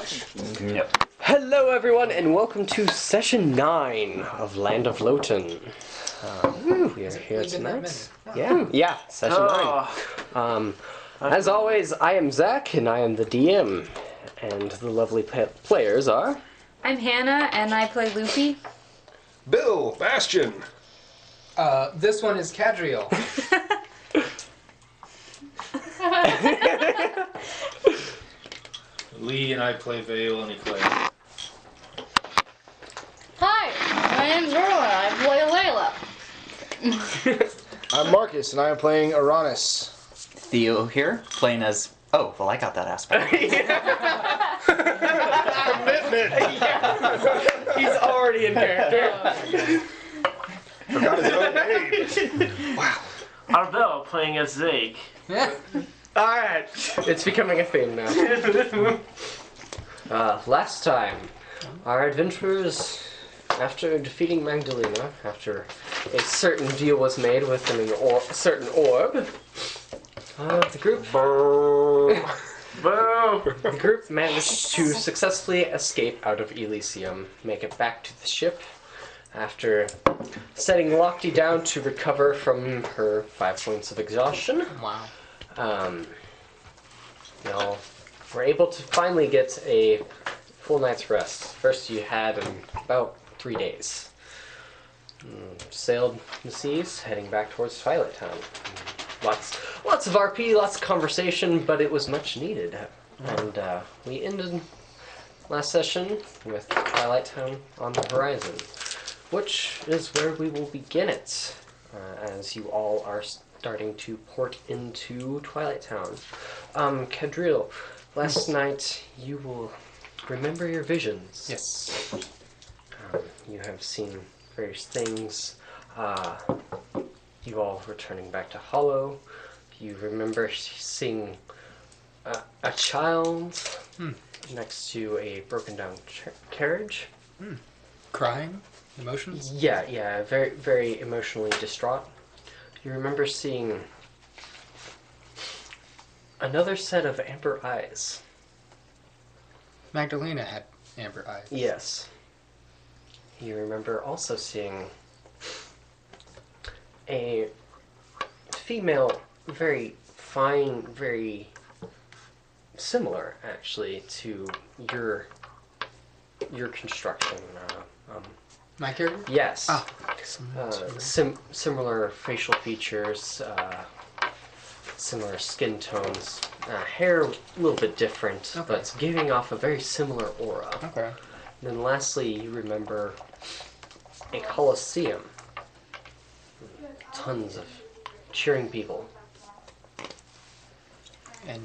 Josh. Yep. Hello, everyone, and welcome to session nine of Land of Loten. Uh, we are here tonight. Yeah, yeah, session nine. Um, as always, I am Zach, and I am the DM, and the lovely pa- players are. I'm Hannah, and I play Loopy. Bill Bastion. Uh, this one is Cadriel. Lee and I play Vael and he plays. Hi, my name's Rola. I play Layla. I'm Marcus, and I am playing Uranus. Theo here, playing as. Oh, well, I got that aspect. Commitment. He's already in character. Forgot his own name. Arbel playing as Zeke. Alright, it's becoming a theme now. Uh, last time, our adventurers, after defeating Magdalena, after a certain deal was made with an or- a certain orb, uh, the group the group managed to successfully escape out of Ellisium, make it back to the ship after setting Lochte down to recover from her five points of exhaustion. Wow. Um, you know, we're able to finally get a full night's rest. First, you had in about three days. Mm, sailed the seas, heading back towards Twilight Town. Lots, lots of RP, lots of conversation, but it was much needed. And uh, we ended last session with Twilight Town on the horizon, which is where we will begin it, uh, as you all are starting to port into Twilight Town. Um, Cadriel, last night you will remember your visions. Yes. Um, you have seen various things. Uh, you all returning back to Hollow. You remember seeing a, a child next to a broken down ch- carriage. Crying? Emotions? Yeah, yeah, very, very emotionally distraught. You remember seeing another set of amber eyes. Magdalena had amber eyes. Yes. You remember also seeing a female, very fine, very similar actually to your your construction. Uh, um, My character? yes. Uh, sim- similar facial features, uh, similar skin tones, uh, hair a little bit different, Okay. but giving off a very similar aura. Okay. And then lastly, you remember a coliseum. Tons of cheering people. And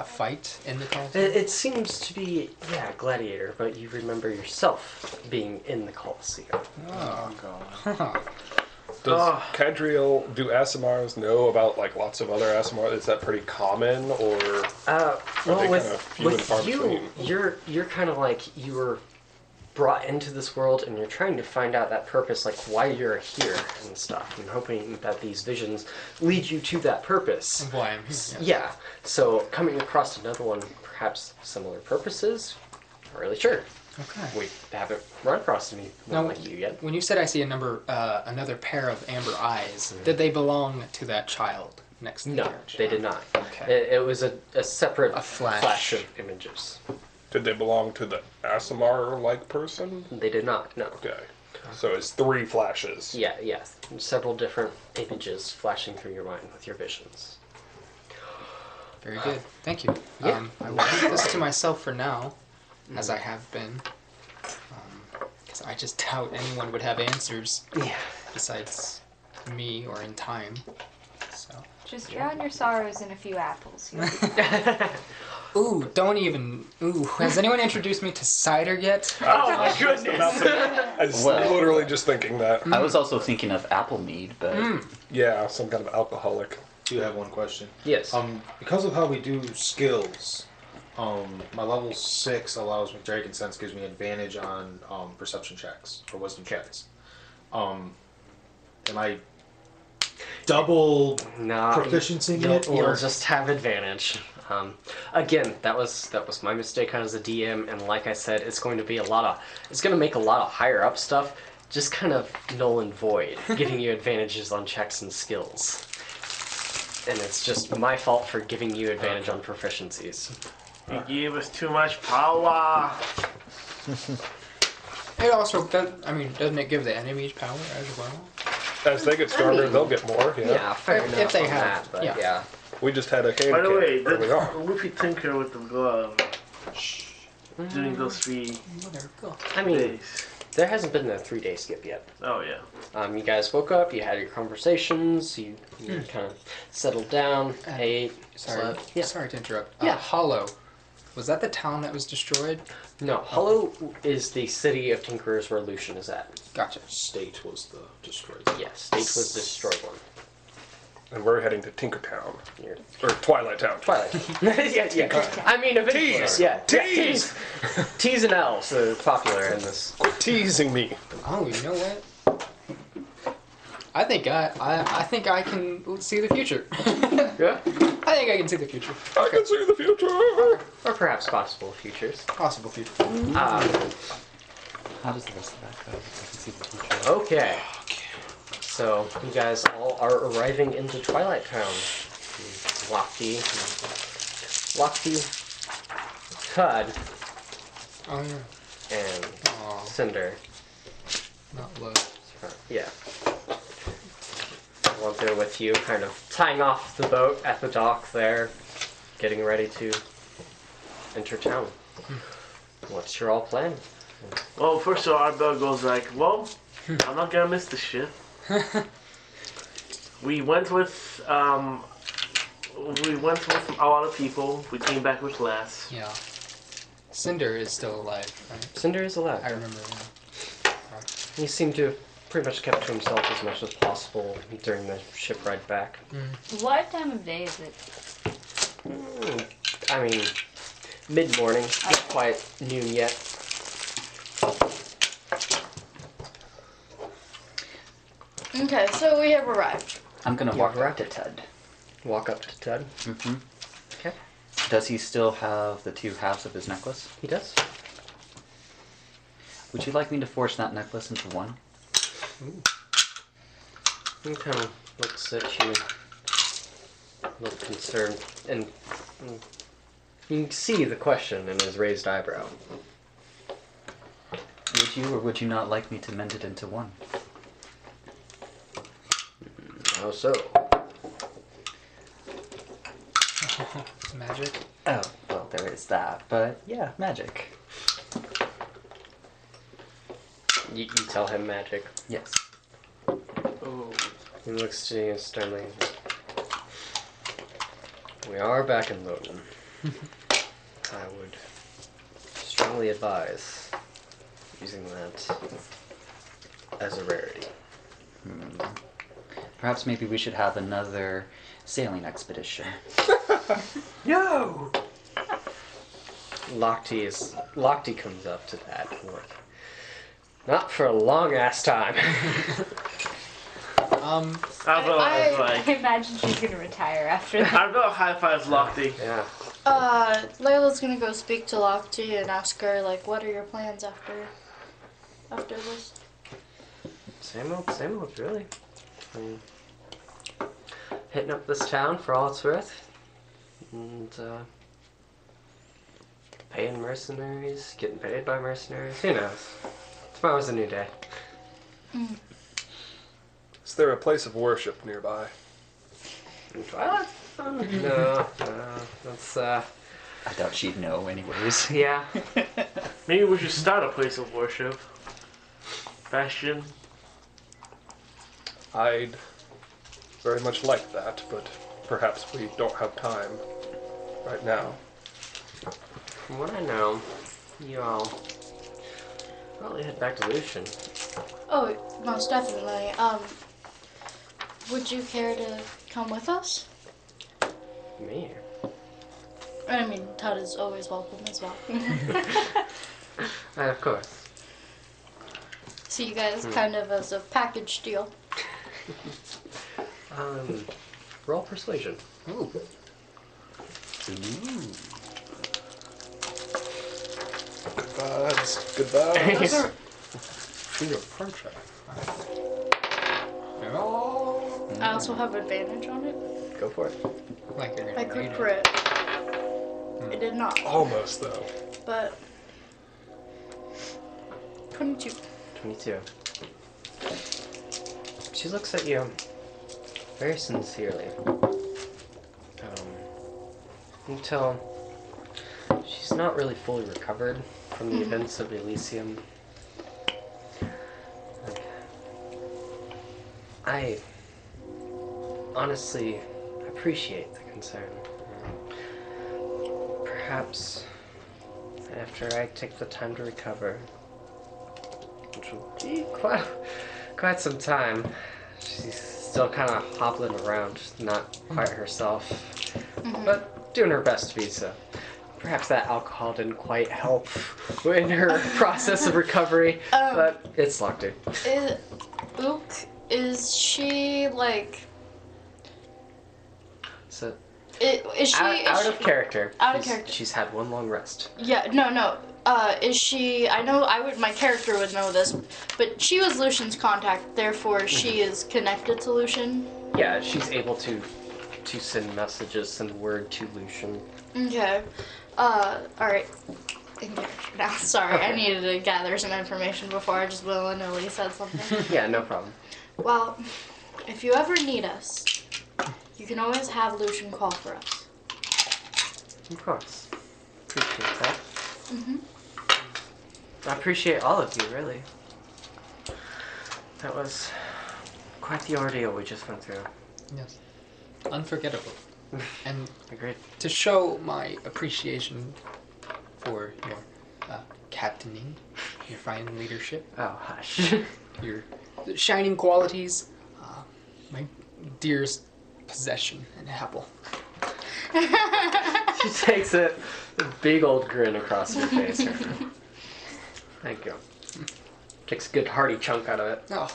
a fight in the Coliseum? It, it seems to be, yeah, gladiator, but you remember yourself being in the coliseum. Oh, Huh. Does Oh. Cadriel, do Aasimars know about like lots of other Aasimars? Is that pretty common or? Uh, they well, with, kinda few and with far you, between? you're you're kind of like you were brought into this world, and you're trying to find out that purpose, like why you're here and stuff, and hoping that these visions lead you to that purpose. And why I'm here. Yeah. So coming across another one, perhaps similar purposes. Not really sure. Okay. We haven't run across any Now, like you yet. When you said I see a number, uh, another pair of amber eyes, Mm-hmm. did they belong to that child next to the No, they did not. Okay. It, it was a, a separate A flash. of images. Did they belong to the Aasimar-like person? They did not. No. Okay. So it's three flashes. Yeah, yes. Several different images flashing through your mind with your visions. Very good. Thank you. Yeah. Um, I will keep this to myself for now, as I have been. Because I just doubt anyone would have answers Yeah. besides me or in time. So. Just drown your sorrows in a few apples. You'll be Ooh, don't even. Ooh, has anyone introduced me to cider yet? Oh my goodness! I was Well- literally just thinking that. I was also thinking of apple mead, but Yeah, some kind of alcoholic. do you have one question. yes. Um, because of how we do skills, um, my level six allows me Dragon Sense gives me advantage on um, perception checks or wisdom checks. Um, am I double no. proficiency in You'll, it, you'll or just have advantage. Um, again, that was that was my mistake as a DM, and like I said, it's going to be a lot of it's going to make a lot of higher up stuff just kind of null and void, giving you advantages on checks and skills. And it's just my fault for giving you advantage on proficiencies. You gave us too much power. It also does. I mean, doesn't it give the enemies power as well? As they get stronger, mean- they'll get more. Yeah. Yeah, fair If- if enough they on have- that, but yeah. yeah. We just had a hand By the kick way, early the on. Luffy Tinker with the glove doing those three Whatever. Go. I mean, days. there hasn't been a three day skip yet. Oh yeah. Um, you guys woke up, you had your conversations, you, you kind of settled down, Uh, ate, Sorry. slept. Yeah. Sorry to interrupt. Yeah. Uh, Hollow. Was that the town that was destroyed? No, Hollow is the city of Tinkerers where Lucian is at. Gotcha. State was the destroyed. Yes, State was the destroyed one. And we're heading to Tinkertown. You're Or Twilight Town. Twilight. yeah, yeah. I mean, eventually. Tease. Yeah. Tease. Yeah, tease. T's and L's are popular in this. Quit teasing me. Oh, you know what? I think I, I, I think I can see the future. Yeah. I think I can see the future. I can see the future. Or perhaps possible futures. Possible future. Um, How does the rest of that go? I can see the future. okay. okay. So, you guys all are arriving into Twilight Town. Lofty. Lofty. Cud. Oh yeah. And Aw, Cinder. not low. Yeah. While they're with you, kind of tying off the boat at the dock there, getting ready to enter town. What's your all plan? Well, first of all, our bell goes like, well, I'm not gonna miss this shit. we went with um, we went with a lot of people. We came back with less. Yeah. Cinder is still alive, right? Cinder is alive. I remember. Yeah. He seemed to have pretty much kept to himself as much as possible during the ship ride back. What time of day is it? Hmm, I mean, mid morning, not quite noon yet. Okay, so we have arrived. I'm gonna You walk are up to Ted. Walk up to Ted. hmm Okay. Does he still have the two halves of his necklace? He does. Would you like me to force that necklace into one? He kind of looks at you, a little concerned, and mm, you can see the question in his raised eyebrow. Would you or would you not like me to mend it into one? How so? Magic. Oh, well, there is that. But yeah, magic. You, you tell him magic. Yes. Oh, He looks to you sternly. We are back in Loten. I would strongly advise using that as a rarity. Hmm. Perhaps maybe we should have another sailing expedition. no! Lochte is Lochte comes up to that. and like, Not for a long ass time. Um. Arbel I, is I like, imagine she's gonna retire after that. Arbel high fives Lochte. yeah. Uh, Layla's gonna go speak to Lochte and ask her like, what are your plans after, after this? Same old, same old, really. I mean, hitting up this town for all it's worth, and uh, paying mercenaries, getting paid by mercenaries. Who knows? Tomorrow's a new day. Is there a place of worship nearby? In Twilight? Uh, no, no, that's uh, I doubt she'd know, anyways. yeah. Maybe we should start a place of worship. Bastion. I'd very much like that, but perhaps we don't have time right now. From what I know, you all probably head back to Lucian. Oh, most definitely. Um, would you care to come with us? Me? I mean, Todd is always welcome as well. Uh, of course. See you guys kind of as a package deal. Um, roll persuasion. Ooh. Good vibes. Good vibes. Those are free of. Oh, I also have advantage on it. Go for it. like you're gonna I could read it. crit. It did not, Almost though. but 22. 22. She looks at you very sincerely. Um, you can tell she's not really fully recovered from the events of Ellisium. Like, I honestly appreciate the concern. Perhaps after I take the time to recover, which will be quite, quite some time. She's still kind of hobbling around, not quite herself, mm-hmm. but doing her best to be so. Perhaps that alcohol didn't quite help in her process of recovery, Um, but it's locked in. Is Ook, is she like. So Is she. out, is out she- of character. Out of character. She's had one long rest. Yeah, no, no. Uh, is she? I know. I would. My character would know this, but she was Lucian's contact. Therefore, she is connected to Lucian. Yeah, she's able to to send messages, send word to Lucian. Okay. Uh, all right. In character now. Sorry, I needed to gather some information before I just willy nilly said something. Yeah, no problem. well, if you ever need us, you can always have Lucian call for us. Of course. Appreciate that. Mhm. I appreciate all of you, really. That was quite the ordeal we just went through. Yes. Unforgettable. And Agreed. to show my appreciation for your uh, captaining, your fine leadership, Oh, hush. your shining qualities, uh, my dearest possession, an apple. she takes it, a big old grin across her face. Thank you. Takes a good hearty chunk out of it. Oh,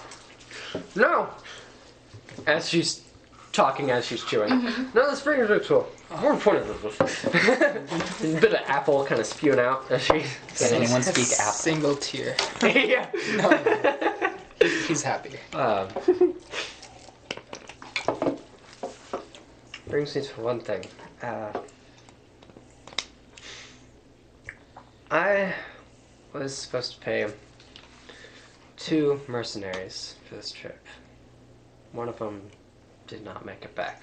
No! As she's talking as she's chewing. No, this brings me to a more important business. a bit of apple kind of spewing out as she. Can anyone speak apple? single tear. yeah. No, he's happy. Um, brings me to one thing. Uh, I was supposed to pay two mercenaries for this trip. One of them did not make it back.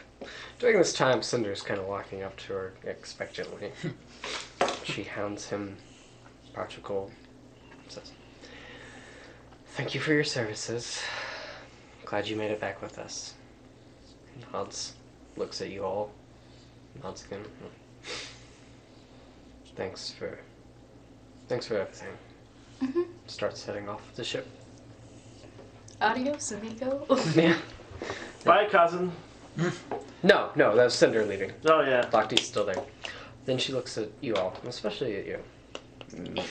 During this time, Cinder's kind of walking up to her expectantly. she hounds him, Portugal, says, Thank you for your services. Glad you made it back with us. Nods, looks at you all, nods again. Thanks for, thanks for everything. Mm-hmm. Starts heading off the ship. Adios, amigo. Yeah. Bye, cousin. No, no, that was Cinder leaving. Oh yeah. Lochte's still there. Then she looks at you all, especially at you. Mm.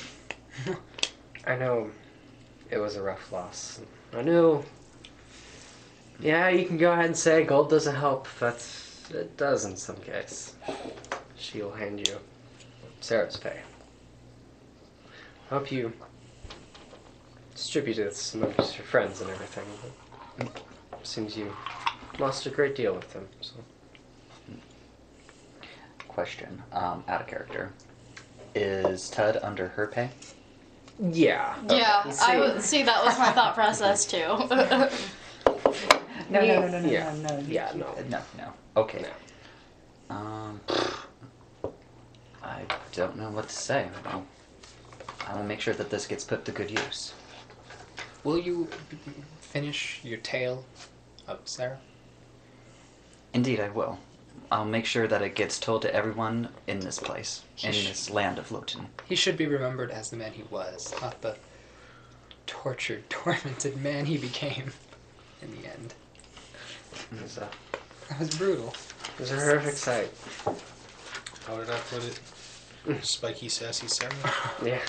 I know it was a rough loss. I knew. Yeah, you can go ahead and say gold doesn't help, but it does in some case. She'll hand you Sarah's pay. Hope you distribute this amongst your friends and everything. Seems you lost a great deal with them. So. Question, um, out of character. Is Tud under her pay? Yeah. yeah, You I see- would see that was my thought process too. No, no, no, no, no, Yeah. no, no. Yeah, no. No, no. Okay. No. Um, I don't know what to say. Well, I will make sure that this gets put to good use. Will you finish your tale of Sarah? Indeed, I will. I'll make sure that it gets told to everyone in this place, in Sh- this land of Loten. He should be remembered as the man he was, not the tortured, tormented man he became in the end. It was a, That was brutal. it was a horrific sight. How did I put it? Spiky, sassy Sarah. Yeah.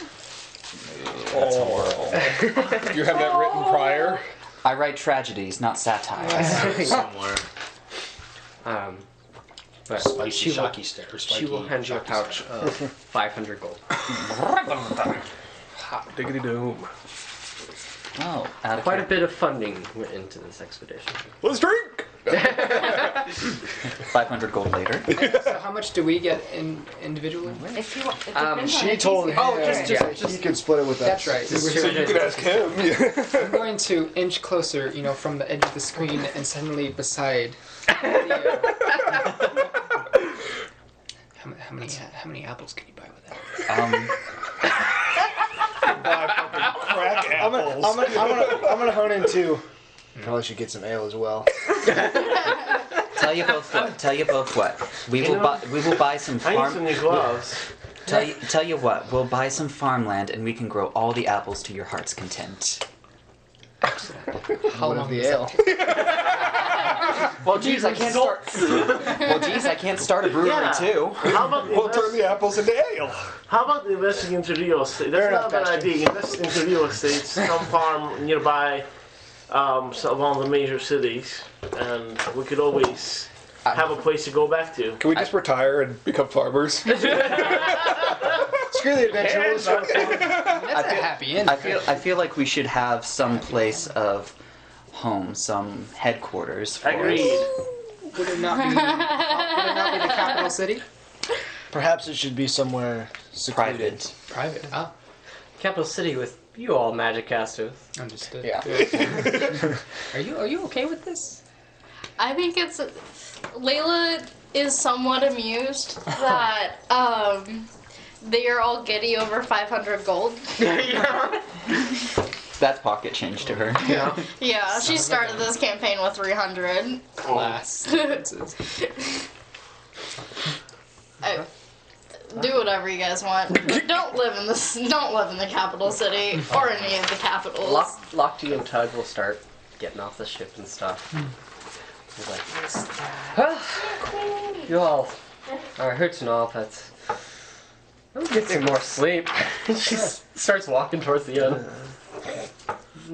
That's oh. horrible. You have that written prior? I write tragedies, not satires. Somewhere. Um, Right. Spicy She will- shocky stick or spiky She will hand you a pouch stick. of 500 gold. Hot diggity doom. Oh, out of Quite a bit of funding went into this expedition. Let's drink! 500 gold later. so how much do we get in individually? If you, it Um, She if told him Oh, just- just- that he could split it with us. That's right. We So you can ask him. I'm going to inch closer, you know, from the edge of the screen and suddenly beside. The, how, how many how many apples can you buy with that? Um, Crack I'm gonna, I'm gonna, I'm gonna, I'm gonna hone into. Probably should get some ale as well. tell you both what. Tell you both what. We will know- buy. We will buy some I need some new gloves. Tell you. Tell you what. We'll buy some farmland, and we can grow all the apples to your heart's content. How What long of the does that ale? Well, geez, I can't start. well, geez, I can't start a brewery Yeah. too. How about We'll invest- turn the apples into ale. How about investing into real estate? That's Fair not enough, a bad idea. Invest into real estate, some farm nearby um, so- one of the major cities, and we could always have a place to go back to. Can we just retire and become farmers? Screw the adventure. We'll a. That's a happy end. I feel. I feel like we should have some place of home, some headquarters for Agreed. us. Would it not be? would it not be the capital city? Perhaps it should be somewhere secluded. Private. Private. Ah, Capital city with you all magic casters. understood. Yeah. Are you are you okay with this? I think it's Layla is somewhat amused that um they are all giddy over 500 gold. That's pocket change to her. Yeah. Yeah, she started this campaign with 300. Class. I, do whatever you guys want. don't live in this. Don't live in the capital city or any of the capitals. Lock, Lochte and Tug will start getting off the ship and stuff. He's like, "Huh, you all are hurts and all, but I'll get some more sleep. she s- starts walking towards the end.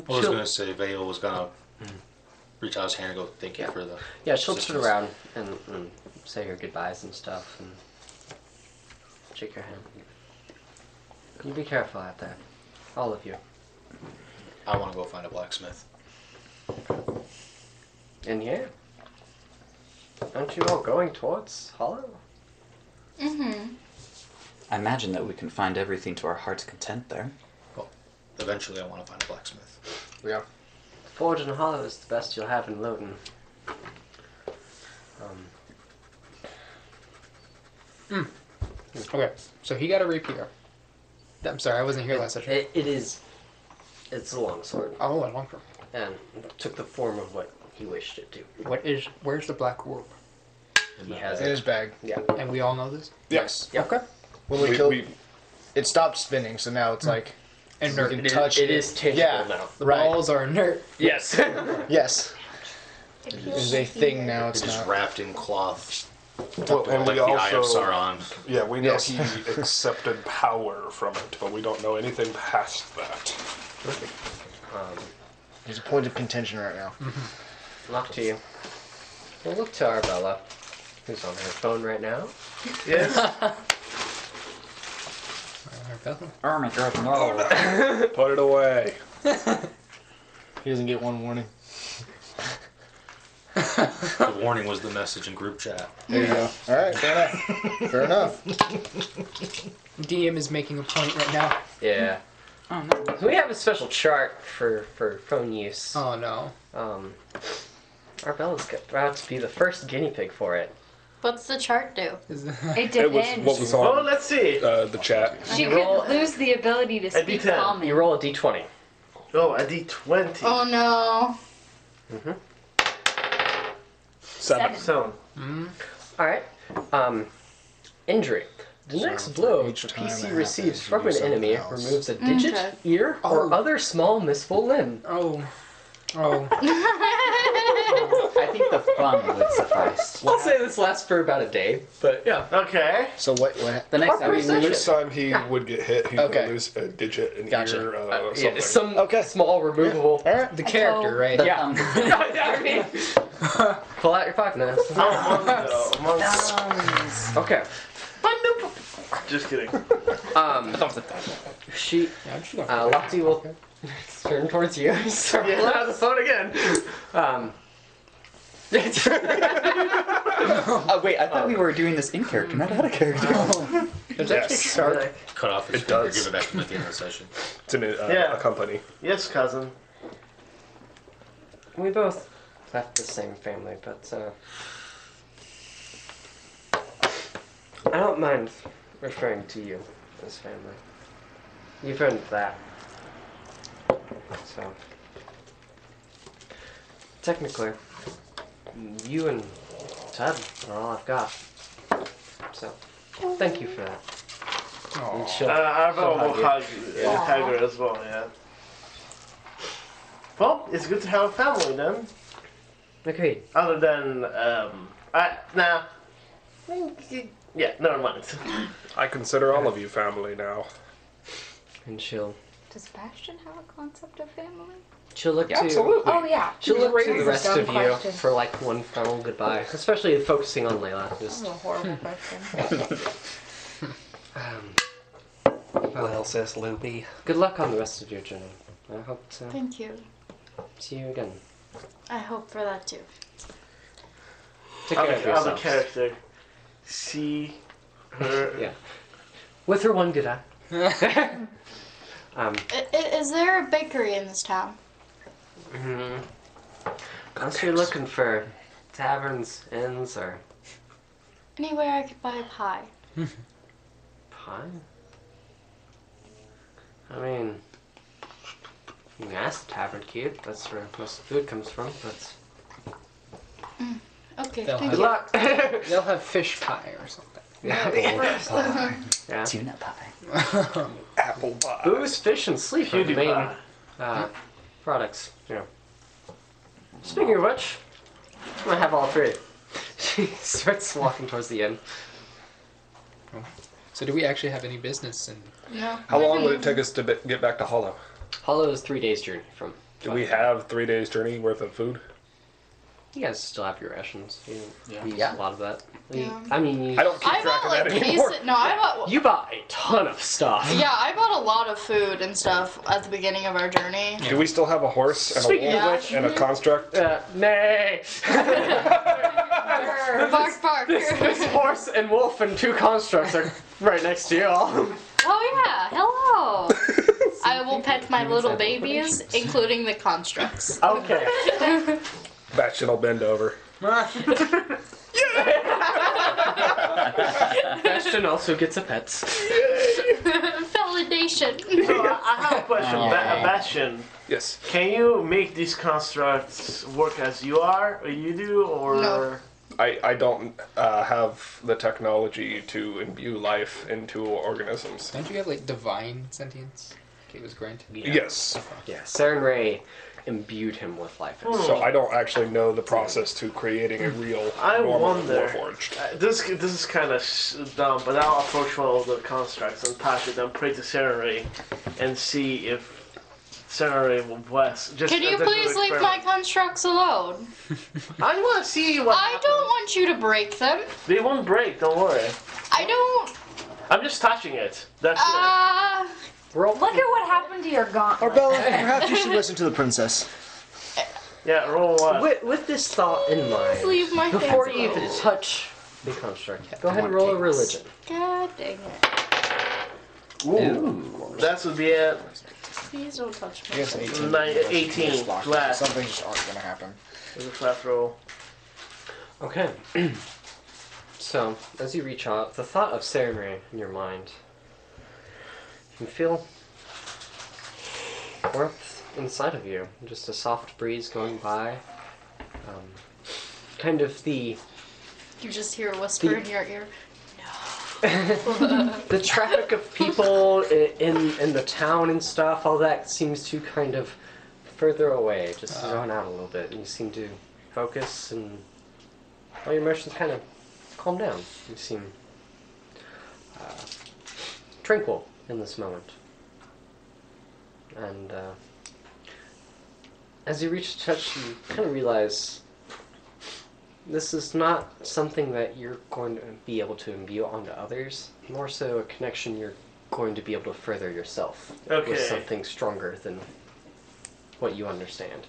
I was gonna say Vael was gonna reach out his hand and go, "Thank you Yeah. for the." Yeah, she'll turn assistance." around and, and say her goodbyes and stuff and shake your hand. You be careful out there. All of you. I want to go find a blacksmith. And yeah. Aren't you all going towards Hollow? Mm-hmm. I imagine that we can find everything to our heart's content there. Eventually, I want to find a blacksmith. Yeah. Forge and Hollow is the best you'll have in Loten. Um, Okay, so he got a rapier. I'm sorry, I wasn't here last session. it, it is. It's a long sword, Oh, a long term. and it took the form of what he wished it to. What is? Where's the black orb? He has In it. his bag. Yeah. And we all know this. Yes. Yeah. Okay. When we, We- killed, we- it stopped spinning, so now it's like And you nerd. can It is- touch it is tangible Yeah. now. The Right. balls are inert. Yes. Yes. It is a thing now. It's It is not. wrapped in cloth, Well, and like we the Eye of also, Sauron. yeah, we know Yes. he accepted power from it, but we don't know anything past that. um, He's a point of contention right now. Luck to you. We'll look to Arbella, who's on her phone right now. Yes. Arbella. My god, no. Put it away. He doesn't get one warning. The warning was the message in group chat. There you go. All right. Fair enough. Fair enough. DM is making a point right now. Yeah. Oh no. We have a special chart for, for phone use. Oh no. Um, Arbella's about to be the first guinea pig for it. What's the chart do? Is It It was depends. what was oh, on let's see. uh, the chat. she You could roll- lose the ability to A speak D10. common. You roll a d20. Oh, a D20. Oh no. Seven. Seven. So, Alright. Um, injury. The next blow each the time PC it receives happens, from you an something enemy else. removes a digit, Okay. ear, or Oh. other small misful limb. Oh. Oh. I think the fun would suffice. I'll say this lasts for about a day, but yeah. Okay. So what? what The next time we perception. Next time he would get hit, he Okay. would lose a digit, an Gotcha. ear, uh, Uh, something. yeah, some Okay. small removable. all right. The character, right? the Yeah. thumb. Pull out your five now. I'm Monzo. Monzo. Okay. Just kidding. Um, she, Yeah, I'm just uh, Lofty will turn towards you. Start pulling out the phone again. Um. Oh wait, I thought we were doing this in character, not out of character. There's Yes. actually start. Cut off his It finger, does. give it back to him at the end of the session. It's in a, uh, Yeah. a company. Yes, cousin. We both left the same family, but uh, I don't mind referring to you as family. You've earned that. So technically, you and Ted are all I've got. So thank you for that. And Uh, she'll- I've she'll will hug hug, you. uh, hug her as well, yeah. Well, it's good to have a family then. Agreed. Other than, um, I, nah. Yeah, never mind. I consider all of you family now. And she'll Does Bastion have a concept of family? she'll look to Oh yeah. She'll look to the rest dumb of question. you for like one final goodbye, especially focusing on Layla. This Just is a horrible question. um, well, sis, Luby. good luck on the rest of your journey. I hope to Thank you. see you again. I hope for that too. Take care of Other, other yourself. character. See her. Yeah. With her one good eye. um, I, i- is there a bakery in this town? mhm. unless you're looking for taverns, inns, or Anywhere I could buy a pie. pie. I mean, you can ask the tavern keep. That's where most of the food comes from. But Okay, They'll thank good you. luck. They'll have fish pie or something. Yeah. yeah. Tuna pie. Apple pie. Booze, fish, and sleep are the main PewDiePie. uh, products. Yeah. Speaking of which, I'm gonna have all three. She starts walking towards the end. So do we actually have any business in? No. How long would it take us to be- get back to Hollow? Hollow is three days journey from. Do we have three days journey worth of food? You guys still have your rations. You Yeah. use Yeah. a lot of that. You- Yeah. I mean, you, I don't keep I track bought of like that anymore. decent. No, I bought. you bought a ton of stuff. Yeah, I bought a lot of food and stuff at the beginning of our journey. Do we still have a horse and Speaking a of wolf which- and a construct? Uh, nay. bark, bark. this horse and wolf and two constructs are right next to you all. oh yeah, hello. I will pet my little babies, including the constructs. Okay. That shit'll bend over. Bastion also gets a pet. Validation. So I, I have a question. Ba- Bastion, Yes. can you make these constructs work as you are, or you do, or No. I, I don't uh, have the technology to imbue life into organisms. Don't you have like divine sentience? Okay, it was granted. Yes. Yeah, Saren Ray imbued him with life. So I don't actually know the process to creating a real I normal wonder- Warforged. Uh, this this is kind of sh- dumb, but I'll approach one of the constructs and patch it and pray to Serenray and see if Serenray will bless. Just Can you as a please leave my experiment. constructs alone? I want to see what. I don't want you to break them. They won't break. Don't worry. I don't. I'm just touching it. That's Uh, Roll. Look at what happened to your gauntlet. Arbella, perhaps you should listen to the princess. Yeah. Roll what? With, with this thought in please mind, leave my before things you even touch the construct, go ahead and want roll a religion. God dang it. Ooh. That would be it. Please don't touch I me. guess 18. Nine- Just 18, lock it. flat. Some just aren't gonna happen. It's a flat roll. Okay. so, as you reach out, the thought of Saren Ray in your mind, you feel warmth inside of you. Just a soft breeze going by. Um, kind of the You just hear a whisper in your ear. No. the traffic of people i- in in the town and stuff, all that seems to kind of further away, just zone out a little bit. And you seem to focus and all your emotions kind of calm down. You seem uh, tranquil in this moment. And uh, as you reach the touch, you kind of realize this is not something that you're going to be able to imbue onto others, more so a connection you're going to be able to further yourself Okay. with something stronger than what you understand.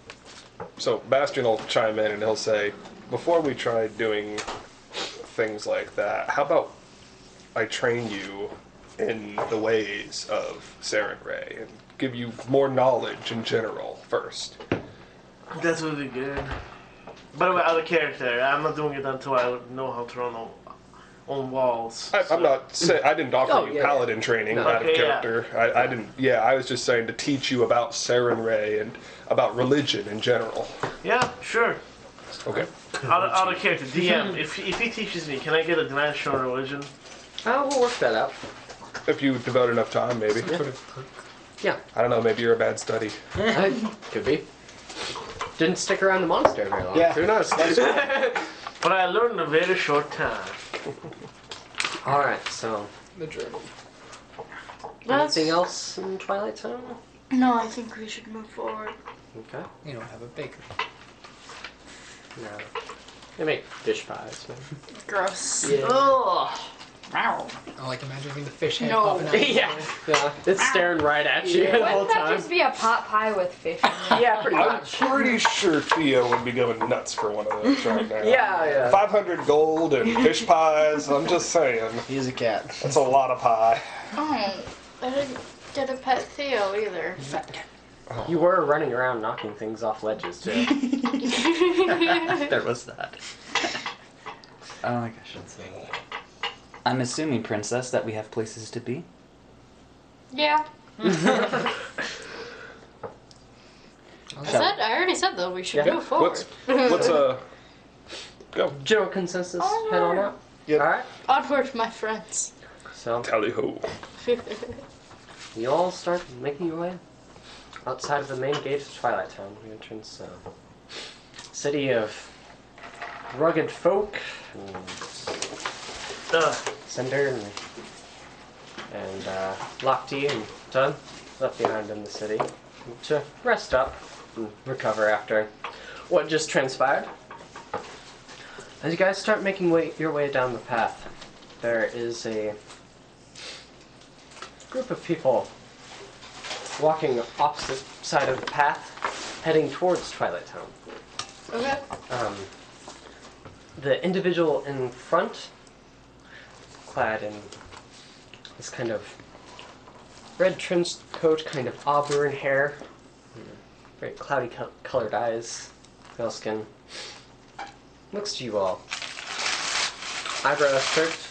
So Bastion will chime in and he'll say, before we try doing things like that, how about I train you in the ways of Saren Ray and give you more knowledge in general first. That would be good. By the way, out of character, I'm not doing it until I know how to run on, on walls. I, I'm not saying I didn't offer Oh, you yeah, yeah. paladin training No. out of Okay, yeah. character. I, I didn't. Yeah, I was just saying to teach you about Saren Ray and about religion in general. Yeah, sure. Okay. Out of, out of character, DM, if, if he teaches me, can I get a dimension on religion? Oh, we'll work that out. If you devote enough time, maybe. Yeah, I don't know. Maybe you're a bad study. could be. Didn't stick around the monastery very long. Yeah. Who knows? But I learned in a very short time. All right. So, The journal. That's, anything else in Twilight Zone? no, I think we should move forward. Okay. You don't have a baker. No. They make fish pies. Man. Gross. Yeah. Ugh. Wow. I like imagining the fish head No. popping out. yeah. Yeah. It's staring right at you the whole Wouldn't that time. just be a pot pie with fish in it? Yeah, pretty I'm much. pretty sure Theo would be going nuts for one of those right now. Yeah, yeah. 500 gold and fish pies. I'm just saying. He's a cat. That's a lot of pie. Oh, I didn't get a pet Theo either. You were running around knocking things off ledges too. there was that. Oh my gosh, let's see. I'm assuming, Princess, that we have places to be. Yeah. I said I already said though we should Yeah. move forward. Let's let's uh go. General consensus. Head on out. Yep. All right. Onward, my friends. So Tally ho. you all start making your way outside of the main gate of Twilight Town, the entrance. Uh, city of rugged folk and Uh, Cinder and, and uh, Lochte and Dun left behind in the city to rest up and recover after what just transpired. As you guys start making way, your way down the path, there is a group of people walking opposite side of the path, heading towards Twilight Town. okay. Um, the individual in front, clad in this kind of red trench coat, kind of auburn hair, very cloudy co- colored eyes, pale skin, looks to you all. Eyebrows stroked,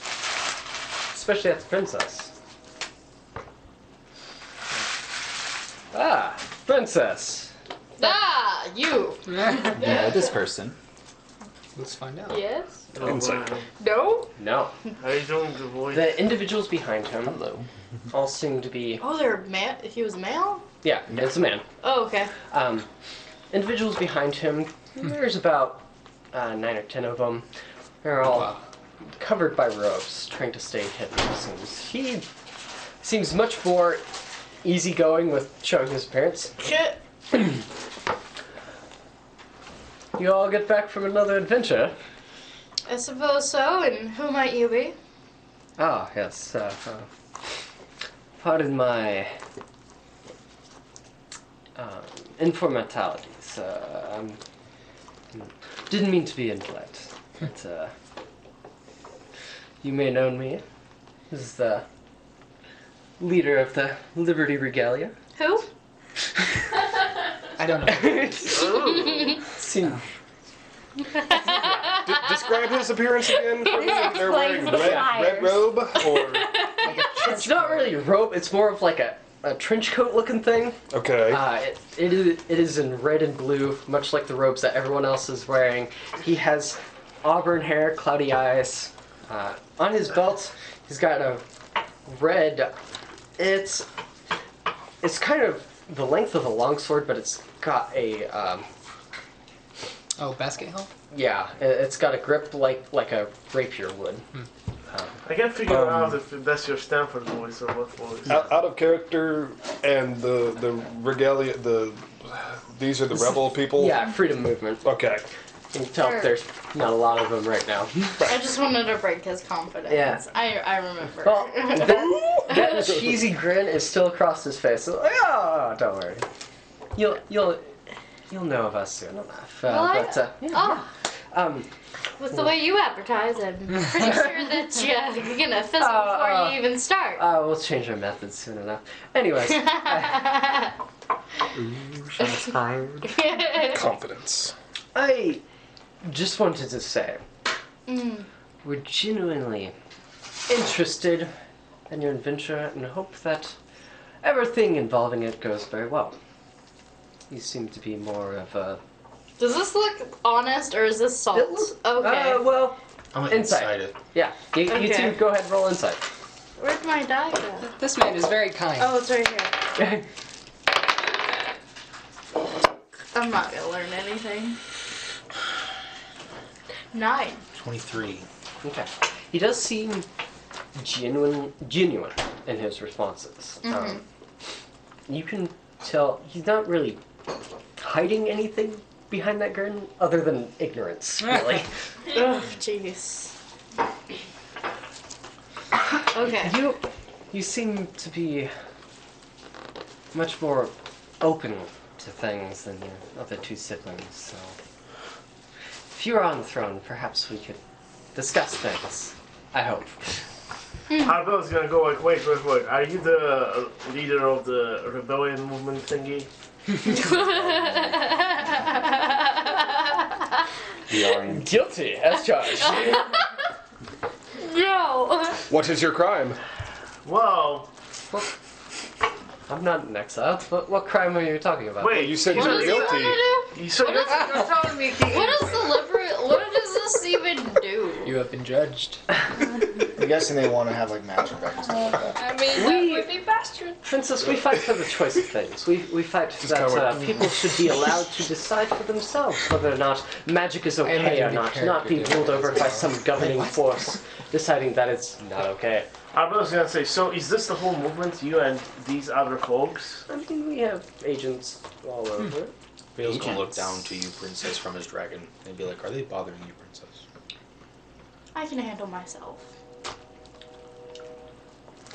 especially at the princess. Ah, princess. Ah, you. Yeah, this person. Let's find out. Yes. Oh, Insight. wow. No. No. How you doing, good? The individuals behind him Hello. all seem to be. Oh, they're ma- He was a male. Yeah, it's a man. Oh, okay. Um, individuals behind him, there's about uh, nine or ten of them. They're all Wow. covered by robes, trying to stay hidden. Seems he seems much more easygoing with showing his appearance. Shit. You all get back from another adventure. I suppose so. And who might you be? Ah, yes. Uh, uh, pardon my um, informalities. Uh, um, didn't mean to be impolite. But, uh, you may know me as the leader of the Liberty Regalia. Who? I don't know. Seem, D- describe his appearance again. For me. They're wearing the red, red robe or it's not really a robe. It's more of like a, a trench coat looking thing. okay. Uh, it, it, is, it is in red and blue, much like the robes that everyone else is wearing. He has auburn hair, cloudy eyes. Uh, on his belt, he's got a red. It's it's kind of the length of a longsword, but it's got a um, Oh, basket help? Yeah, it- it's got a grip like like a rapier would. Hmm. Um, I can't figure Um, out if that's your Stanford voice or what voice. Out, out of character, and the the regalia, the these are the rebel people. Yeah, freedom movement. Okay. You can tell Sure. there's not a lot of them right now. I just wanted to break his confidence. Yeah. I I remember. Well, that, that cheesy grin is still across his face. So, oh, ah, don't worry. You'll you'll you'll know of us soon enough. Uh, Well, I- but uh, yeah, oh, um, with the way you advertise, I'm pretty sure that you're gonna fizzle Uh, before uh, you even start. uh, we'll change our methods soon enough. Anyways, shots fired. Confidence. I just wanted to say Mm. we're genuinely interested in your adventure and hope that everything involving it goes very well. You seem to be more of a Does this look honest or is this salt? It looks- okay. Uh, well, I'm gonna Insight. inside it. yeah. You, you Okay. two go ahead and roll insight. Where'd my die go? This man is very kind. Oh, it's right here. I'm not gonna learn anything. Nine. 23. okay. He does seem genuine, genuine in his responses. Um, you can tell he's not really hiding anything behind that grin other than ignorance, really. Ugh, jeez. Okay. You, you seem to be much more open to things than your other two siblings. So, if you were on the throne, perhaps we could discuss things. I hope. Arbella's gonna go like, wait, wait, wait. Are you the uh, leader of the rebellion movement thingy? We are. Guilty as charged. no. What is your crime? Well, I'm not an exile. What, what crime are you talking about? wait. You said you What were does he guilty. You, so What you're, is- you're telling me he, do? What is deliberate? What does this even do? You have been judged. I'm guessing they want to have like magic back and stuff like that. I mean, We- that would be bastard. Princess, we fight for the choice of things. We, we fight that uh, people should be allowed to decide for themselves whether or not magic is okay or the not, not be doing ruled over by some governing force deciding that it's not okay. I was gonna say, so is this the whole movement? You and these other folks? I mean, we have agents all Hmm. over. Bale's gonna look down to you, princess, from his dragon, and be like, "Are they bothering you, princess?" I can handle myself.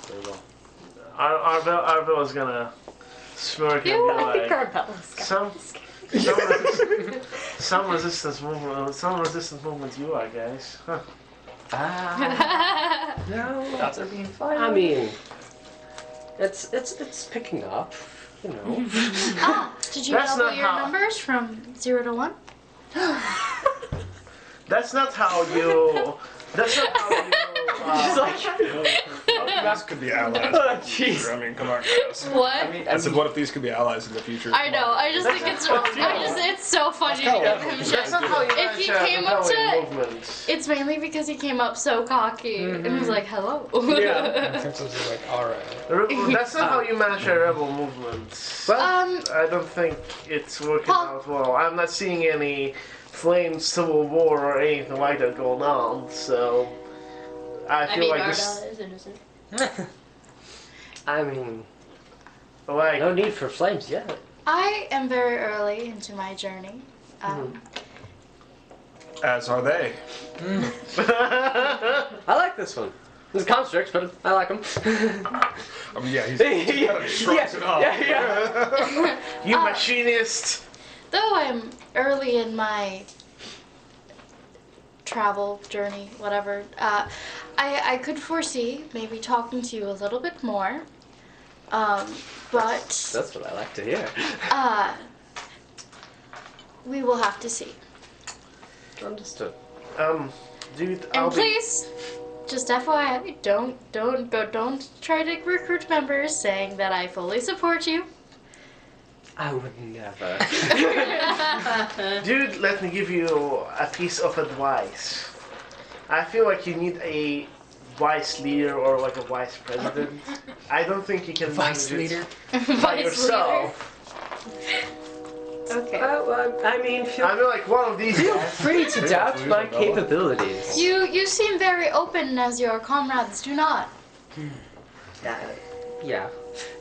Very well. Ar- Arbella, Arbella's gonna smirk You, and I be think like, Arbella's got some, some, resist- some resistance movement, some resistance movement you are, guys. Huh. Ah, no. Shots are being fired. I mean, it's it's it's picking up. You know. Ah, did you That's double not your how- numbers from zero to one? That's not how you. That's not how you. Uh, These could be allies. in the. I mean, come on, guys. What? I mean, I said, what if these could be allies in the future? I know. I just think it's. I just. It's so funny to give him shit. not how you If he came up to- It's mainly because he came up so cocky and was like, "Hello." Yeah. Princess is like, alright. That's not how you manage a rebel movement. um. I don't think it's working out well. I'm not seeing any flame civil war or anything like that going on, so I I feel mean, like Ardell this, is innocent. I mean, like, no need for flames yet. I am very early into my journey. Um, As are they. I like this one. There's constructs, but I like them. I mean, yeah, he's he kind of shrugs it off. yeah, yeah. you Uh, machinist. though I'm early in my travel journey, whatever, uh, I I could foresee maybe talking to you a little bit more. Um, but That's what I like to hear. uh, we will have to see. Understood. Um, dude, And I'll be. please, just FYI, don't don't go don't try to recruit members saying that I fully support you. I would never. Dude, let me give you a piece of advice. I feel like you need a vice leader or like a vice president. I don't think you can Vice manage it leader. by Vice yourself. Okay. Uh, well, I mean, feel, I mean, like one of these feel free to doubt my capabilities. You you seem very open as your comrades do not. Uh, yeah.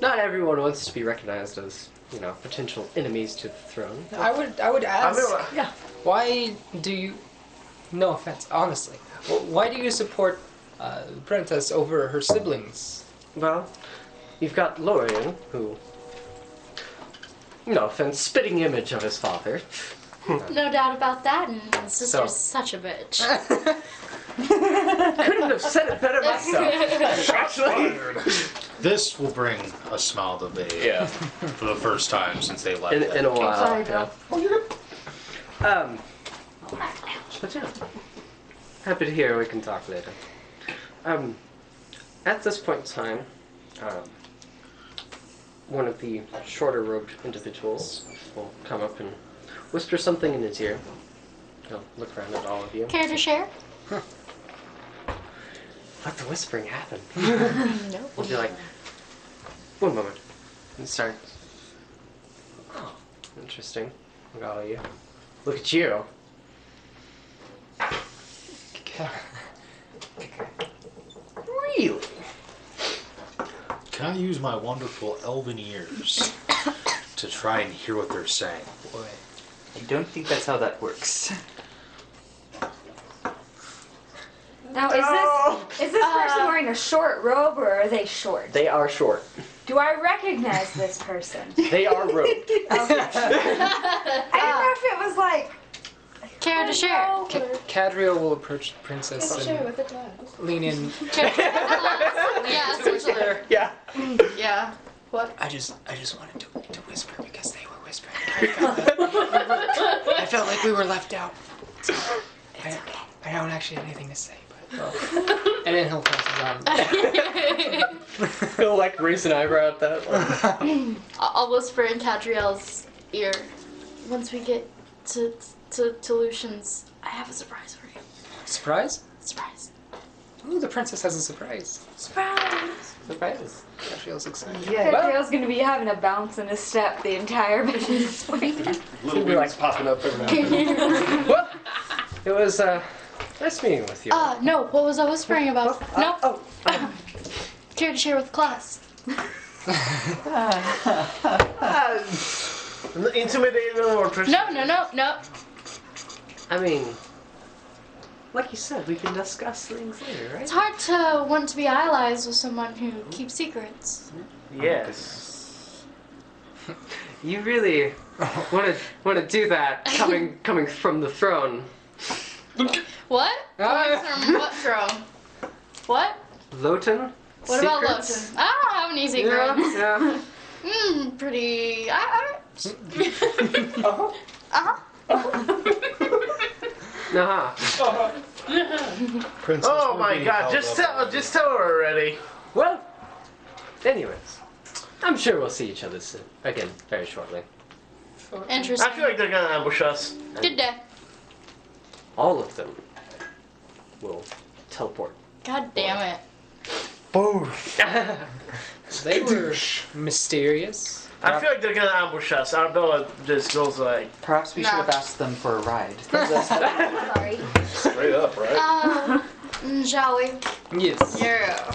Not everyone wants to be recognized as, you know, potential enemies to the throne. I would I would ask. mean, like, Yeah. Why do you? No offense, honestly. wh- Why do you support uh, the princess over her siblings? Well, you've got Lorian, who, no offense, spitting image of his father. No doubt about that. And his sister's So- such a bitch. Couldn't have said it better myself. Actually. This will bring a smile to the Yeah. for the first time since they left. In, in a while. Sorry, yeah. Um. But yeah. Happy to hear. We can talk later. Um. At this point in time, um, one of the shorter robed individuals will come up and whisper something in his ear. He'll look around at all of you. Care to share? Let the whispering happen. No. We'll be like, one moment. And start. Oh, interesting. Look at all you. Look at you. Really? Can I use my wonderful elven ears to try and hear what they're saying? Boy. I don't think that's how that works. Now, is this is this person uh, wearing a short robe or are they short? They are short. Do I recognize this person? They are robed. Okay. I didn't know if it was like. Care to share? Cadriel will approach the princess and with a dad. lean in. Care to share? yeah, essentially. yeah. Yeah. What? I just I just wanted to, to whisper because they were whispering. I felt, like we were, I felt like we were left out. So I, I don't actually have anything to say, but and then he'll pass it on. He'll like raise an eyebrow at that. I'll I'll whisper in Cadriel's ear. Once we get to to, to Lucian's, I have a surprise for you. Surprise? Surprise. Ooh, the princess has a surprise. Surprise. Surprise. Cadriel's excited. Yeah, Cadriel's gonna be having a bounce and a step the entire business weekend. He'll like popping up every now and then. Well, it was uh, nice meeting with you. Uh, no. What was I whispering about? no. Oh, Care to share with class? Intimidate them or push No, no, no, no. I mean, like you said, we can discuss things later, right? It's hard to want to be allies with someone who keeps secrets. Yes. You really want to want to do that coming coming from the throne, What? Coming from what throne? What? Loten. What about Loten? I don't have any secrets. Yeah, yeah. Hmm, pretty. I, I, uh-huh. Uh-huh. Princess, Oh we're my god, held just up. tell just tell her already. Well, anyways, I'm sure we'll see each other soon again very shortly. Interesting. I feel like they're gonna ambush us. Good day. All of them will teleport. God damn it. They were mysterious. I feel like they're gonna ambush us. Arbella just goes like, Perhaps we should have asked them for a ride. Sorry. Straight up, right? Uh, mm, shall we? Yes. Yeah.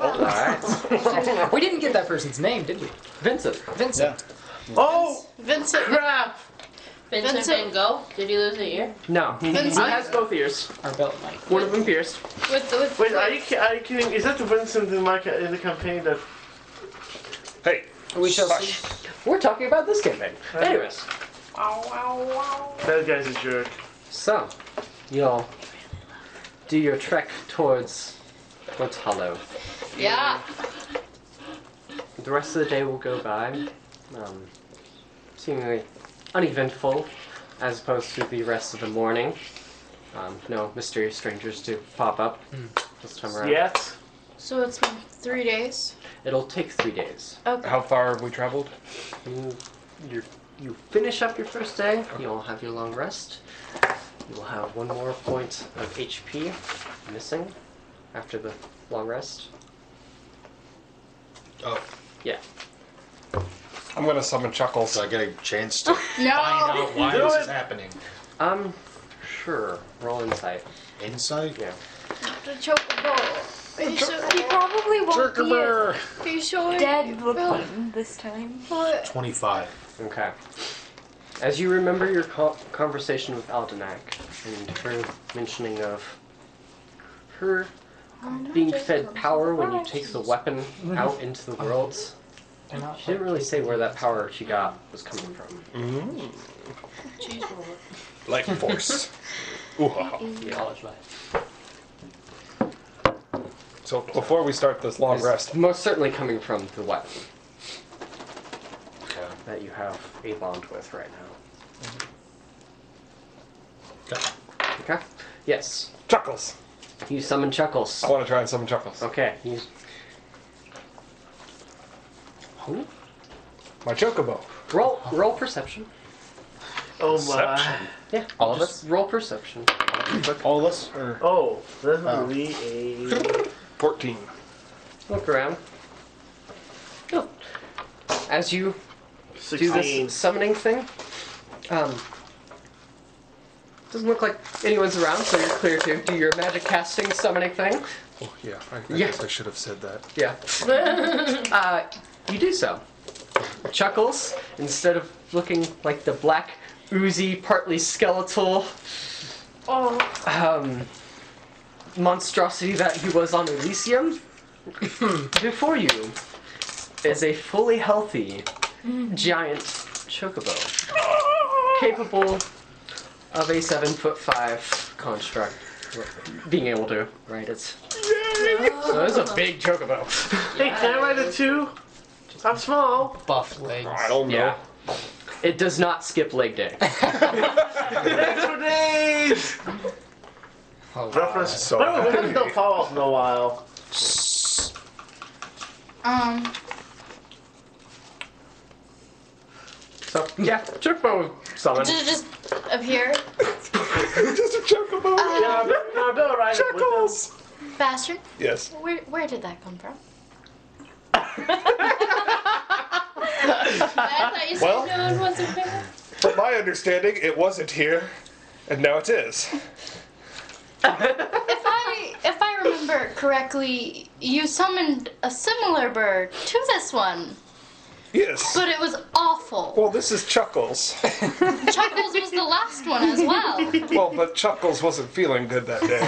All right. We didn't get that person's name, did we? Vincent. Vincent. oh Vincent. crap! Vincent, Vincent- Van Gogh? Did he lose a ear? No, he, he Vincent. has both ears. Our belt mic. One of them pierced. With with. Wait, are you ki- are you kidding? Is that the Vincent in my ca- in the campaign that? Hey, We shall see. We're talking about this campaign. Anyways, That guy's a jerk. so you'll do your trek towards Woods Hollow. Yeah. The rest of the day will go by, um, seemingly uneventful, as opposed to the rest of the morning. Um, no mysterious strangers to pop up this time around. Yes. So it's been three days. It'll take three days. Okay. how far have we traveled? You, you, you finish up your first day. You'll have your long rest. You will have one more point of HP missing after the long rest. Oh, Yeah. I'm I'm gonna summon Chuckles. So I get a chance to find No. out why Do this it. is happening. Um, sure. Roll insight. Insight? Yeah. The chocobo. Are you sure? He probably won't be Jerkamer! Are you sure? dead looking this time. What? 25. Okay. As you remember your co- conversation with Aldenak and her mentioning of her being fed power when you take the weapon out into the worlds, she didn't really say where that power she got was coming from. Mm. Like force. Ooh, ha, ha. Knowledge So before we start this long It's rest, most certainly coming from the weapon Okay. that you have a bond with right now. Mm-hmm. Okay. Okay? Yes. Chuckles. You summon Chuckles. I want to try and summon Chuckles. Okay. You... My Chocobo. Roll roll perception. Oh Perception. my. Yeah. All of just roll perception. All of us? Or Oh, this would be a. 14. Look around. Oh. As you do 16. this summoning thing, um, doesn't look like anyone's around, so you're clear to do your magic casting summoning thing. Oh, yeah. I, I Yeah. guess I should have said that. Yeah. uh, you do so. Chuckles, instead of looking like the black, oozy, partly skeletal Oh. um, monstrosity that he was on Ellisium, before you is a fully healthy, giant chocobo, capable of a seven foot five construct. Being able to ride it. So it's a big chocobo. Hey, can I ride a two? I'm small. Buff legs. I don't know. Yeah. It does not skip leg day. Extra days! Oh, Reference. so By we haven't done Fallout in a while. Um. So yeah, chocobo summon. Did it just appear? Just a Chocobo. Can I, can I build a ride? Chuckles. Bastard. Yes. Where where did that come from? I thought you said Well- no one wasn't there. From my understanding, it wasn't here, and now it is. If I if I remember correctly, you summoned a similar bird to this one, Yes. but it was awful. Well, this is Chuckles. Chuckles was the last one as well. Well, but Chuckles wasn't feeling good that day.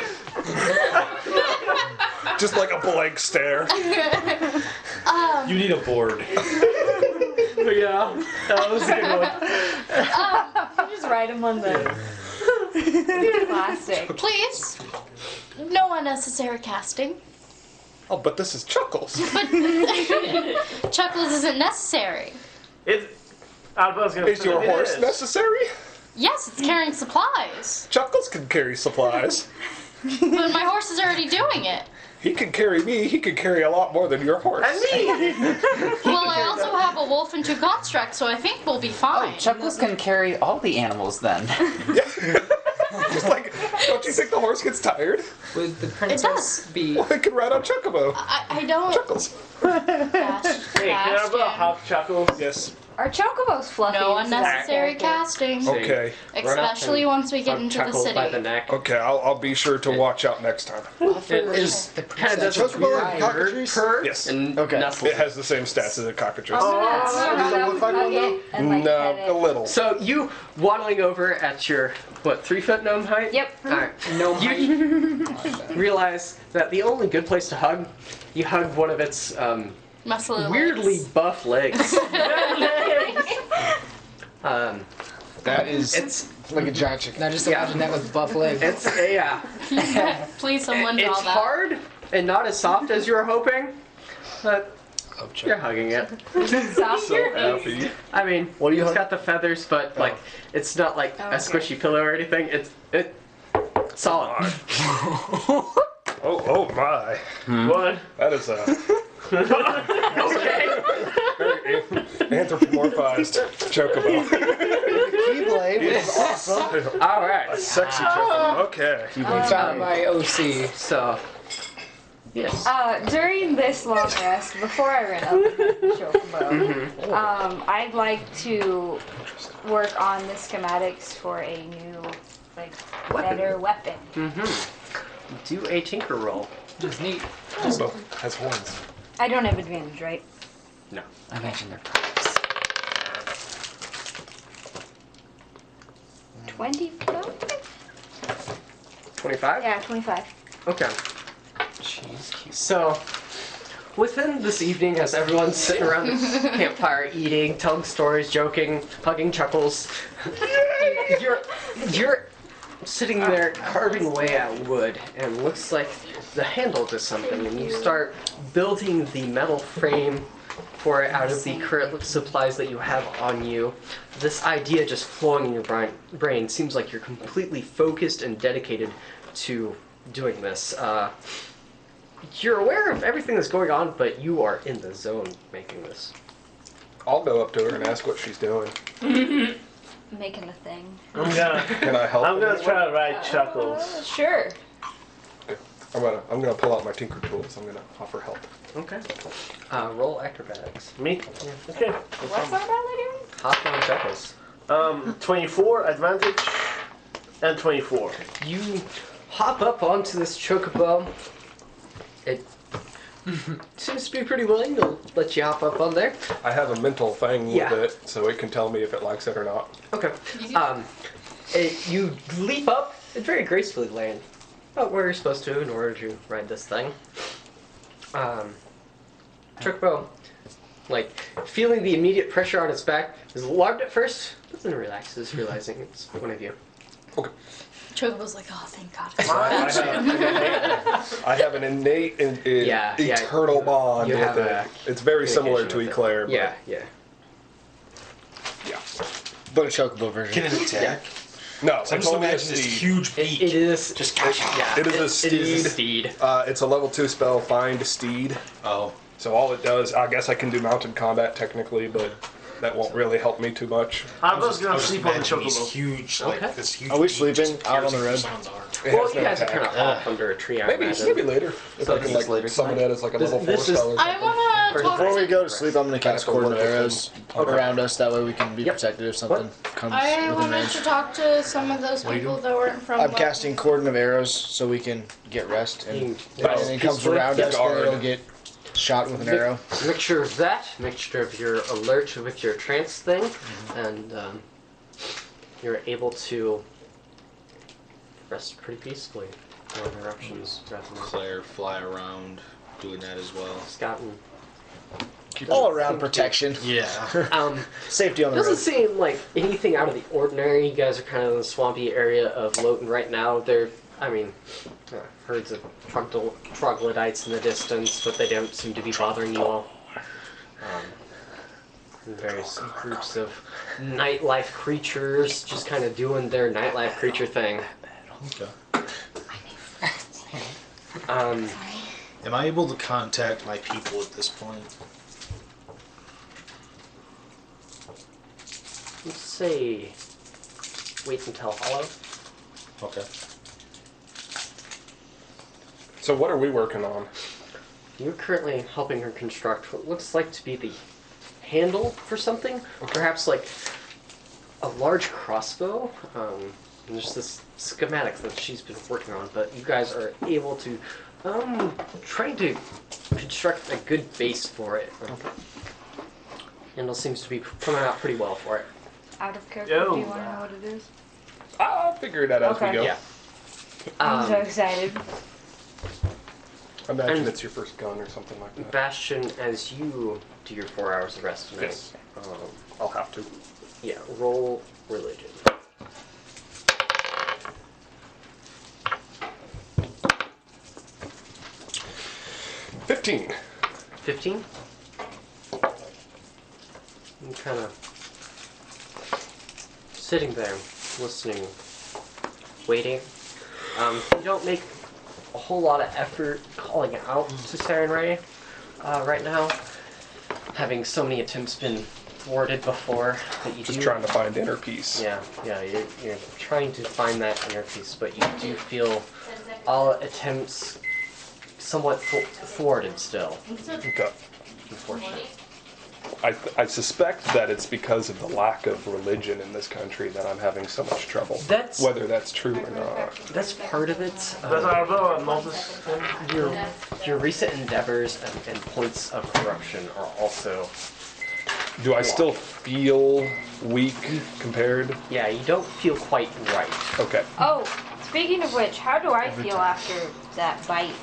Just like a blank stare. You need a board. yeah, that was a good one. Um, just ride him on the plastic. Please, no unnecessary casting. Oh, but this is Chuckles. But Chuckles isn't necessary. It, I was gonna Is your it horse is. necessary? Yes, it's carrying supplies, Chuckles can carry supplies. but my horse is already doing it. He can carry me. He can carry a lot more than your horse. And me! Well, I also have a wolf and two constructs, so I think we'll be oh, fine. Chuckles can carry all the animals then. Just like, don't you think the horse gets tired? Would the does. princess be? Well, it can ride on Chocobo. I, I don't. Chuckles. Bast- Hey, can I build a hop chuckles? Yes. Are chocobos fluffy? No This is our unnecessary casting. Okay. Especially once we get Hug into the Chuckles city. by the neck. Okay, I'll, I'll be sure to watch out next time. It is The kind of does a Chocobo and bird cockatrice? purr Yes. and Okay. nestles. It has the same stats as a cockatrice. Oh, Does that look like one though? No, a little. So you waddling over at your what three foot gnome height? Yep. All right. No you realize that the only good place to hug, you hug one of its um, Muscle legs. weirdly buff legs. um, That is it's like a giant chicken. Now just Yeah. imagine that with buff legs. it's a uh, Please, someone draw it's that. hard and not as soft as you were hoping, but you're hugging it. So happy. I mean, What do you it's hug? got the feathers, but like it's not like Oh, a okay. squishy pillow or anything. It's it solid. Oh, oh my. What? That is a okay. anthropomorphized chocobo. Keyblade, which is awesome. All right. Sexy chocobo. Okay. We found my OC. So Yes. Uh, during this long rest, before I run up with the chocobo, Mm-hmm. um, I'd like to work on the schematics for a new, like, better weapon. Mm-hmm. Do a tinker roll. Which is neat. Also has horns. I don't have advantage, right? No. I imagine they're products. 25? 25? Yeah, 25. Okay. Jeez. So, within this evening, as everyone's sitting around the campfire eating, telling stories, joking, hugging chuckles, you're you're sitting there carving away at wood, and it looks like the handle to something, and you start building the metal frame for it out of the current supplies that you have on you. This idea just flowing in your brain, brain seems like you're completely focused and dedicated to doing this. Uh, you're aware of everything that's going on, but you are in the zone making this. I'll go up to her and ask what she's doing. Making a thing. I'm gonna. Can I help? I'm in gonna try to write Uh, chuckles. sure. I'm gonna I'm gonna pull out my tinker tools. I'm gonna offer help. Okay. Uh, roll acrobatics. Me? Okay. What's our belly doing? Hop on chuckles. Um, 24 advantage and 24. You hop up onto this chocobo. It seems to be pretty willing to let you hop up on there. I have a mental thing Yeah. with it, so it can tell me if it likes it or not. Okay. Um, it, you leap up and very gracefully land about where you're supposed to in order to ride this thing. Um, Chocobo, like, feeling the immediate pressure on its back, is alarmed at first, but then relaxes, realizing it's one of you. Okay. Chocobo's like, oh, thank God. I have, I have an innate, in, in- Yeah, yeah. eternal bond You with have it. It's very similar to communication with it. Eclair. But Yeah, yeah. yeah. But a chocobo version. Can it attack? No, So I'm it's just only a imagining this steed. huge It, beak. it is. Just yeah. It is a It is a steed. steed. Uh, it's a level two spell, find steed. Oh. So all it does, I guess I can do mounted combat technically, but that won't really help me too much. I was I gonna was sleep on the imagining these chocobo. huge, like Okay. this huge. Are we sleeping out on the piercing road? Someone's arm. It Well, has you no guys are kind of off under a tree. I Maybe imagine. maybe later if So I can it's like later summon tonight? it as like a This- level four this is- spell or I something. want to talk Before we to. go to sleep, I'm gonna cast Back over cordon the arrows Okay. around us. That way we can be Yep. protected if something comes I within wanted range. to talk to some of those What are you people that weren't from. I'm level- casting cordon of arrows so we can get rest, and, You- and when it comes peacefully. around us, then Guard. it'll get shot with an arrow. Mixture of that, mixture of your alert with your trance thing, and um, you're able to rest pretty peacefully. No interruptions. Definitely. Claire fly around doing that as well. Scott and All around protection, Yeah. um, safety on the doesn't road. seem like anything out of the ordinary. You guys are kind of in the swampy area of Loten right now. There, I mean, uh, herds of troglo- troglodytes in the distance, but they don't seem to be bothering you all. Um, various groups of nightlife creatures just kind of doing their nightlife creature thing. Okay. Um, Am I able to contact my people at this point? let's say, wait until hollow. Okay. So what are we working on? You're currently helping her construct what looks like to be the handle for something, or perhaps like a large crossbow. Um, and there's this schematic that she's been working on, but you guys are able to um trying to construct a good base for it. Handle seems to be coming out pretty well for it. Out of character, do you want to know what it is? I'll figure it out as Okay. we go. Yeah. I'm so Um, excited. Imagine And- it's your first gun or something like that. Bastion, as you do your four hours of rest tonight, Yes. um, I'll have to. yeah, roll religion. Fifteen. 15? I'm kind of sitting there, listening, waiting. Um, you don't make a whole lot of effort calling out to Sarenrae uh, right now, having so many attempts been thwarted before that you Just do. trying to find inner peace. Yeah, yeah, you're, you're trying to find that inner peace, but you do feel all attempts somewhat th- thwarted still. Okay. Unfortunately. I, I suspect that it's because of the lack of religion in this country that I'm having so much trouble. That's- whether that's true or not. That's part of it. That's Um, Arabella and Moses. your your recent endeavors and, and points of corruption are also. Do I still feel weak compared? Yeah, you don't feel quite right. Okay. Oh, speaking of which, how do I feel after that bite?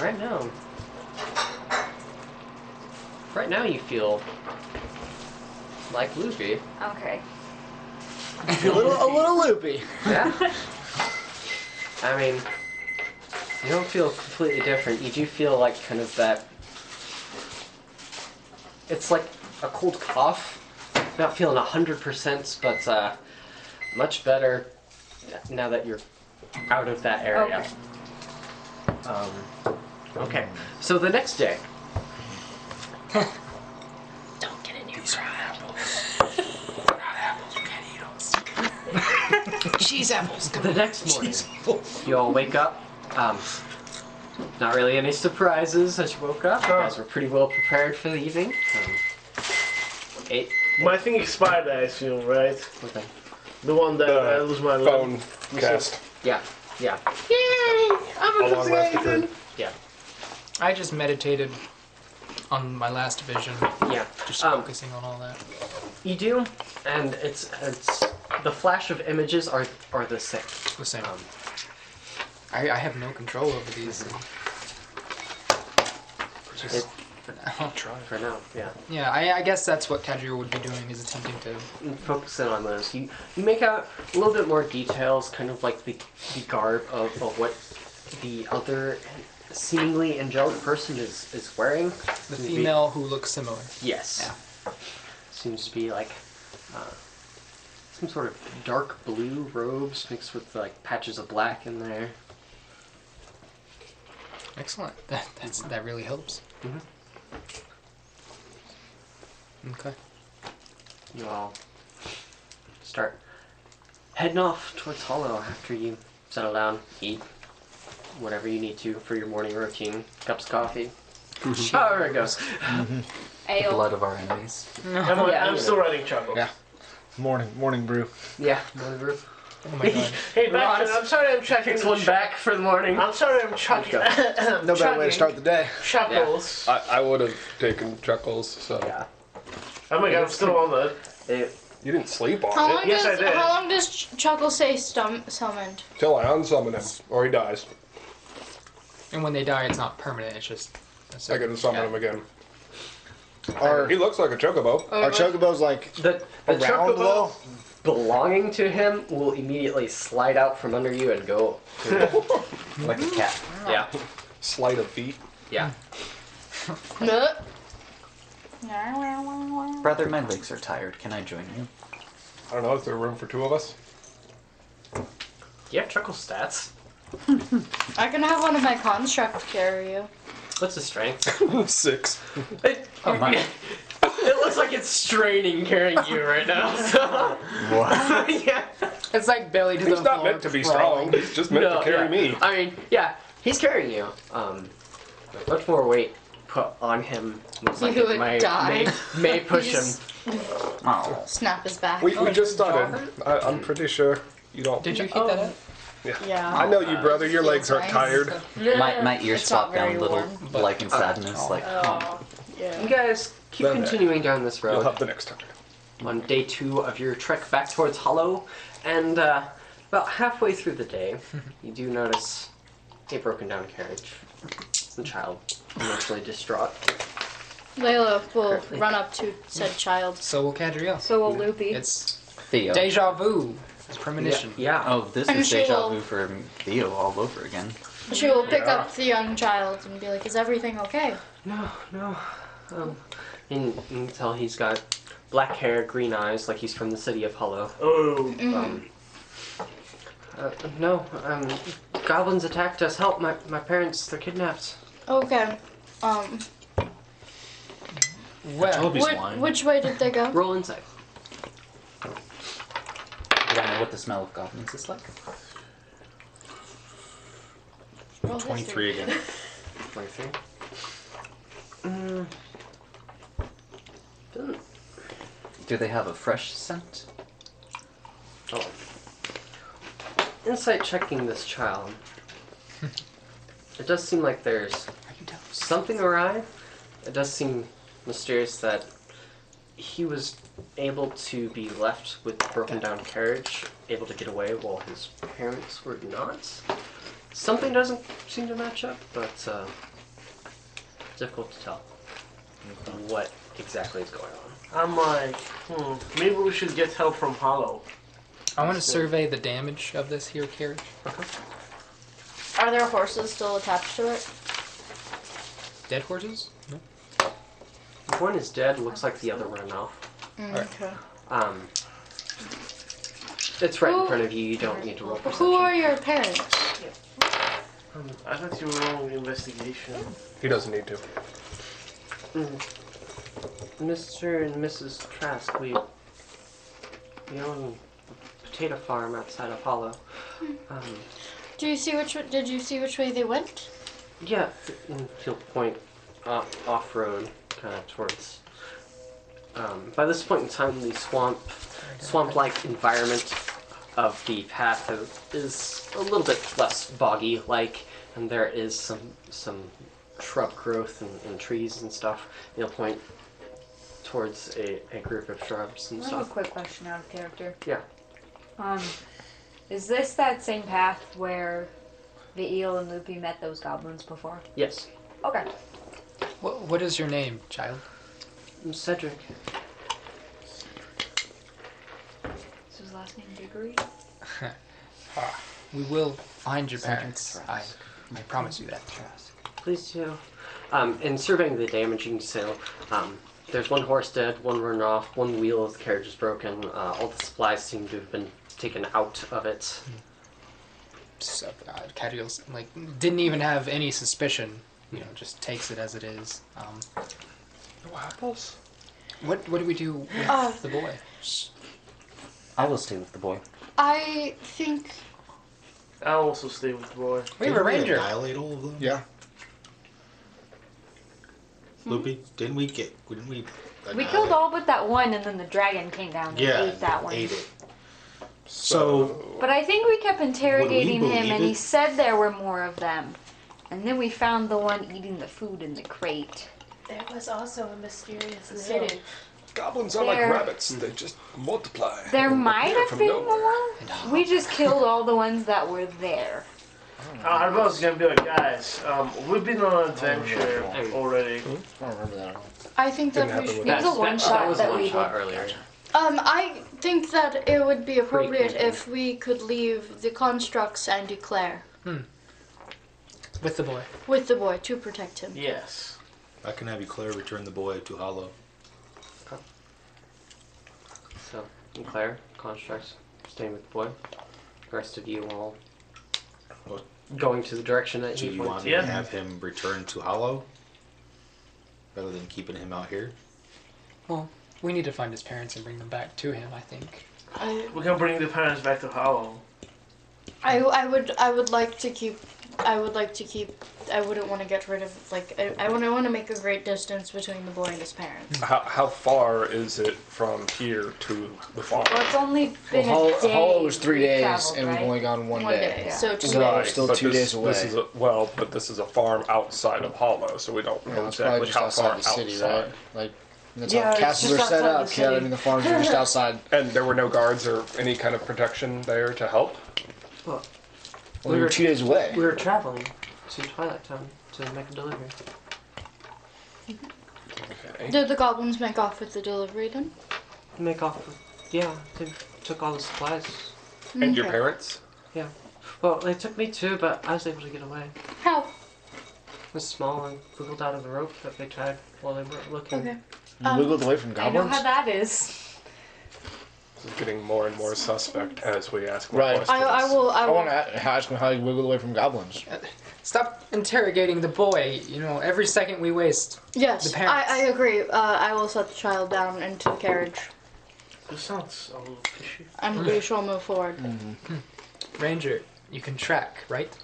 Right now. Right now, you feel like Loopy. Okay. a little, a little loopy. Yeah. I mean, you don't feel completely different. You do feel like kind of that. It's like a cold cough. Not feeling hundred percent, but uh, much better now that you're out of that area. Um, okay. So the next day. Don't get in your Cheese apples. Come The stick. Cheese apples the next morning, you all wake up. Um, not really any surprises as you woke up. You guys were pretty well prepared for the evening. Um, eight. My thing expired, I assume, right? what thing? The one that I lose my Phone cast. Yeah, yeah, Yay! I'm a long lasted it? yeah, I just meditated on my last vision, yeah. just Um, focusing on all that. You do, and it's it's the flash of images are are the same. The same. Um, I, I have no control over these. Just It- for now. for now, yeah. Yeah, I, I guess that's what Cadriel would be doing, is attempting to. focus in on those. You you make out a little bit more details, kind of like the the garb of, of what the other seemingly angelic person is is wearing. The Seems to be- female who looks similar. Yes. Yeah. Seems to be like uh, some sort of dark blue robes mixed with like patches of black in there. Excellent. That that's that really helps. Mhm. Okay. You all start heading off towards Hollow after you settle down, eat whatever you need to for your morning routine. Cups of coffee. Mm-hmm. oh, there it goes. Mm-hmm. Ale. Blood of our enemies. I'm, Yeah, I'm still writing Choco. Yeah. Morning, morning brew. Yeah, morning brew. Oh my god. Hey, We're Bastion, honest. I'm sorry I'm tracking Takes one back for the morning. I'm sorry I'm chucking. No better way to start the day. Chuckles. I, I would have taken chuckles, so Yeah. Oh my god, I'm still on the. It, you didn't sleep on How it long Yes, I did. how long does Ch- Chuckle say stum- summoned? till I unsummon him or he dies. And when they die, it's not permanent. It's just. That's I get to summon Yeah. him again. Our, He looks like a chocobo. our chocobos like the the around chocobo though. Belonging to him will immediately slide out from under you and go. Like a cat. Yeah. Sleight of feet. Yeah. Brother, my legs are tired. Can I join you? I don't know. Is there room for two of us? You have chuckle stats. I can have one of my construct carry you. What's the strength? Six. Oh my. It looks like it's straining carrying you right now. So. What? yeah. It's like belly to He's the not floor meant to be crawling. strong. He's just meant No, to carry yeah. me. I mean, yeah, he's carrying you. Um, much more weight put on him. Looks like You it would may, die. May, may push him. Oh. snap his back. We, we just started. I, I'm pretty sure you don't. Did you heat Oh. that up? yeah. I know you, brother. Your legs aren't nice. tired. My, my ears It's not flop down very a little, warm. Like in sadness. Like, oh. Yeah. You guys keep Then- continuing down this road. You'll road have the next turn. on day two of your trek back towards Hollow, and uh, about halfway through the day, you do notice a broken down carriage. The child, emotionally distraught. Layla will run up to said child. So will Cadriel. So will Loopy. It's Theo. deja vu. It's premonition. Yeah. Oh, this I'm is sure deja we'll- vu for Theo all over again. She will pick Yeah. up the young child and be like, "Is everything okay?" No, no. Um, and you can tell he's got black hair, green eyes, like he's from the city of Hollow. Oh. Um, uh, no, um, goblins attacked us. Help! My my parents, they're kidnapped. Okay. Um. Well, Which, which way did they go? Roll insight. Do I know what the smell of goblins is like? Roll Twenty-three again. 23. Mm. Doesn't. Do they have a fresh scent? Oh. Insight checking this child. it does seem like there's something awry. It does seem mysterious that he was able to be left with a broken down carriage, able to get away while his parents were not. Something doesn't seem to match up, but uh, difficult to tell what exactly is going on. I'm like, hmm, maybe we should get help from Hollow. I want to survey the damage of this here carriage. Are there horses still attached to it? Dead horses? No. One is dead. Looks like the other ran off. Okay. Um, it's right in front of you. You don't need to roll perception. Who are your parents? Um, I thought you were wrong with investigation. He doesn't need to. Mr. and Mrs. Trask, we we own a potato farm outside of Hollow. Um, Do you see which? Did you see which way they went? yeah, he'll point uh, off road, kind of towards. Um, by this point in time, the swamp, swamp-like environment of the path is a little bit less boggy-like, and there is some some shrub growth and, and trees and stuff. He'll point towards a, a group of shrubs and I have a stuff. quick question out of character. Yeah. Um, is this that same path where the eel and Loopy met those goblins before? Yes. Okay. What, what is your name, child? I'm Cedric. Is his last name Diggory? We will find your Cedric parents. I, Trask. I promise you that. Please do. Um, in surveying the damage, you can tell um, there's one horse dead, one run off, one wheel of the carriage is broken. Uh, all the supplies seem to have been taken out of it. So, uh, Cadriel's like didn't even have any suspicion. You know, just takes it as it is. Um, No apples? what what do we do with Uh, the boy? I will stay with the boy. I think I'll also stay with the boy. We have a Didn't ranger. annihilate all of them. Yeah. Loopy, mm-hmm. didn't we get? Didn't we? We killed all but that one, and then the dragon came down and Yeah, ate that one. ate it. So But I think we kept interrogating him, believe and he it? said there were more of them. And then we found the one eating the food in the crate. There was also a mysterious So- native. Goblins are like There- rabbits. They just multiply. There might have been nowhere. more. We just killed all the ones that were there. Uh, I was gonna be like, guys, um, we've been on an adventure already. I don't remember that at all. I think that we happen should. with It was a one that- shot that was that a one we shot did. earlier. Um, I think that it would be appropriate if we could leave the constructs and declare With the boy. with the boy to protect him. Yes. I can have you, Claire, return the boy to Hollow. So, and Claire, constructs, staying with the boy. The rest of you all What? Going to the direction that Do he you want pointed. me Yeah. to have him return to Hollow rather than keeping him out here? Well, we need to find his parents and bring them back to him. I think. I, We can bring the parents back to Hollow. I, I would I would like to keep I would like to keep I wouldn't want to get rid of like I, I wouldn't want to make a great distance between the boy and his parents. How, how far is it from here to the farm? Well, it's only been Well, a Hol- day. Hollow was three we days, traveled, and we've right? only gone one, One day, Yeah. so two So Right, days. still but two this, days This away. is a, well, but this is a farm outside of Hollow, so we don't know Yeah, it's probably exactly just how outside far the city, outside. right? Like that's Yeah, how it's castles just are set outside up. the Yeah, I city. mean the farms are just outside. And there were no guards or any kind of protection there to help. Well, We you're were- two days away. We were traveling to Twilight Town to make a delivery. Okay. Did the goblins make off with the delivery then? Make off. with- Yeah, they took all the supplies. And your Okay. parents? Yeah. Well, they took me too, but I was able to get away. How? I was small and wiggled out of the rope that they tied while they were looking. Okay. You Um, wiggled away from goblins? I know goblins. how that is. This is getting more and more suspect as we ask more Right. questions. I, I will I I will want to ask him how you wiggled away from goblins. Uh, stop interrogating the boy. You know, every second we waste. Yes, the parents. I, I agree. Uh, I will set the child down into the carriage. This sounds a little fishy. I'm And we shall move forward. Mm-hmm. Hmm. Ranger, you can track, right?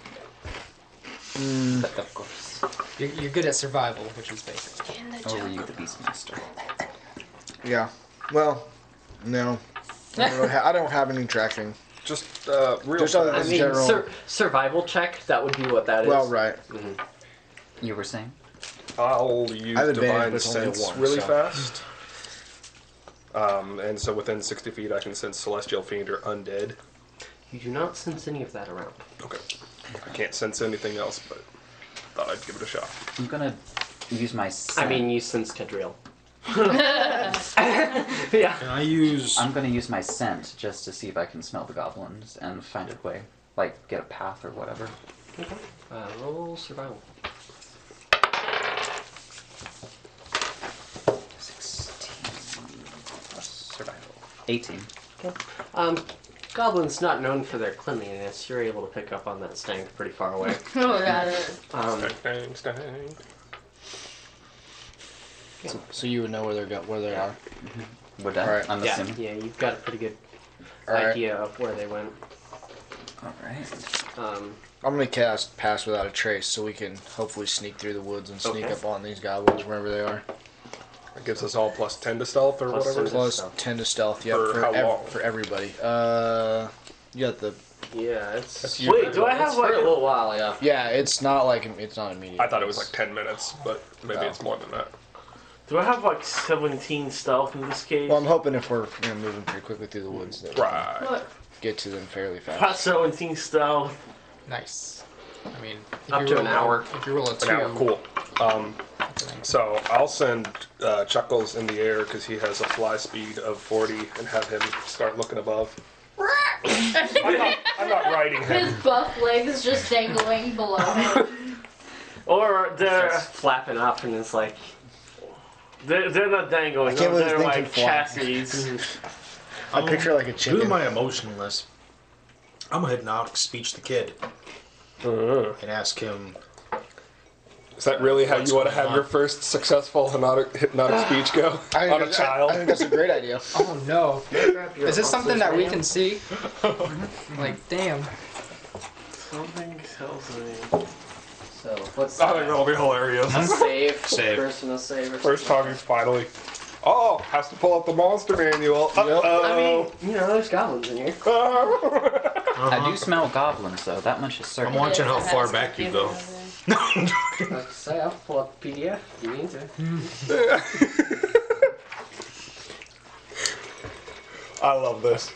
But of course. You're, you're good at survival, which is basic. Or were oh, you the Beastmaster? Yeah. Well, no. I don't, ha- I don't have any tracking. Just uh, real Just other I than- mean, general- sur- survival check. That would be what that is. Well, right. You were saying? I'll use I have advantage, divine but it's only a sense one, really so. fast. Um, and so within 60 feet, I can sense celestial fiend or undead. You do not sense any of that around. Okay. I can't sense anything else, but thought I'd give it a shot. I'm gonna use my. I mean, you sense Cadriel. yeah. Can I use? I'm gonna use my scent just to see if I can smell the goblins and find a way, like get a path or whatever. Okay. Uh, roll survival. Sixteen plus survival. Eighteen. Um, goblins not known for their cleanliness. You're able to pick up on that stank pretty far away. Oh god. Um, Dang, dang. So, so you would know where they're go- where they are. Would I? Alright. I'm yeah, assuming. yeah, you've got a pretty good All right. idea of where they went. All right. Um, I'm gonna cast Pass Without a Trace so we can hopefully sneak through the woods and sneak Okay. up on these goblins wherever they are. That gives us all plus 10 to stealth or Plus whatever. 10 to Plus stealth. 10 to stealth, yep, For for, how ev- long? for everybody. Uh, you got the. yeah, it's. That's you. Wait, do I have It's for like a little while, yeah. Yeah, it's not like it's not immediate. I thought it was like 10 minutes, but maybe Oh. it's more than that. Do I have like 17 stealth in this case? Well, I'm hoping if we're you know, moving pretty quickly through the woods that we can Right. Look. get to them fairly Past fast. 17 stealth. Nice. I mean, if Up you to roll an a- hour. If you roll a two, An hour, cool. Um, so I'll send uh, Chuckles in the air because he has a fly speed of 40 and have him start looking above. I'm not, I'm not riding him. His buff legs just dangling below him. Or they're Starts flapping up, and it's like. They're, they're not dangling. I can't no, believe they're this like thing chassis. I picture like a Due chicken. to my emotionless, I'm gonna hypnotic speech the kid Uh, and ask him. is that really how you want to have on? your first successful hypnotic, hypnotic speech go? I think on a that's- I- child? I, think that's a great idea. Oh no! Is this something that we can see? like, damn. Something tells me. So, what's I think that'll be hilarious. save? Save. Personal save. Or First something? time he's finally. Oh, has to pull out the monster manual. Uh-oh. I mean, you know, there's goblins in here. I do smell goblins though. That much is certain. I'm watching how far back you given go. over there. Like I say, I'll pull up the PDF if you need to. I love this.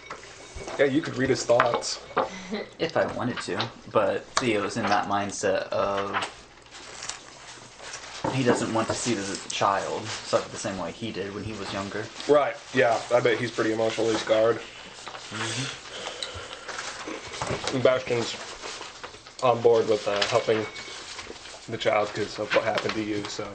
Yeah, you could read his thoughts. If I wanted to, but Theo's in that mindset of he doesn't want to see this as a child, suffer the same way he did when he was younger. Right. Yeah, I bet he's pretty emotionally scarred. And Bastion's on board with uh, helping the child because of what happened to you. So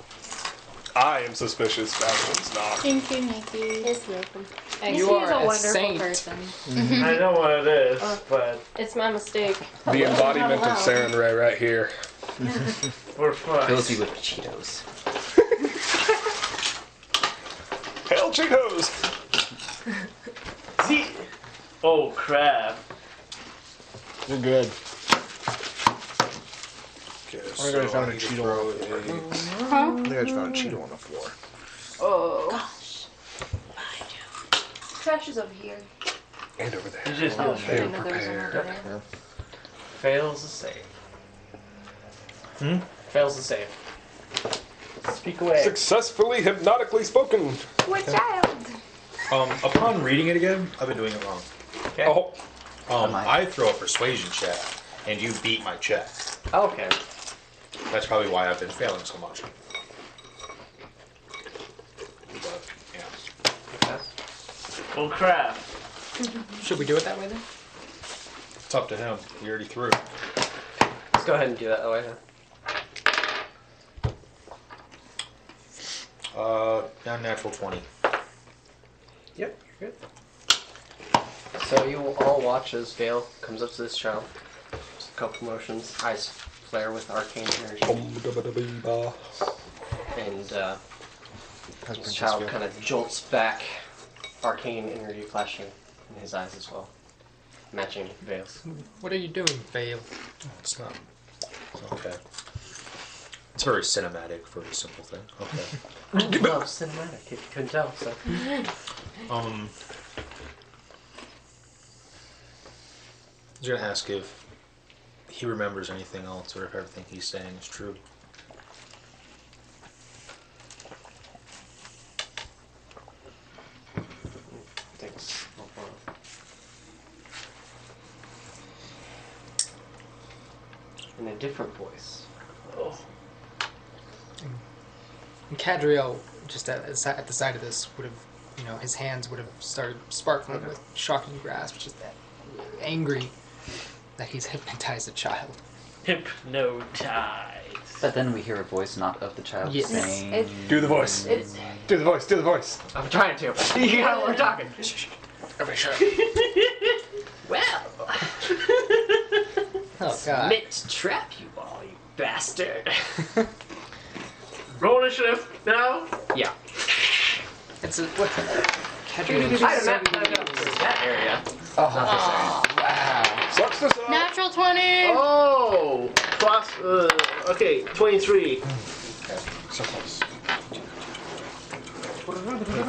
I am suspicious Bastion's not. Thank you, Nikki. It's welcome. You He are a a wonderful saint. person. I know what it is, uh, but It's my mistake. The embodiment of Saren Ray right here. we're fine. Fills you with Cheetos. Hail Cheetos! See? Oh crap. You're good. Okay, I think I found a need to Cheeto. throw I think I just found a Cheeto on the floor. Oh. Gosh. Trash is over here. And over there. You just Oh, go I fail. didn't know there was one over there. Fails the save. Hmm? Fails the save. Speak away. Successfully hypnotically spoken. What child? Um, upon reading it again, I've been doing it wrong. Okay. Oh, Um, I? I throw a persuasion check, and you beat my check. Okay. That's probably why I've been failing so much. But, yeah. Oh crap. Should we do it that way then? It's up to him. He already threw. Let's go ahead and do that that way. Uh, non-natural 20. Yep, you're good. So you all watch as Vael comes up to this child. Just a couple motions. Eyes flare with arcane energy. Bum-ba-da-ba-dee-ba. And uh, How's this Princess child kind of jolts back, arcane energy flashing in his eyes as well. Matching Vael's. What are you doing, Vale? It's not. Okay. It's very cinematic for a simple thing. Okay. Love cinematic. If you couldn't tell, so. Um. I was gonna ask if he remembers anything else or if everything he's saying is true. Thanks. In a different voice. Oh. And Cadriel, just at, at the side of this, would have, you know, his hands would have started sparkling with shocking grasp, just that angry that he's hypnotized a child. Hypnotized. But then we hear a voice not of the child Yes. saying. It's- Do the voice. It's Do the voice. Do the voice. I'm trying to. you know we're talking. Everybody shut up. Well, Oh god. meant to trap you all, you bastard. Roll initiative now. yeah. It's a what? Cadriel. I don't know. I don't know. That area. Oh, wow. Sucks this up. Natural 20! Oh, plus. Uh, okay, 23. So close.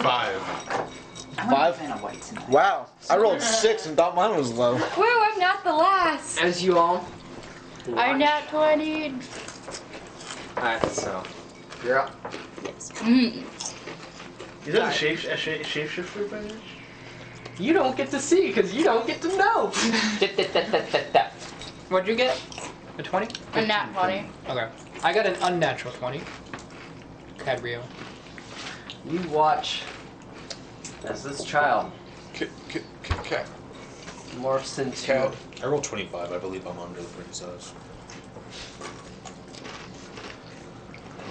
Five. Five. Fan of white tonight. Wow. I rolled six and thought mine was low. woo! I'm not the last. As you all. I nat 20. Alright, so. You're up. Mm. Is that a shape a shape shapeshifter by any chance? You don't get to see because you don't get to know. What'd you get? A 20? A nat 20. Okay. I got an unnatural 20. Cadrio. you watch as this child K- k- k- cat. morphs into. Cat. I rolled 25. I believe I'm under the princess.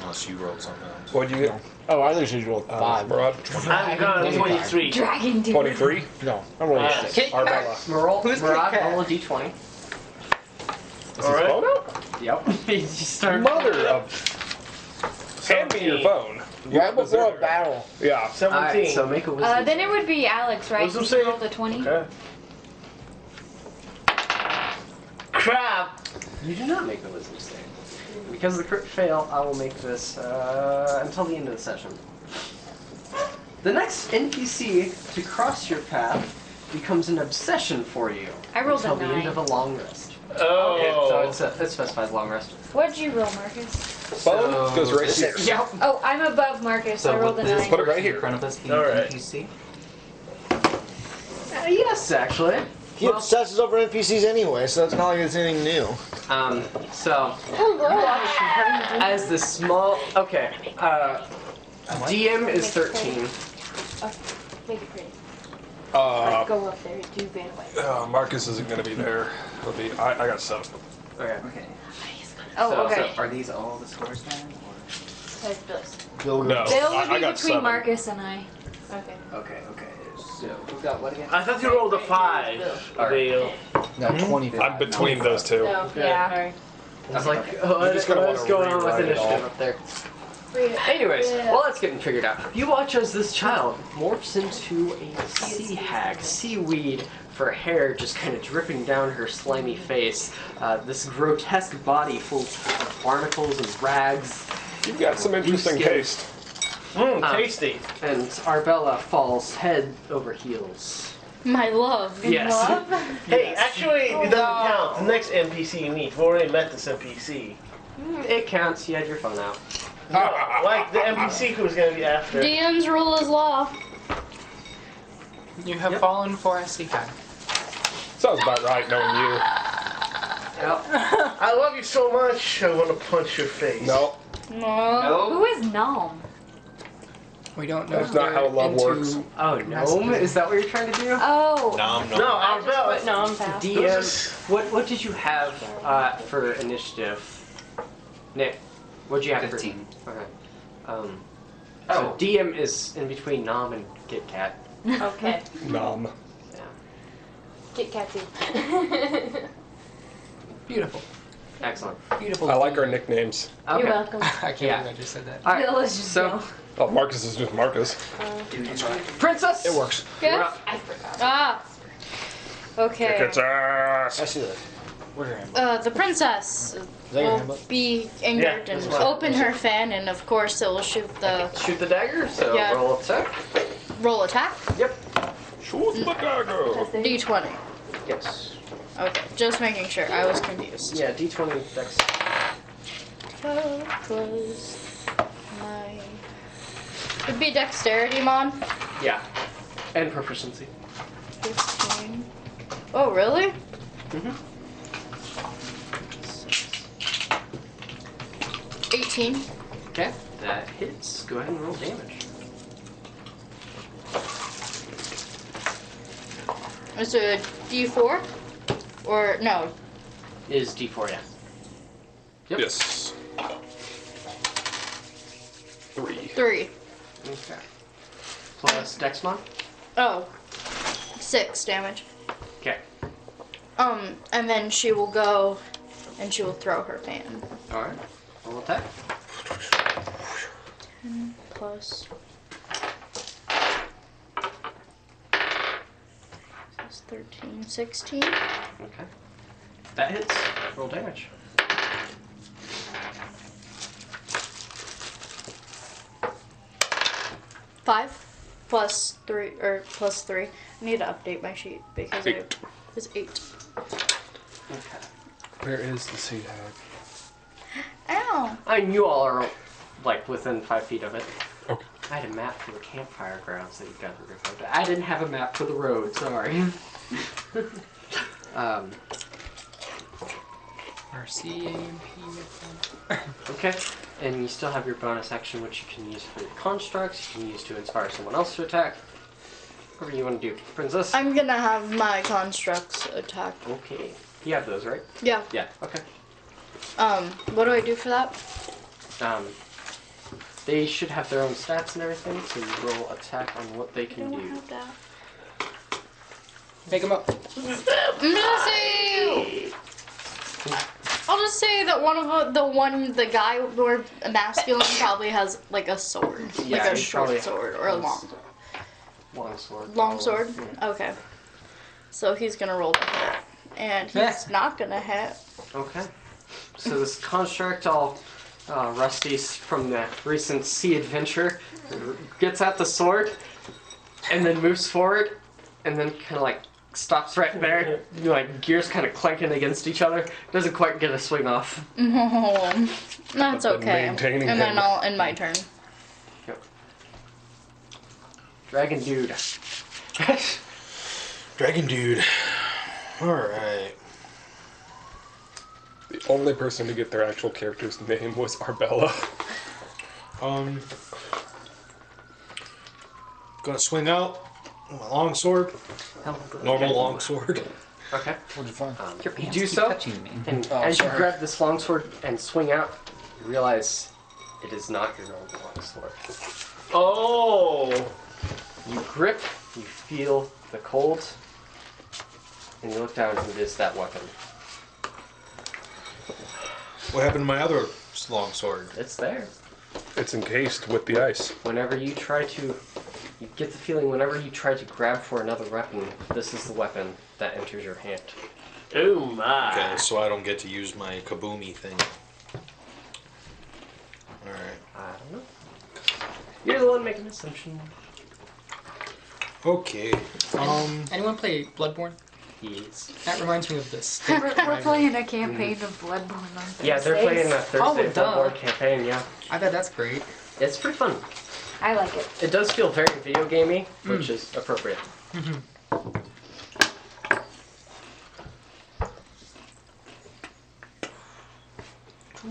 Unless you rolled something else. What'd you get? Oh, I think you rolled five. Murad? I'm gonna 23. Dragon dude. 23? No, I rolled Uh, six. Arbella. Marol, Who's Murad, Kit Kat? roll a d20. Alright. Yep. you start. Mother of. Hand me your phone. Right before Berserker. a battle. Yeah. 17. Alright, so make a wisdom. Uh, then it would be Alex, right? Wisdom Since you save. rolled a 20. Okay. Crap! You do not make the wisdom save. Because of the crit fail, I will make this uh, until the end of the session. The next NPC to cross your path becomes an obsession for you. I rolled a until the end of a long rest. Oh. So it's a, it specifies long rest. What'd you roll, Marcus? Phone goes right here. Yep. Oh, I'm above Marcus. I So rolled a this nine. Put it right here. in front of us be Alright. NPC? Uh, yes, actually. He obsesses over NPCs anyway, so it's not like it's anything new. Um, so as the small okay, uh, DM is thirteen. Make it pretty. Uh, Go up there, do bandwagon. uh, Marcus isn't gonna be there. He'll be. I, I got seven. Okay. Okay. Oh, So- okay. Are these all the scores then? Or? That's Bills. Bill No, Bill I, would I be got between seven. Marcus and I. Okay. Okay, okay. So we've got what again? I thought you rolled a 5. Alright. Vael. No, 25. I'm between those two. So, yeah. I was like, oh, just gotta what is going on with rewrite initiative up there? Anyways, while that's getting figured out, you watch as this child morphs into a sea hag, seaweed for hair just kind of dripping down her slimy face. Uh, this grotesque body full of barnacles and rags, You've got some interesting taste. Mmm, Um, tasty. and Arbella falls head over heels. My love. Yes. Love? Hey, actually, it doesn't count. The next NPC you meet, we've already met this NPC. Mm, It counts. You had your phone out. No, like the NPC who's gonna be after. DM's rule is law. You have Yep. fallen for a sea hag. Sounds about right, knowing you. Yep. I love you so much, I want to punch your face. No, No. Who is Nom? We don't know. That's if not they're how love into- works. Oh, gnome? Is that what you're trying to do? Oh. Nom nom. No, our bell. No, I'm fast. DM. What what did you have uh, for initiative? Nick, what'd you have 15. for? Okay. Um. Oh. So DM is in between Nom and Kit Kat. Okay. nom. Yeah. Kit Kat too. Beautiful. Excellent. Beautiful. I like our nicknames. Okay. You're welcome. I can't Yeah. believe I just said that. All right. Bill is just So, Bill. Oh, Marcus is just Marcus. Princess. It works. You're Yes? I forgot. Ah. Kick Okay. its ass. I see that. Where's your handbook? Uh, the princess that your will handbook? be Yeah, angered that's and mine. open her fan, and of course it will shoot the Shoot the dagger, so Yeah. roll attack. roll attack. Yep. Shoot the dagger. D20. Yes. Okay, just making sure. I was confused. Yeah, d20 dex. Twelve plus nine. It'd be dexterity, Mon. Yeah. And proficiency. Fifteen. Oh, really? Mhm. Eighteen. Okay, that hits. Go ahead and roll damage. Is it a D4? Or no? Is d4, yeah. Yep. Yes. Three. Three. Okay. Plus Dex mod. Oh. Six damage. Okay. Um, and then she will go and she will throw her fan. Alright. Roll attack. Plus. That's 13, 16. Okay. That hits. Roll damage. Five plus three, or plus three. I need to update my sheet because Eight. it is eight. Okay. Where is the sea hag? Ow! I mean, you all are like within five feet of it. Okay. I had a map for the campfire grounds that you guys were going to I didn't have a map for the road. Sorry. um. RCAMP. Okay. And you still have your bonus action, which you can use for your constructs. You can use to inspire someone else to attack. Whatever you want to do, princess. I'm gonna have my constructs attack. Okay. You have those, right? Yeah. Yeah. Okay. Um, what do I do for that? Um. They should have their own stats and everything, so you roll attack on what they I can don't do. have that. Make them up. I'm gonna say. I'll just say that one of the, the one the guy more masculine probably has like a sword, Yeah, like a short sword or a long Long sword. long sword. Yeah. Okay, so he's gonna roll the hit, and he's not gonna hit. Okay. So this construct, all uh, rusty from the recent sea adventure, gets at the sword, and then moves forward, and then kind of like stops right there. You like gears kind of clanking against each other. Doesn't quite get a swing off. That's But okay. maintaining And then him. I'll end my turn. Dragon dude. Dragon dude. Alright. The only person to get their actual character's name was Arbella. Um. Gonna swing out. With My long sword. Normal long sword. Okay. What'd you find? Um, Your you hands do keep so, touching me. and Oh, as you grab this long sword and swing out, you realize it is not your normal long sword. Oh! You grip, you feel the cold, and you look down and it is that weapon. What happened to my other long sword? It's there. It's encased with the ice. Whenever you try to, you get the feeling whenever you try to grab for another weapon, this is the weapon that enters your hand. Oh my. Okay, so I don't get to use my kaboomy thing. Alright. I don't know. You're the one making an assumption. Okay. Um. Anyone play Bloodborne? Yes. That reminds me of this. We're, we're playing a campaign of Bloodborne on Thursdays. Yeah, they're playing a Thursday Oh, duh. Bloodborne campaign. Yeah, I bet that's great. it's pretty fun. I like it. It does feel very video gamey, which is appropriate.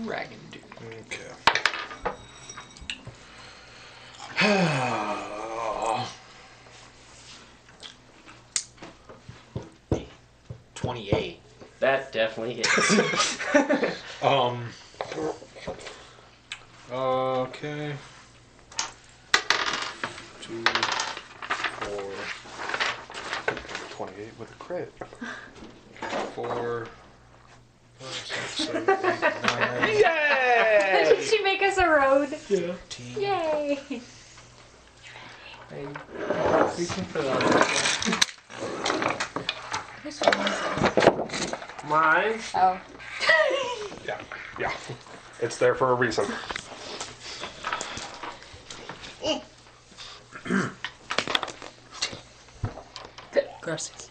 Dragon dude. Okay. Twenty-eight. That definitely hits. Um. Okay. Two, four, 28 with a crit. four, five, six, seven, eight, nine, Did she make us a road? yeah. ten. Yay! mine. Oh. Yeah, yeah. It's there for a reason. Gracias.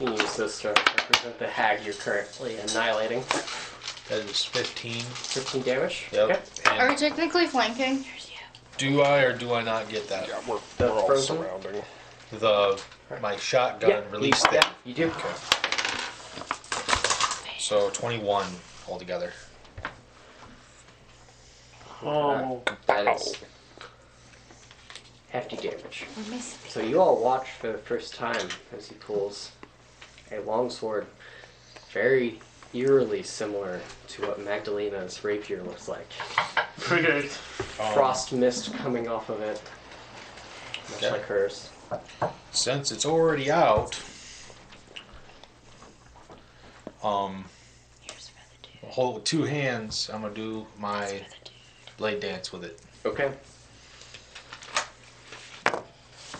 You can use this to represent the hag you're currently annihilating. That is 15. 15 damage. Yep. Okay. Are we And technically flanking? do I or do I not get that? Yeah, we're, The we're all frozen? surrounding. The my shotgun Yeah, release you, thing. yeah, you do. Okay. So 21 altogether. Oh. That is hefty damage. So you all watch for the first time as he pulls a longsword, very eerily similar to what Magdalena's rapier looks like. Figured. Um, Frost mist coming off of it, much Okay. like hers. Since it's already out, um, I'll hold it with two hands. I'm gonna do my blade dance with it. Okay.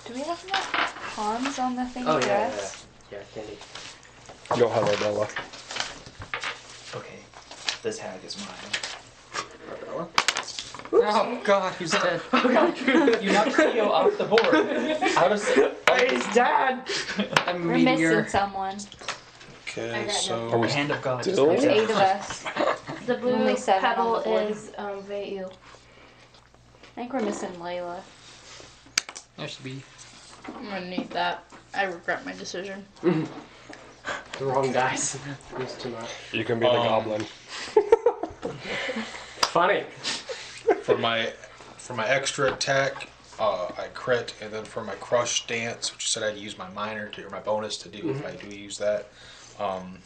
Do we have enough pawns on the thing Oh yeah, yeah, dress? yeah. Yeah, Candy. Yo, hello, Bella. Okay, this hag is mine. Barbella. Oh God, who's dead? You knocked Theo off the board. I was. Hey, he's dead. A We're meteor. missing someone. Okay, so Are we Hand of God. still? There's eight of us. The blue Only seven on pebble the board. is um, Veiu. I think we're missing Layla. There should be. I'm gonna need that. I regret my decision. The wrong guys. Used too much. You can be the Um, goblin. Funny. for my for my extra attack, uh, I crit, and then for my crush dance, which said I'd use my minor to or my bonus to do if I do use that, um,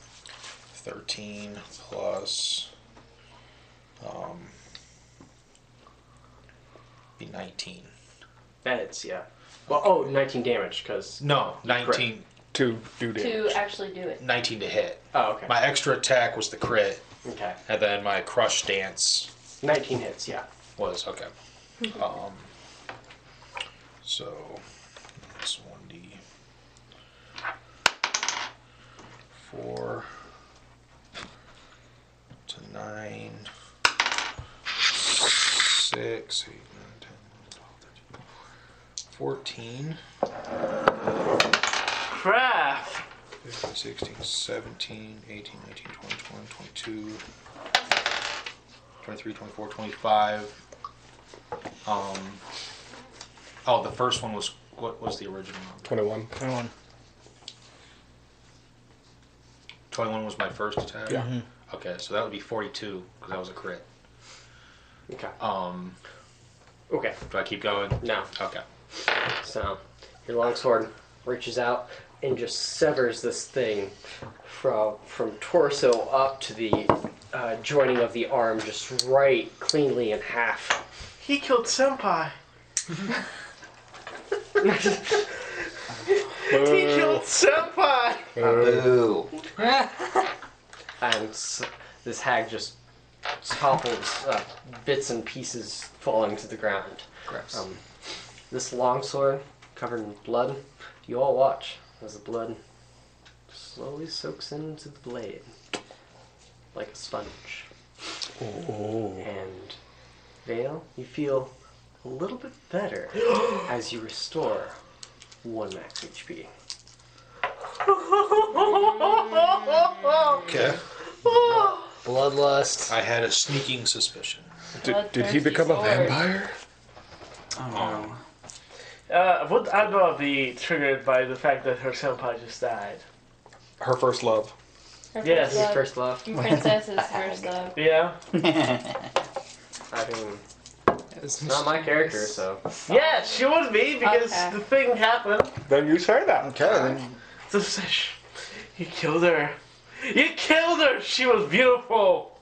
thirteen plus um, be nineteen. That hits, yeah. Well, oh, 19 damage, because. No, 19, To do To damage. actually do it. 19 to hit. Oh, okay. My extra attack was the crit, Okay. and then my crush dance 19 hits, yeah. was okay. Um, so that's one d four to nine, six, eight, nine, 10, 12, 13, 14, Crap. 15, 16, 17, 18, 19, 20, 21, 22, 23, 24, 25. Um, oh, the first one was, what was the original number? 21. Anyone? 21 was my first attack? Yeah. Okay, so that would be 42, because that was a crit. Okay. Um, Okay. do I keep going? No. Okay. so your longsword reaches out and just severs this thing from from torso up to the uh, joining of the arm, just right cleanly in half. He killed Senpai. He killed Senpai. Boo. and s- this hag just topples, uh, bits and pieces falling to the ground. Gross. Um, this longsword covered in blood. You all watch as the blood slowly soaks into the blade like a sponge. And Vael, you feel a little bit better as you restore one max HP. okay. Bloodlust. I had a sneaking suspicion. Did, did he Bloodthirsty become a sword. vampire? Oh no. Uh, would Adwa be triggered by the fact that her senpai just died? Her first love. Her Yes. first love. First love. Princess's first love. Yeah. I mean, it's not my character, so. Yeah, she would be because Okay. the thing happened. Then you say that. Okay, then. So you killed her. You killed her. She was beautiful.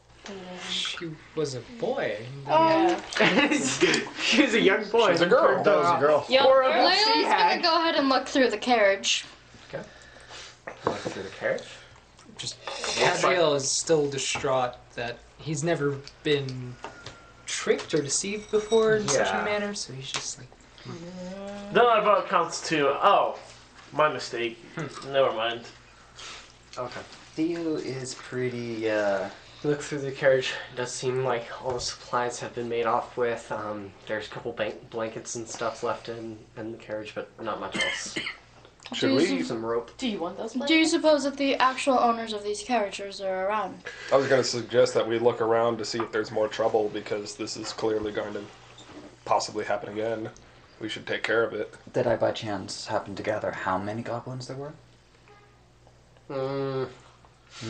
She was a boy. Oh. Yeah. she was a young boy. She's a girl. That was a girl. Yo, Horrible Layla's sea gonna hag. go ahead and look through the carriage. Okay. Look through the carriage. Just Gabriel is still distraught that he's never been tricked or deceived before in such a manner, so he's just like, Then I brought counts to. Oh, my mistake. Hmm. Never mind. Okay. Theo is pretty. uh... Look through the carriage. It does seem like all the supplies have been made off with. Um, there's a couple bank- blankets and stuff left in, in the carriage, but not much else. Should Do you we? Some rope. Do you want those? Do you suppose that the actual owners of these carriages are around? I was going to suggest that we look around to see if there's more trouble because this is clearly going to possibly happen again. We should take care of it. Did I by chance happen to gather how many goblins there were? Mm,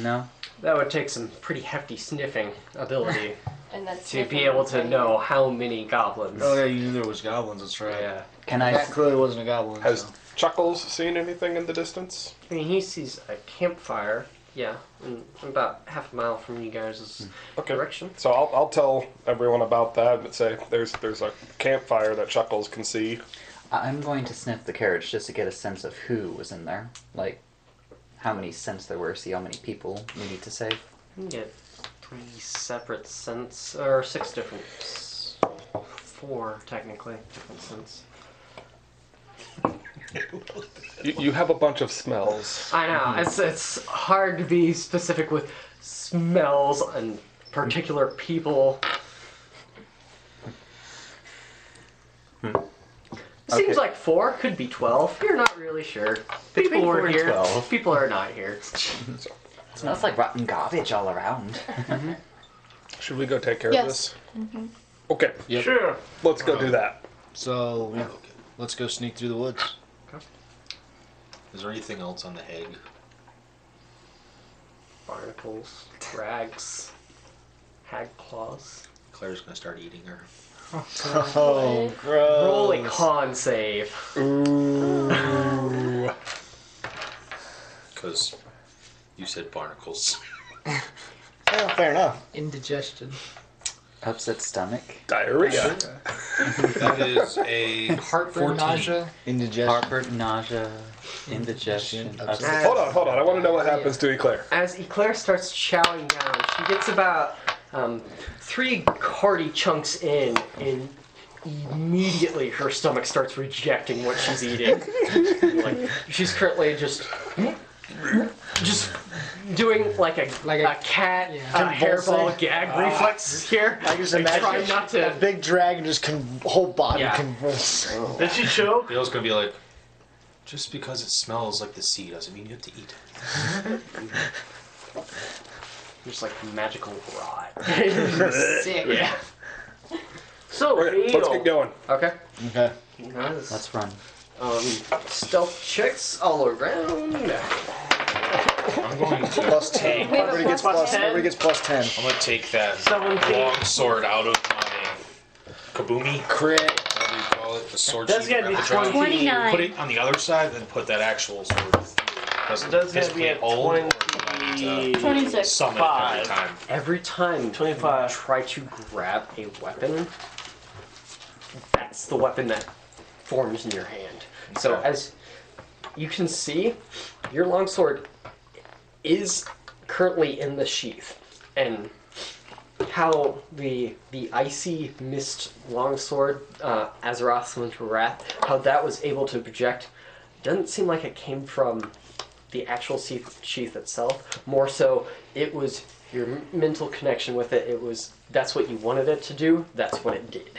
No. that would take some pretty hefty sniffing ability And that's to be able to know how many goblins. Oh yeah, you knew there was goblins. That's right. Yeah. Can I? That clearly wasn't a goblin. Has so. Chuckles seen anything in the distance? I mean, he sees a campfire. Yeah, in about half a mile from you guys' hmm. Okay. direction. So I'll, I'll tell everyone about that and say there's there's a campfire that Chuckles can see. I'm going to sniff the carriage just to get a sense of who was in there. Like, how many cents there were, see how many people we need to save. You can get three separate cents, or six different. Four, technically, different scents. You, you have a bunch of smells. I know, hmm. it's, it's hard to be specific with smells and particular people. Seems Okay. like four, could be twelve. You're not really sure. People Between were here. 12. People are not here. It smells like rotten garbage all around. Mm-hmm. Should we go take care Yes. of this? Mm-hmm. Okay, Yep. Sure. let's go do um, that. So we, let's go sneak through the woods. Is there anything else on the egg? Barnacles, rags, hag claws. Claire's gonna start eating her. Oh, gross. Roll a con save. Ooh. Because you said barnacles. Yeah, fair enough. Indigestion. Upset stomach. Diarrhea. That is a Heartburn, 14. nausea. Indigestion. Heartburn, nausea, indigestion, Upset. upset. Hold on, hold on. I want to know what oh, happens to Eclair. As Eclair starts chowing down, she gets about um, three hearty chunks in, and immediately her stomach starts rejecting what she's eating. like she's currently just, just doing like a Like a, a- cat yeah. uh, hairball gag reflex here. I just Like, imagine trying not to. a big dragon just con- whole body Yeah. convulse. Did she choke? Dale's gonna be like, just because it smells like the sea doesn't mean you have to eat it. Just like magical rot. Sick. yeah. So, Okay, let's get going. Okay. Okay. Nice. Let's run. Um, stealth checks all around. I'm going to. Plus ten. We Everybody gets plus plus. 10. Everybody gets plus ten. I'm gonna take that 17. long sword out of my kaboomy, Crit. whatever you call it, the sword That's sheath gonna be around the dragon. 20. 29. Put it on the other side, then put that actual sword. Doesn't That's gonna physically be at hold, 20. I to 26. Summon it every Five. time. Every time 25. you try to grab a weapon, that's the weapon that forms in your hand. So Okay. as you can see, your longsword is currently in the sheath, and how the the icy mist longsword, uh, Azeroth's Winter Wrath, how that was able to project, doesn't seem like it came from the actual sheath, itself. More so, it was your mental connection with it. It was that's what you wanted it to do. That's what it did.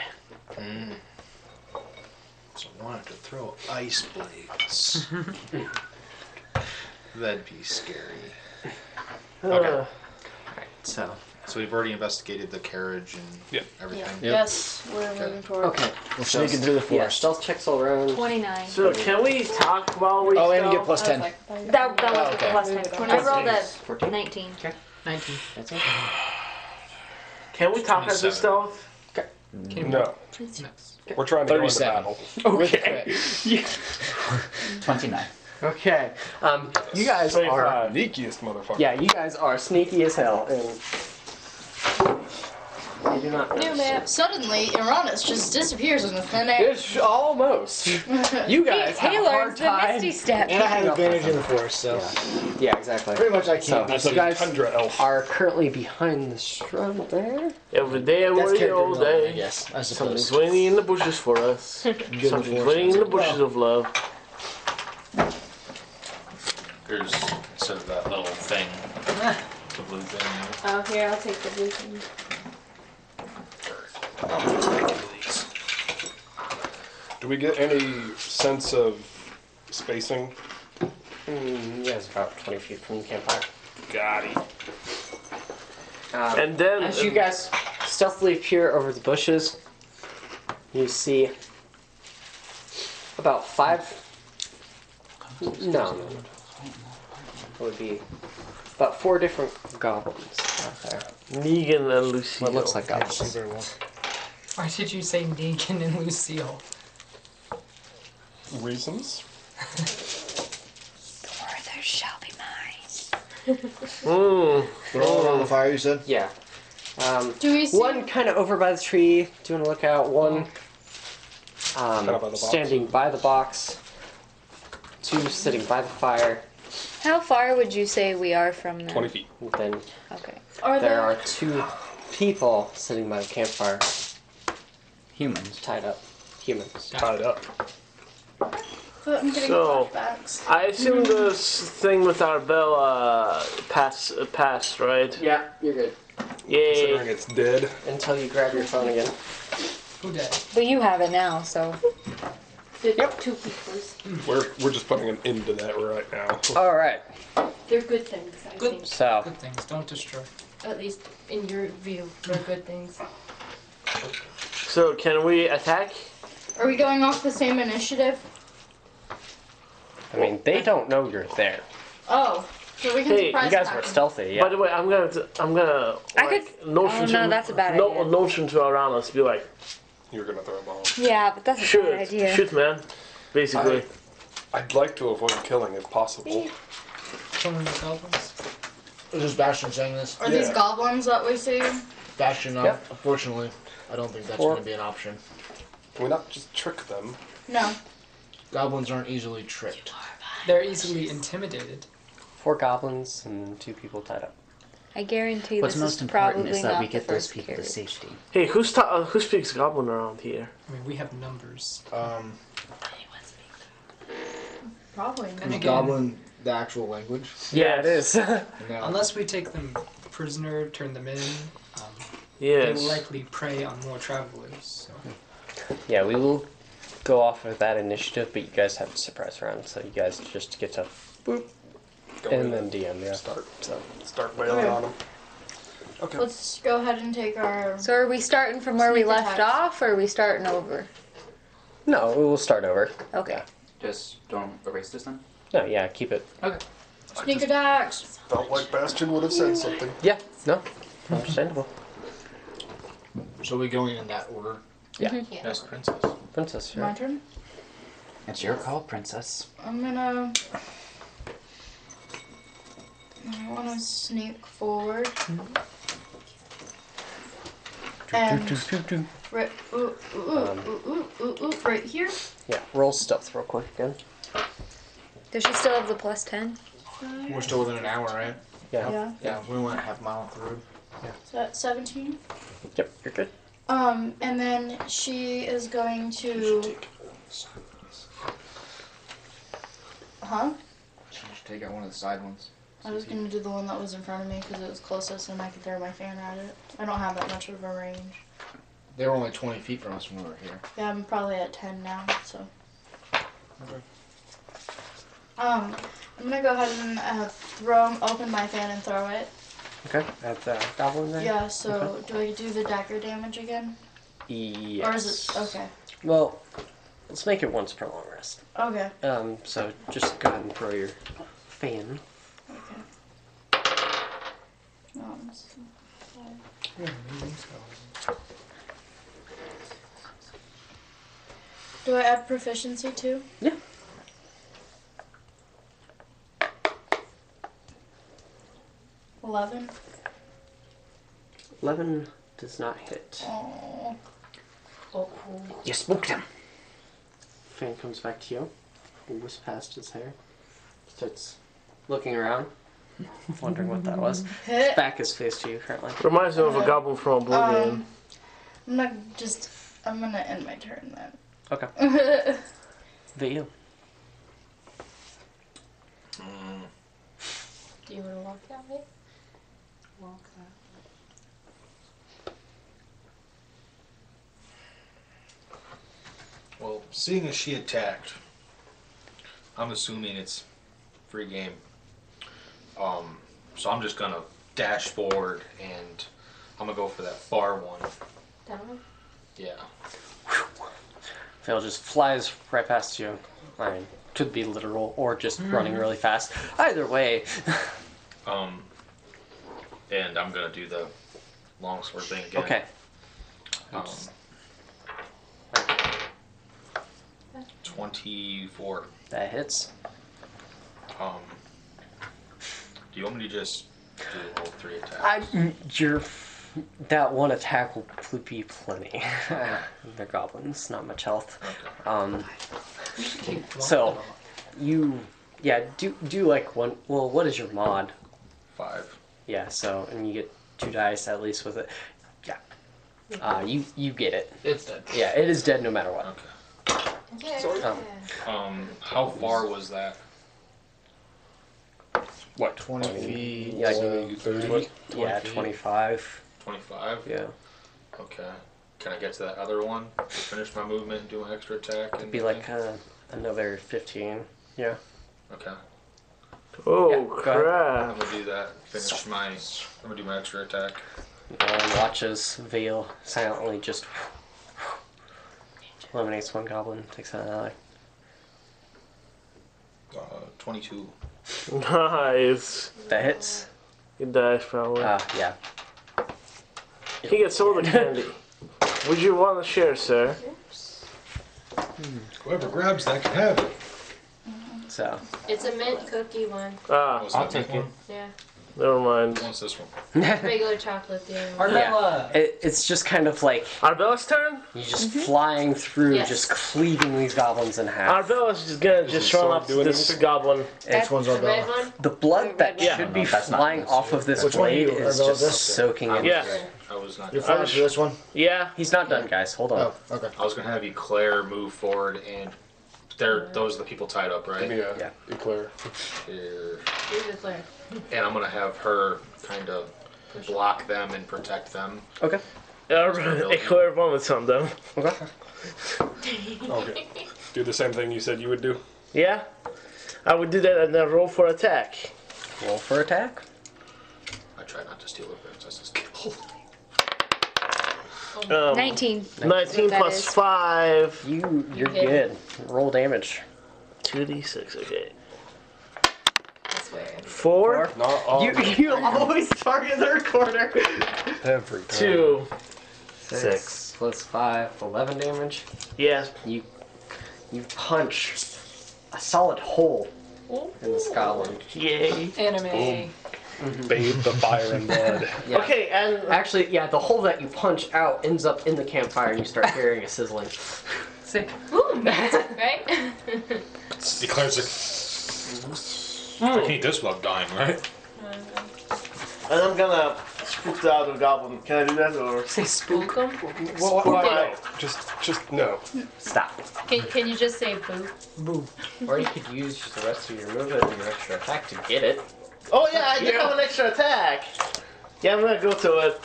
So I wanted to throw ice blades. That'd be scary. Okay. Uh, So So we've already investigated the carriage and Yep. everything. Yep. Yes, we're moving forward. okay, We're sneaking through the yeah, forest. stealth checks all around. 29. so, can we talk while we Oh, and you get plus I was ten. like, That, that was Oh, with the okay. plus 10. I rolled a 19. 19. That's it. Can we talk as a 27. stealth? No, we're trying to go into 37. battle. With Okay. crit. 29. Okay. Um, you guys are. Sneakiest motherfucker. Yeah, you guys are sneaky as hell, and You do not New map. it. Suddenly, Uranus just disappears in the thin air. It's almost. You guys He have a learns hard the time. Misty Step. And I have advantage in the force, so Yeah, exactly. pretty much I can't. That's you a guys tundra elf. are currently behind the shrub there. Every day, That's every character all development, I day. guess. I Something's suppose. waiting in the bushes for us. Good in the Something's waiting in the bushes of love. There's sort of that little thing, ah. The blue thing. Oh, here, I'll take the blue thing. Do we get any sense of spacing? Mm, yeah, it's about 20 feet from the campfire. Got it. Um, And then, As you guys stealthily peer over the bushes, you see about five. No, no, no. It would be about four different goblins out there. Negan and Lucille. What looks like Can't see goblins. very well. Why did you say Negan and Lucille? Reasons? There shall be mine. Mm. They're all around the fire, you said? Yeah. Um, Do we see? one kind of over by the tree, doing a lookout. One um, Kinda by the box. standing by the box. Two sitting by the fire. How far would you say we are from them? 20 feet. Then Okay. Are there there? are two people sitting by the campfire, Humans. tied up. Humans. Tied up. But I'm getting So- flashbacks. I assume this thing with our bell uh, pass, uh, passed, right? Yeah, you're good. Considering Yay. it's dead. Until you grab your phone again. Who did? But you have it now, so. The Yep. two keepers. We're, we're just putting an end to that right now. All right. They're good things, I Good. think. So Good things. Don't destroy. At least in your view, they're good things. So can we attack? Are we going off the same initiative? I mean, they don't know you're there. Oh, so we can Hey, surprise You guys attack were them. stealthy. By Yeah. the way, I'm gonna I'm gonna I like, could- notion oh, to that's a bad no, idea. notion to around us. Be like, You're gonna throw a bomb. Yeah, but that's a shoot, bad idea. shoot, man. Basically, I'd like to avoid killing if possible. Killing the goblins. This is Bastion saying this. Are these Yeah. goblins that we see? Bastion, no. Yep. Unfortunately, I don't think that's Four. going to be an option. Can we not just trick them? No. Goblins aren't easily tricked. They're easily intimidated. Four goblins and two people tied up. I guarantee What's this most is important probably is that not we get the those first people to carriage. safety. hey, who's ta- uh, who speaks Goblin around here? I mean, we have numbers. Um, Probably And not. again, Goblin, the actual language. Yeah, it is. No. unless we take them prisoner, turn them in, um, they Yes. will likely prey on more travelers. So. yeah, we will go off of that initiative, but you guys have a surprise round, so you guys just get to boop Go and then DM. Yeah. start So start wailing Okay. on them. Okay. Let's go ahead and take our. So are we starting from where we Sneak left attacks. off, or are we starting over? no, we will start over. Okay. Just don't erase this then? No, yeah, keep it. Okay. Sneak attacks. Felt like Bastion would have said something. Yeah, no, understandable. So we going in that order? Yeah, mm-hmm. Yes, princess. princess. My Yeah. turn. It's your call, princess. I'm gonna. I want to sneak forward. And right, ooh, ooh, ooh, ooh, ooh, ooh, ooh, right here. Yeah, roll stealth real quick again. Does she still have the plus 10? We're still within an hour, right? Yeah. Yeah. Yeah, we went half mile through. Yeah. So that's 17. Yep, you're good. Um, and then she is going to. Huh? Should take out one of the side ones. I was gonna do the one that was in front of me because it was closest and I could throw my fan at it. I don't have that much of a range. They were only 20 feet from us when we were here. Yeah, I'm probably at 10 now, so. Okay. Um, I'm gonna go ahead and uh, throw, open my fan and throw it. Okay, at the goblin there. Yeah, so do I do the dagger damage again? Yes. Or is it, okay. Well, let's make it once per long rest. Okay, Um, so just go ahead and throw your fan. Do I add proficiency too? Yeah. Eleven. Eleven Does not hit. Oh. You spooked him. Fan comes back to you. Wisp past his hair. Starts looking around. Wondering what that was. Back his face to you currently. Reminds me of a goblin from Oblivion. Um, I'm not just. I'm gonna end my turn then. Okay. But you. Do you want to walk that way? Walk that. Well, seeing as she attacked, I'm assuming it's free game. Um, so I'm just gonna dash forward and I'm gonna go for that far one. Down. Yeah. Phil just flies right past you. I mean, could be literal or just running really fast. Either way. Um, and I'm gonna do the longsword thing again. Okay. Um, 24. That hits. Um, do you want me to just do all three attacks? I, your that one attack will be plenty. They're goblins, not much health. Um, so you, yeah, do do like one. Well, what is your mod? Five. Yeah. So and you get two dice at least with it. Yeah. Uh, you you get it. It's dead. Yeah, it is dead no matter what. Okay. Um, Um, how far was that? What? 20 feet. Yeah, like, 20, 30? yeah, feet? twenty-five. 25? Yeah. Okay. Can I get to that other one? to Finish my movement and do an extra attack? It'd be like uh, another fifteen. Yeah. Okay. Oh Yeah, go. I'm gonna do that. Finish my. I'm gonna do my extra attack. And watches Vael silently just eliminates one goblin, takes out another. Uh, 22. Nice. That hits. He dies probably. Ah, yeah. he gets all the candy. Would you want to share, sir? Whoever grabs that can have it. So It's a mint cookie one. Ah, Was I'll take it. one? Yeah. Never mind. What's this one? Regular chocolate, the other one. yeah, it, it's just kind of like Arbella's turn. you're just flying through, Yes. just cleaving these goblins in half. Arbella's just gonna just the run up to doing this anything? goblin. It's- one's The our red bell? one? the blood that Yeah. should be No, that's not flying off of this Which blade you- is Arbella, just this? soaking in. Yeah. I was not. You're I fine was- this one? Yeah. He's not done, guys. Hold on. Oh, okay. I was gonna have you, Claire, move forward and. They're, those are the people tied up, right? Give me a Yeah. eclair. Here. Here's the clear. And I'm gonna have her kind of block them and protect them. Okay. Eclair vomits on them. Okay. Okay. Do the same thing you said you would do. Yeah. I would do that and then roll for attack. Roll for attack. I try not to steal the Um, 19. 19 That plus is. 5. You you're hit. good. Roll damage. 2d6, okay. I swear. 4. Not all. You you always target their corner. every time. 2. Six plus five, 11 damage. Yes. You you punch a solid hole in this goblin. Yay. Anime. Mm-hmm. Bathe the fire in blood. Yeah. Okay, and Actually, yeah, the hole that you punch out ends up in the campfire, and you start hearing a sizzling. Sick. Ooh, right? Declares like, I can eat this without dying, right? and I'm gonna spook the other goblin. Can I do that or? Say spook. Spook 'em? Well, why, why- just, just no. Stop. Can, can you just say boo? boo? Or you could use the rest of your movement and your extra attack to get it. Oh yeah, I do have an extra attack. Yeah, I'm gonna go to it.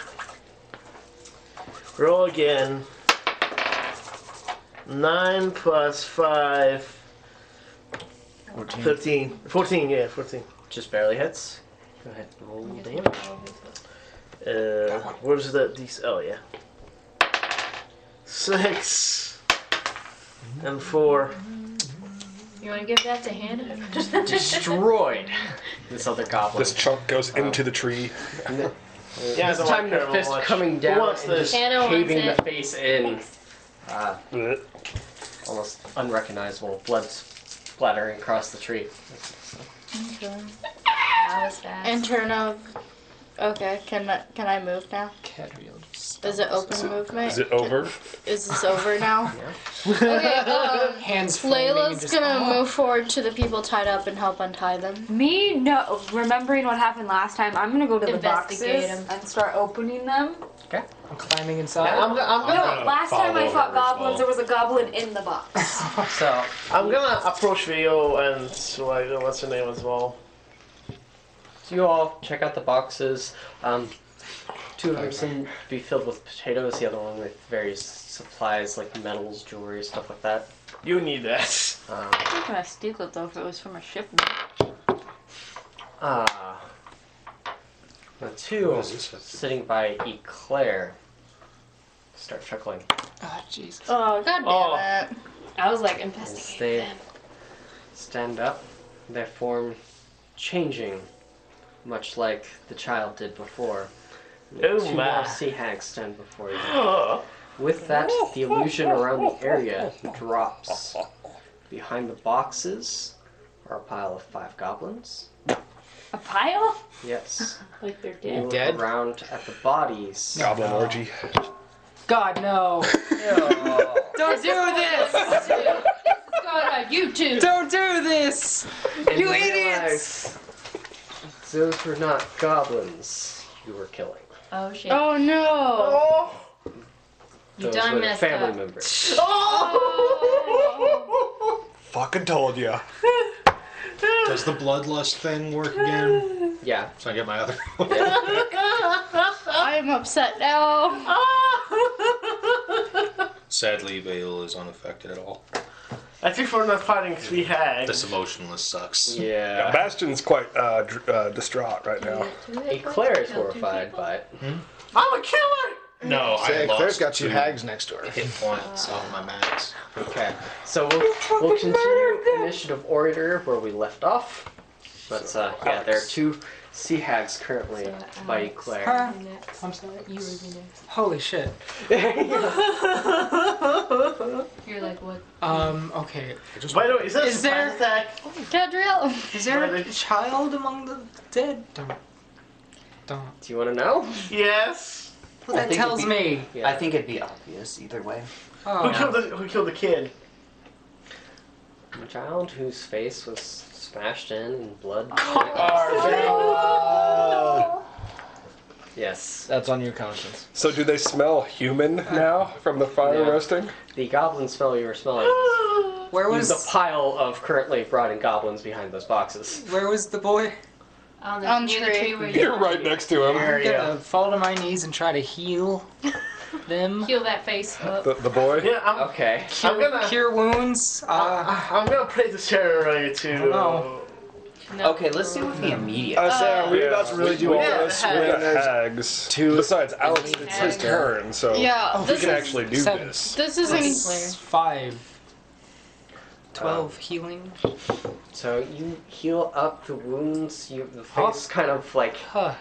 Roll again. Nine plus five. 14. 15. 14, yeah, 14. Just barely hits. Go ahead and roll damage. Uh, where's the these? Oh yeah. Six and four. You want to give that to Hannah? Just destroyed. This other goblin. This chunk goes into the tree. Yeah, this don't time like the fist much. coming Who down wants and this? just wants caving it. the face in. Uh, almost unrecognizable blood splattering across the tree. That was fast. In of Okay, can I, can I move now? Cadriel just Is it open movement? Is it over? Is this over now? Okay, um, hands flaming and Layla's just, gonna "Oh." move forward to the people tied up and help untie them. Me, no. Remembering what happened last time, I'm gonna go to the boxes Investigate 'em. and start opening them. Okay. I'm climbing inside. Now, I'm, go- I'm gonna No, last time I follow fought her as goblins, well. there was a goblin in the box. so I'm gonna approach Rio and like what's her name as well. So you all check out the boxes. Um, two of them be filled with potatoes. The other one with various supplies like metals, jewelry, stuff like that. You need that. Um, I'm not gonna steal it though if it was from a shipment. ah, the two What is this? sitting by Eclair start chuckling. Oh, Jesus. Oh, god damn Oh. it. I was like, As investigate they them. stand up, their form changing, much like the child did before. Oh two my. more sea hags stand before you. Oh. With that, oh, the illusion around the area drops. Behind the boxes are a pile of five goblins. A pile? Yes. Like they're You dead. look Dead? around at the bodies. Goblin orgy. God, no. Don't do this! God, you too. Don't do this! And You realize Those were not goblins you were killing. Oh shit. Oh no. You Those done were messed family up. members. Oh. Fucking told ya. Does the bloodlust thing work again? Yeah. So I get my other one. I am upset now. Sadly, Vael is unaffected at all. I think we're not fighting three hags. This emotionless sucks. Yeah. Bastion's quite uh, dr- uh, distraught right now. Claire is horrified by it. I'm a killer. No, I Say, lost Claire's got two two hags next to her. hit points off my max. Okay, so we'll, we'll continue initiative order where we left off. But uh, yeah, there are two sea hags currently by Eclair. Huh? I'm sorry. You would be next. Holy shit. You're like what? Um, okay. By the way, is that Is a there- surprise attack? Cadriel. Is there a child among the dead? Don't. Don't. Do you want to know? Yes. Well, that tells be- me. Yeah. I think it'd be obvious either way. Oh, Who killed the Who killed the kid? A child whose face was smashed in and blood. Oh, yes. That's on your conscience. So do they smell human now from the fire Yeah. roasting? The goblin smell you were smelling Where was was the pile of currently rotting goblins behind those boxes. Where was the boy? On the, On near the tree. tree where you You're right next to him. I'm gonna fall to my knees and try to heal them. heal that face up. The, the boy? Yeah, I'm. Okay. Cure, I'm gonna- cure wounds. Uh, I'm gonna play the ceremony to. no. No. Okay, let's do with the immediate. I say, are we Yeah. about to really do all got this We when got there's hags. two- Besides, Alex, it's his turn, so Yeah, we this can is actually do seven. this. this is That's five. Twelve healing. So you heal up the wounds. You the face kind of like Huh.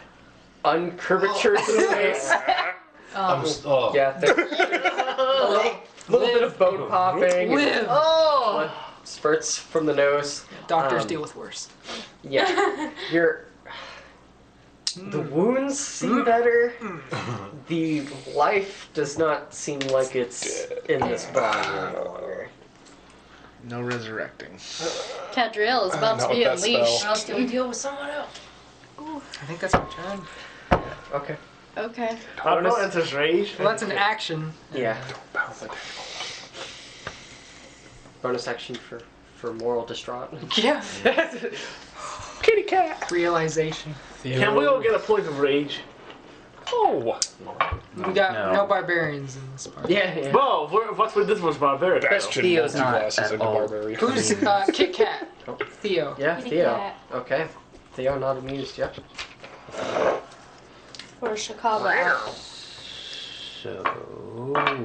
uncurvatures the face. I'm um, s- oh. Yeah, there's a little, little bit of bone popping. Live. Blood oh. spurts from the nose. Doctors Um, deal with worse. Yeah, your the hmm. wounds seem hmm. better. Hmm. The life does not seem like it's in this body any longer. no resurrecting. Cadriel is about uh, to Not be with that spell. unleashed. I'll deal with someone else. I think that's my turn. Okay. Okay. Pablo enters rage. Well, that's an action. Yeah. Bonus action for for moral distraught. Yeah. Kitty cat. Realization. Can we all get a point of rage? Oh, We got No. no, barbarians in this part. Yeah, yeah. Well, we're- what we did was barbaric. Bastion Theo's not multi-classes at into all. barbarian. Who's uh, Kit Kat? Theo. Yeah, Kitty Theo. cat. Okay. Theo not amused yet. For Chicago. So,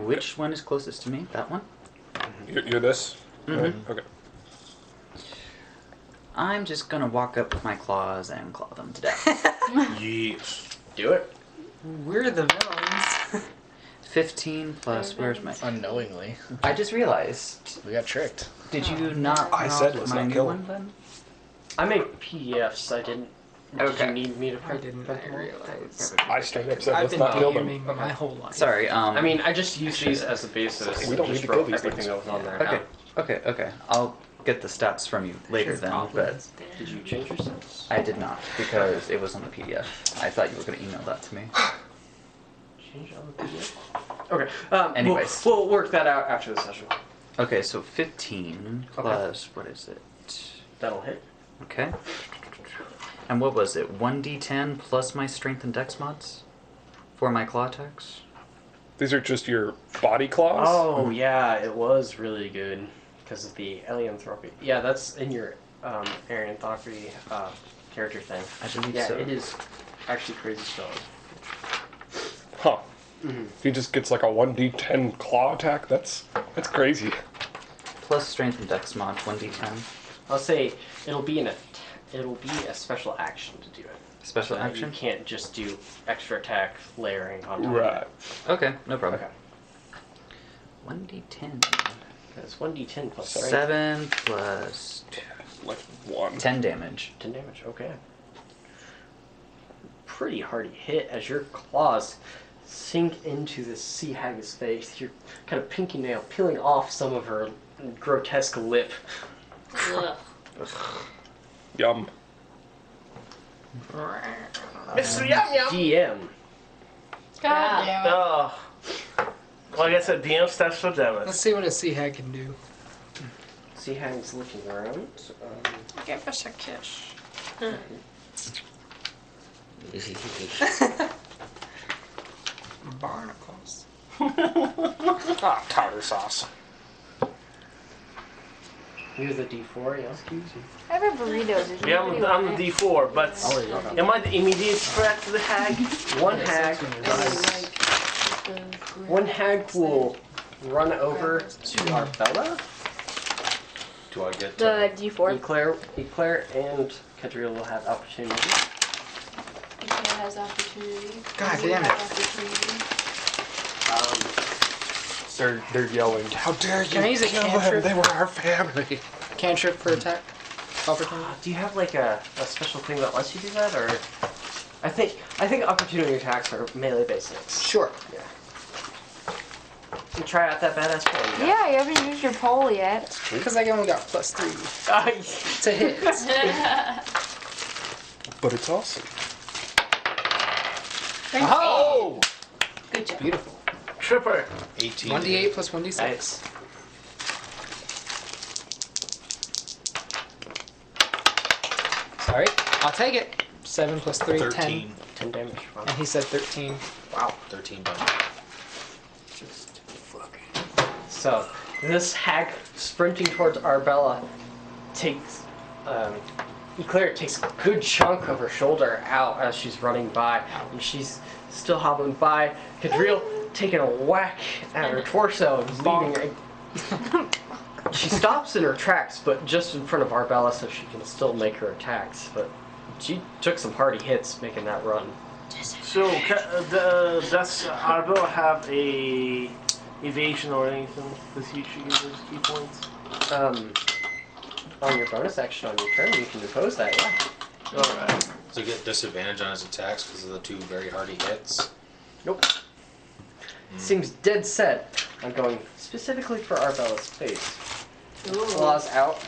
which one is closest to me? That one? You're, you're this? Mhm. Okay. I'm just gonna walk up with my claws and claw them to death. Yes. Do it. We're the villains. 15 plus, where's my. Unknowingly, I just realized. we got tricked. Did you not? I said off let's my not new kill one him. then? I made PDFs. I didn't Did Okay. you need me to I print, didn't print them realize. I straight up said I've let's been not kill them. gaming my whole life. Sorry. Um. I mean, I just use these as a basis. We don't just need to kill wrote these everything things. that was on there. Okay. Okay. Okay. I'll get the stats from you later then. copied But this. Did you change your stats? I did not because it was on the PDF. I thought you were gonna email that to me. Change on the PDF? Okay. Um, Anyways. We'll, we'll work that out after the session. Okay. So 15 Okay. plus what is it? That'll hit. Okay. And what was it? 1d10 plus my strength and dex mods for my claw attacks? These are just your body claws. Oh yeah, it was really good because of the ailuranthropy. Yeah, that's in your um, ailuranthropy uh, character thing. I believe Yeah, so. it is actually crazy strong. Huh. Mhm. If he just gets like a 1d10 claw attack, that's that's crazy. Plus strength and dex mod 1d10. I'll say it'll be in a it'll be a special action to do it. Special So action? You can't just do extra attack layering on top of Right. it. Okay, no problem. Okay. 1d10. It's one d10 plus strength. 7 plus Like one. 10 damage. 10 damage, okay. Pretty hardy hit as your claws sink into the sea hag's face. Your kind of pinky nail peeling off some of her grotesque lip. Ugh. Yum. Mr. Yum Yum. DM. God damn it. Oh. Well, I guess that DM steps for damage. Let's see what a sea hag can do. Sea hag's looking around. Um, Give us a kiss. Barnacles. Ah, tartar sauce. You're the D4, yeah? I have a burrito. Does Yeah, I'm, anybody I'm want the it? D4, but Oh, you're am I the immediate threat to the hag? One hag. One hag will run over to Arbella. Do I get The D4. Eclair, Eclair and Cadriel will have opportunity. Eclair has opportunity. God damn it. opportunity. Um, They're they're yelling. How dare you Can I use a kill them? cantrip? They were our family. Cantrip for attack. Opportunity. do you have like a, a special thing that lets you do that, or I think I think opportunity attacks are melee basics. Sure. You try out that badass pole. you Yeah, you haven't used your pole yet. Because I only got plus three to hit. But it's awesome. Oh! Good job. Beautiful. Tripper. 18? 1d8 plus 1d6. Nice. Sorry. I'll take it. 7 plus 3, 10. 13. Ten damage. Wow. And he said 13. wow. 13 damage. Just fucking. So this hag sprinting towards Arbella takes um, Eclair takes a good chunk of her shoulder out as she's running by, and she's still hobbling by. Cadriel taking a whack at her torso and bleeding. she stops in her tracks, but just in front of Arbella, so she can still make her attacks. But she took some hardy hits making that run. So, ca- uh, the, does Arbel have a evasion or anything? Does he should give those key points? Um, on your bonus action on your turn, you can depose that. Yeah. Alright. Does he get disadvantage on his attacks because of the two very hardy hits? Nope. Seems dead set on going specifically for Arbella's face. Ooh, Claws out.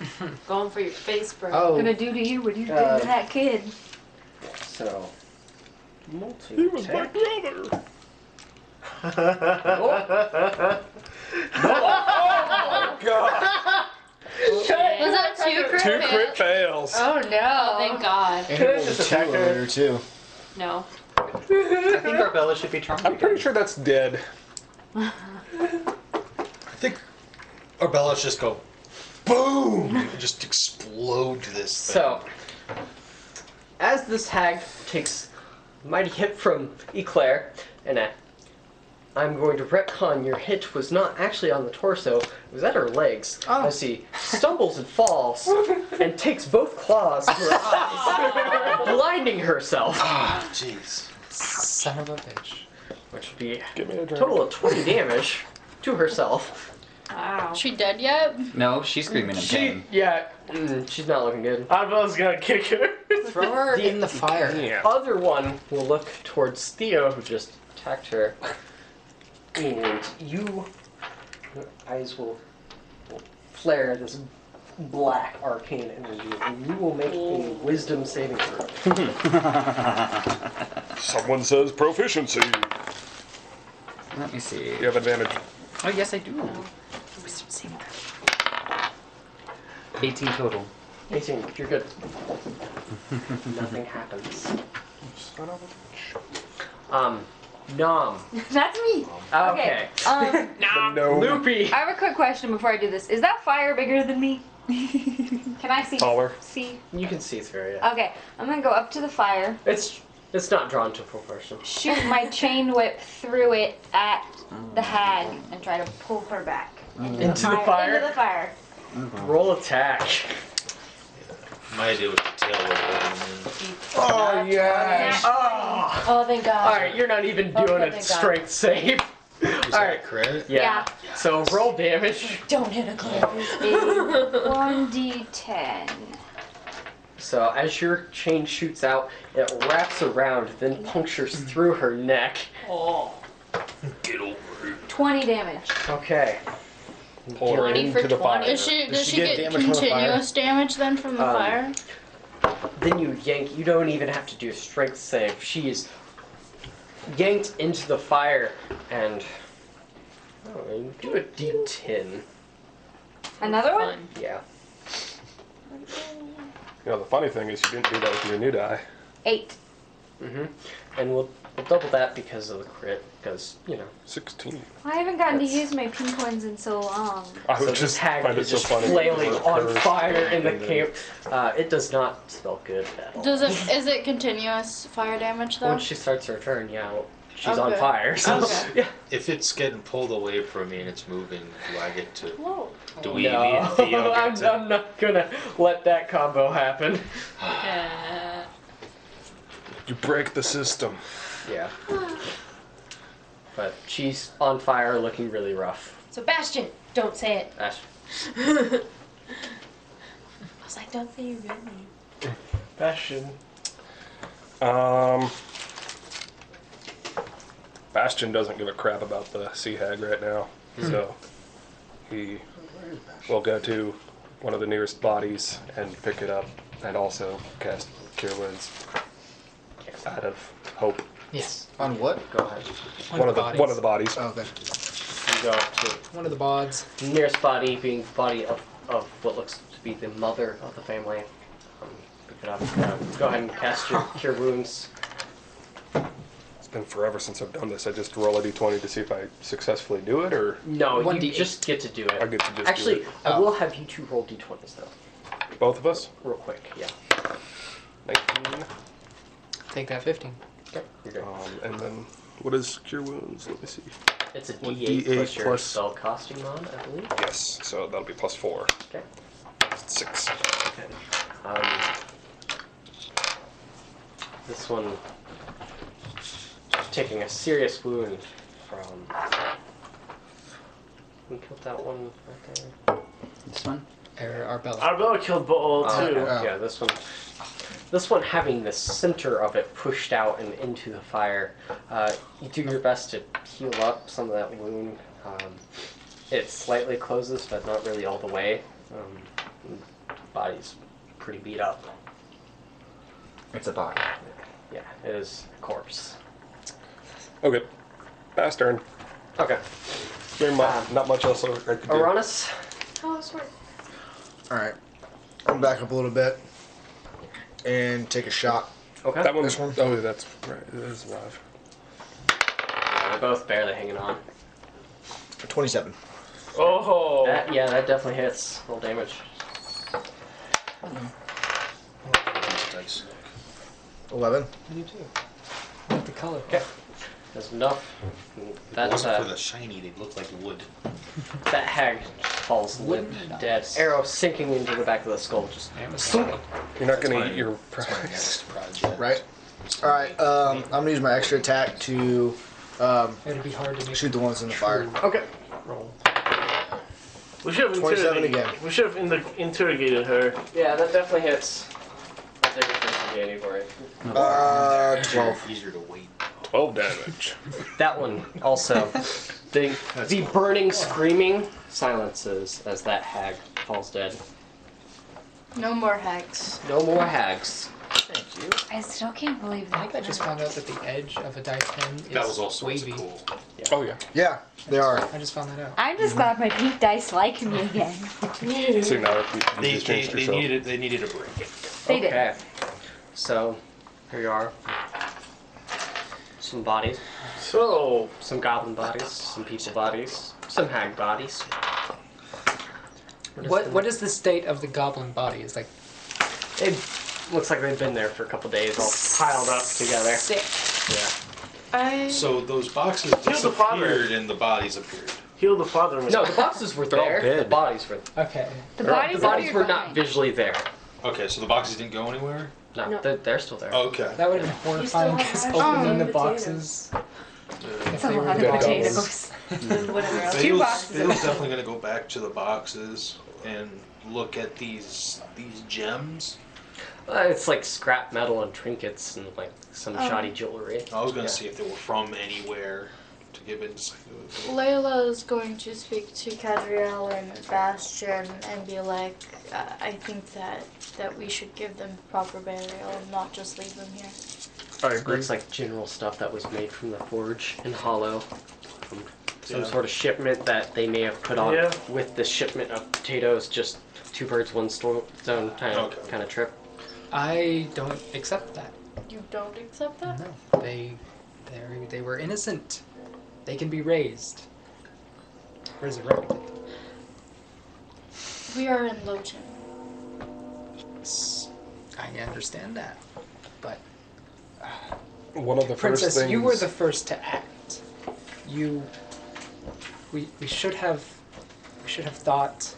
going for your face, bro. Oh. gonna do to you what you did Uh, to that kid. So. Multi He was my brother. Oh, God. Was that two crit? Two fails? crit fails. Oh no! Thank God. And it was two earlier too. No. I think Arbella should be charmed. I'm pretty sure that's dead. I think Arbella's just go boom and just explode this thing. So, as this hag takes a mighty hit from Eclair, and a, I'm going to retcon your hit was not actually on the torso, it was at her legs. Oh. As she stumbles and falls, and takes both claws to her eyes, blinding herself. Ah, jeez. Son of a bitch. Which would be Give me a a drink. total of 20 damage to herself. Wow. She dead yet? No, she's screaming in She, pain. yeah, mm, she's not looking good. Arbo's gonna kick her. Throw her The- in the fire. Yeah. Other one will look towards Theo, who just attacked her, and you, your eyes will, will flare this black arcane energy, and you will make a Wisdom saving throw. Someone says proficiency. Let me see. You have advantage. Oh, yes, I do. Wisdom saving. 18 total. 18, you're good. Nothing happens. Um, Nom. That's me. Okay. Um, No. Loopy. I have a quick question before I do this. Is that fire bigger than me? Can I see? Taller. See. You can see through it. Okay, I'm gonna go up to the fire, It's it's not drawn to proportion. shoot my chain whip through it at oh, the hag, and try to pull her back oh, Into the fire? Into the fire. Roll attack. My idea was to tail whip over Oh, oh yes. Oh. Oh, thank God. All right, you're not even Oh, doing thank a God. save. Is All that right. a crit? Yeah. So roll damage. Don't hit a cliff. One d10. So as your chain shoots out, it wraps around, then punctures through her neck. Oh. Get over it. Twenty damage. Okay. Pull her 20 into for the 20. fire. Does she, does she she, get get, damage from the continuous damage then from the Um, fire? Then you yank. You don't even have to do a strength save. She is yanked into the fire, and oh, you do a d10. Another one? Yeah. You know, the funny thing is you didn't do that with your new die. Eight. Mm-hmm. And we'll, we'll double that because of the crit, because you know. 16. I haven't gotten That's- to use my pink coins in so long. I So would this just hag find it is so just funny. flailing on fire in the camp. Uh, it does not smell good at all. Does it is it continuous fire damage though? When she starts her turn, yeah, well, she's on Okay. fire. So Okay. yeah. If it's getting pulled away from me and it's moving, do I get to? Whoa. Do we? no, me and Theo I'm, get to? I'm not gonna let that combo happen. Uh, You break the system. Yeah. But she's on fire, looking really rough. Sebastian, don't say it. Ash. I was like, don't say your real name. Bastion. Um, Bastion doesn't give a crap about the sea hag right now, so he will go to one of the nearest bodies and pick it up, and also cast Cure Wounds out of hope. Yes. On what? Go ahead. One, of the bodies. one of the bodies. Oh, okay. You go up to One of the bods. the nearest body, being the body of, of what looks to be the mother of the family. Um, pick it up. Uh, go ahead and cast your cure wounds. It's been forever since I've done this. I just roll a d20 to see if I successfully do it, or No, One you D8. just get to do I it. get to just Actually, do I Oh. will have you two roll d20s though. Both of us. real quick. Yeah. 19. Take that 15. Okay. You're good. Um, and then what is Cure Wounds? Let me see. It's a One D8, D8 plus your plus- spell costing mod, I believe. Yes, so that'll be plus four. Okay. Six. Okay. Um, this one taking a serious wound from. Who killed that one right there? This one? Er, Arbella. Arbella killed Baal Oh, too. yeah. Yeah, this one. This one having the center of it pushed out and into the fire. Uh, you do your best to heal up some of that wound. Um, it slightly closes, but not really all the way. Um, body's pretty beat up. It's a body. Yeah, it is a corpse. Okay. Pass turn. Okay. Very mu- Um, not much else I could do. Uranus. Sorry. All right. I'm back up a little bit and take a shot. Okay. That one. This one? Oh, that's right. It is alive. Yeah, they're both barely hanging on. 27. Oh. That, yeah, that definitely hits. Roll damage. These dice. 11. You too. I like the color. Okay. That's enough. If it That, wasn't for uh, the shiny, they'd look like wood. that hag falls limp, dead. Arrow sinking into the back of the skull. Just Amazon. You're not going to eat your prize. project. Right? All right. Um, I'm going to use my extra attack to um, It'd be hard to shoot the ones in the fire. okay. Roll. We should have 27 interrogated. again. We should have inter- interrogated her. Yeah, that definitely hits. I'll take a first again for it. Uh, 12. Easier to wait. 12 damage. That one also. the the burning screaming silences as that hag falls dead. No more hags. No more hags. Thank you. I still can't believe that. I think I just found out that the edge of a dice pen is That was also wavy. cool. Oh, yeah. Yeah, they are. I just found that out. I'm just glad my pink dice like me again. So now you, you They, just they, changed they yourself. needed they needed a break. They did. okay. So here you are. Some bodies. So, Some goblin bodies. Some people bodies. Some hag bodies. is What the- what is the state of the goblin bodies? Like It looks like they've been there for a couple days, all piled up together. sick. Yeah. I So those boxes Kill the father. disappeared and the bodies appeared. heal the father. No, the boxes were all there. The bodies were. Okay. The the bodies, bodies were not visually there. Okay, so the boxes didn't go anywhere. No, No. They're, they're still there. Okay. That would have been horrifying have because rice opening and the potatoes. boxes. It's a they were lot of dead potatoes. and whatever else. Two Vael's, boxes of Vael's definitely gonna go back to the boxes and look at these these gems. Uh, it's like scrap metal and trinkets and like some Oh. shoddy jewelry. I was gonna Yeah. see if they were from anywhere to give insight. Layla is going to speak to Cadriel and Bastion and be like, uh, I think that that we should give them proper burial and not just leave them here. I agree. Looks like general stuff that was made from the forge in Hollow. Um, some Yeah. sort of shipment that they may have put on Yeah. with the shipment of potatoes. Just two birds, one stone kind of Okay. kind of trip. I don't accept that. You don't accept that? No, they they they were innocent. They can be raised, resurrected. We are in Lochen. I understand that, but uh, One of the Princess, first things. you were the first to act. You. We we should have. We should have thought.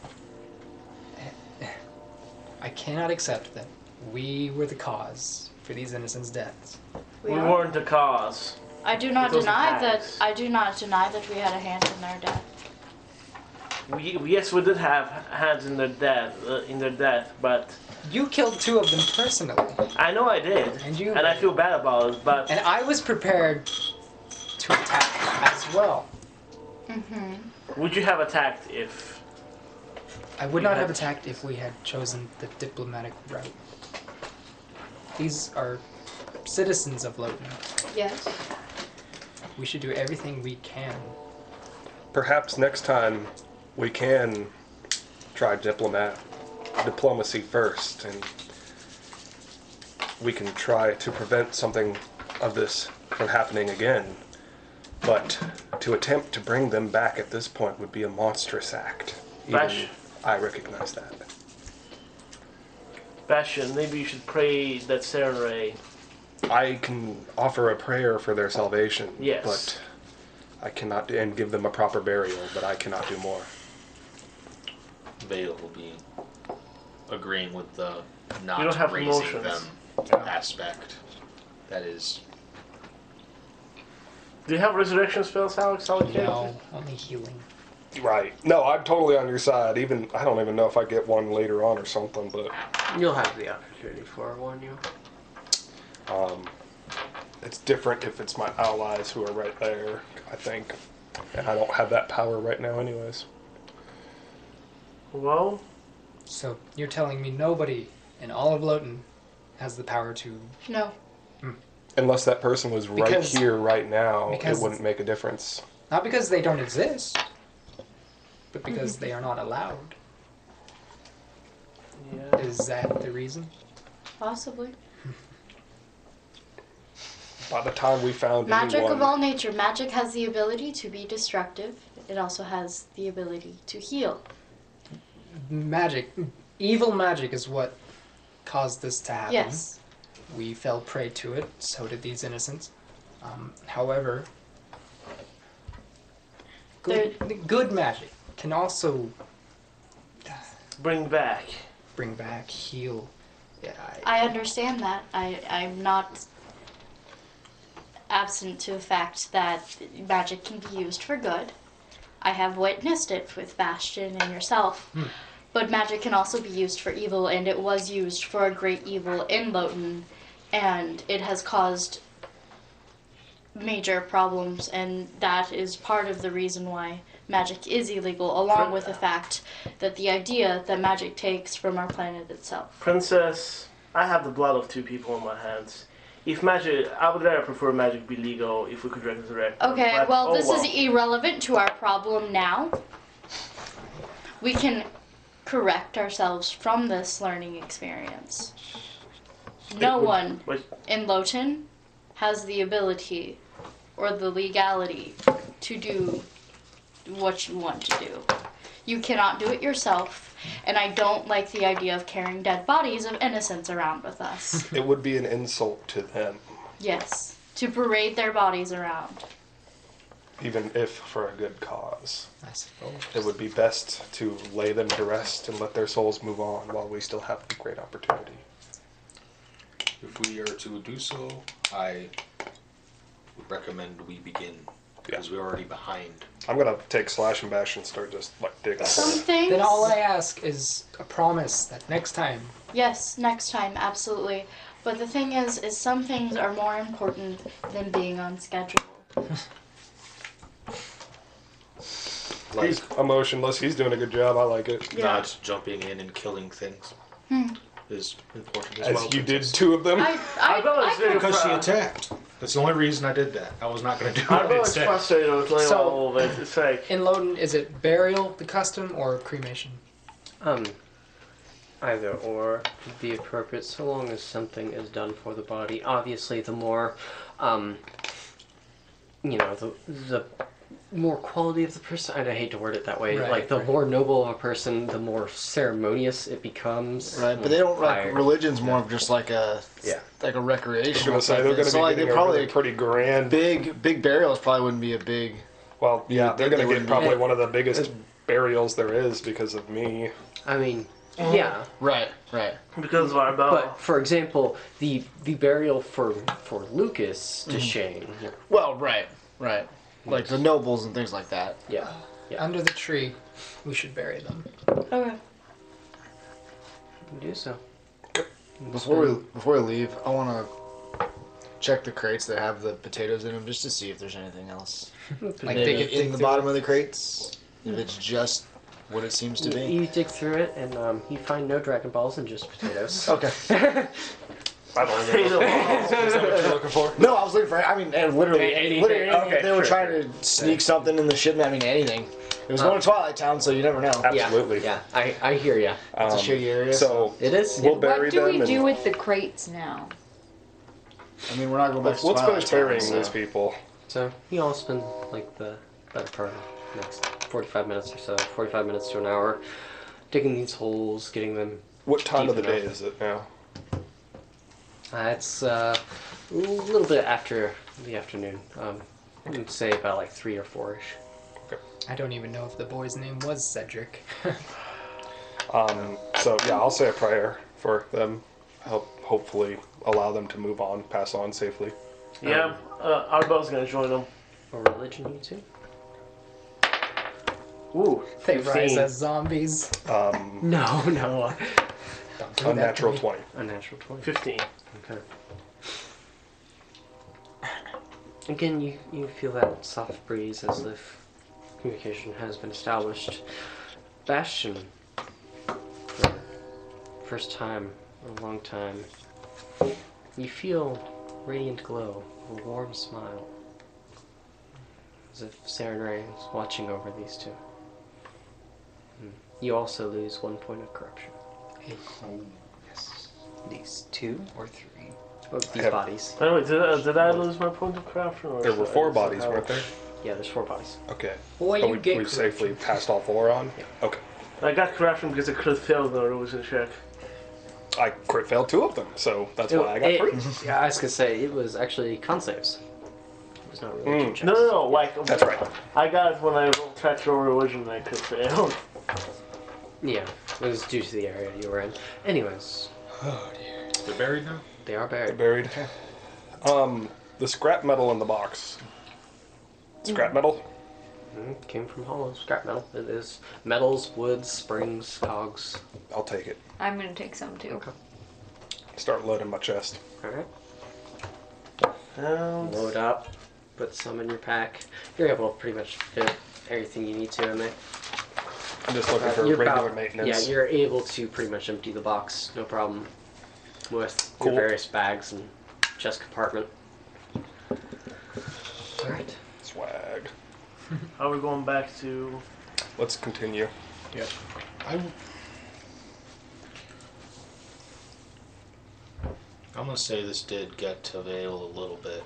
I cannot accept that we were the cause for these innocents' deaths. We, are. weren't the cause. I do not It deny that. hags. I do not deny that we had a hand in their death. We, yes, we did have hands in their death, uh, in their death, but You killed two of them personally, I know I did, and you. and I feel bad about it. But and I was prepared to attack as well. Mm-hmm. would you have attacked if? I would not have attacked if we had chosen the diplomatic route. These are citizens of Loten. Yes. We should do everything we can. Perhaps next time we can try diplomat diplomacy first, and we can try to prevent something of this from happening again. But to attempt to bring them back at this point would be a monstrous act. Even Bash. I recognize that. Bastion, maybe you should pray that Sarenrae. I can offer a prayer for their salvation, Yes. but I cannot and give them a proper burial, but I cannot do more. Vael will be agreeing with the not You don't have raising emotions. them aspect. That is, Do you have resurrection spells, Alex? How No, only healing. Right. No, I'm totally on your side. Even I don't even know if I get one later on or something, but You'll have the opportunity for one. You. Um, it's different if it's my allies who are right there. I think, and I don't have that power right now, anyways. Well, So you're telling me nobody in all of Loten has the power to. No. Unless that person was right Because- here, right now, it because- wouldn't make a difference. Not because they don't exist, but because they are not allowed. yeah. Is that the reason? Possibly. By the time we found Magic anyone, of all nature. Magic has the ability to be destructive. It also has the ability to heal. Magic. Evil magic is what caused this to happen. Yes. We fell prey to it, so did these innocents. Um, however, good, good magic can also Bring back. bring back, heal. Yeah, I, I understand that. I, I'm not absent to the fact that magic can be used for good. I have witnessed it with Bastion and yourself. Hmm. But magic can also be used for evil, and it was used for a great evil in Loten, and it has caused major problems, and that is part of the reason why magic is illegal, along with the fact that the idea that magic takes from our planet itself. Princess, I have the blood of two people in my hands. If magic, I would rather prefer magic be legal if we could resurrect. them, Okay, but- well, oh this is irrelevant to our problem now. We can correct ourselves from this learning experience. No would- one in Loten has the ability or the legality to do what you want to do. You cannot do it yourself, and I don't like the idea of carrying dead bodies of innocents around with us. It would be an insult to them, yes, to parade their bodies around. even if for a good cause. I suppose. It would be best to lay them to rest and let their souls move on while we still have the great opportunity. If we are to do so, I would recommend we begin because we're already behind. I'm gonna take slash and bash and start just like digging. Some things. Then all I ask is a promise that next time Yes, next time, absolutely. But the thing is, is some things are more important than being on schedule. Like He's emotionless. He's doing a good job. I like it. Yeah. not jumping in and killing things Hmm. is important as, As well. you did two of them. I, I, I know it's I Because she Fr- attacked. That's the only reason I did that. I was not going to do I'm what it always said. frustrated with laying So- all of it. It's like, in Loten, is it burial the custom or cremation? Um, either or would be appropriate so long as something is done for the body. Obviously, the more, um, you know, the the more quality of the person. And I hate to word it that way. Right, like the right. more noble of a person, the more ceremonious it becomes. Right, but they don't like Fire. religion's more of just like a Yeah. like a I was recreational. gonna say they're thing. gonna so be like getting they a probably really pretty grand. big big burials probably wouldn't be a big. Well, yeah, they- they're gonna wouldn't get be- probably one of the biggest burials there is because of me. I mean, yeah. Right, right. because of our bell. But for example, the the burial for for Lucas Mm-hmm. Deshane. Well, right, right. Like the nobles and things like that. Yeah. Yeah. Under the tree, we should bury them. Okay. We Do so. Before we before we leave, I want to check the crates that have the potatoes in them just to see if there's anything else. Like in, dig it, in the bottom it. of the crates, if it's just what it seems to You, be. you dig through it and um, you find no Dragon Balls and just potatoes. Okay. I don't even know. Is that what you're looking for? No, I was looking for. I mean, and literally, Anything. literally Okay, they were sure, trying to sneak something in the shipment. I mean, anything. It was going to Twilight Town, so you never know. Absolutely. Yeah, yeah. I, I hear ya. It's a Um, shitty area. So It is. we'll bury What do them we do with the crates now? I mean, we're not going back let's, to let's Twilight finish Town, burying so- these people. So you all spend like the better part of the next 45 minutes or so, 45 minutes to an hour, digging these holes, getting them. What time of the Deep day is it now? Uh, it's uh, a little bit after the afternoon. Um, I would say about like three or four ish. I don't even know if the boy's name was Cedric. Um, so yeah, I'll say a prayer for them. Help hopefully allow them to move on, pass on safely. yeah, uh, our bell's gonna join them. Or religion, you two? Ooh, they rise 15. as zombies. Um, No, no. Don't do that to unnatural me. twenty. A natural 20. 15. Okay. Again, you, you feel that soft breeze as if communication has been established. Bastion, first time in a long time, you feel radiant glow, a warm smile, as if Sarenrae is watching over these two. Hmm. You also lose one point of corruption. Yes. These two or three? Of these have- bodies. By the way, did, I- did I lose my point of corruption? Or There is were four bodies, weren't there? Yeah, there's four bodies. Okay. Boy, But you we, get we corruption. safely passed all four on. Yeah. Okay. I got corruption because I could have failed the rules and check. I crit failed two of them, so that's It- why I got it- three. Yeah, I was gonna say it was actually con saves. It was not really Mm. checks. No, no, no. Like That's right. I got it when I rolled track over religion. and I could fail. Yeah, it was due to the area you were in. Anyways, Oh dear. They're buried now. They are buried. Buried. Um, the scrap metal in the box. Scrap metal. Mm, came from hollow scrap metal. It is metals, woods, springs, cogs. I'll take it. I'm gonna take some too. Okay. Start loading my chest. Alright. Um, Load up. Put some in your pack. You're able to pretty much fit everything you need to in there. I'm just looking Uh, for you're regular about- maintenance. Yeah, you're able to pretty much empty the box, no problem. With Cool. your various bags and chest compartment. Alright. Swag. are we going back to? Let's continue. I, I'm gonna say this did get to Vael a little bit.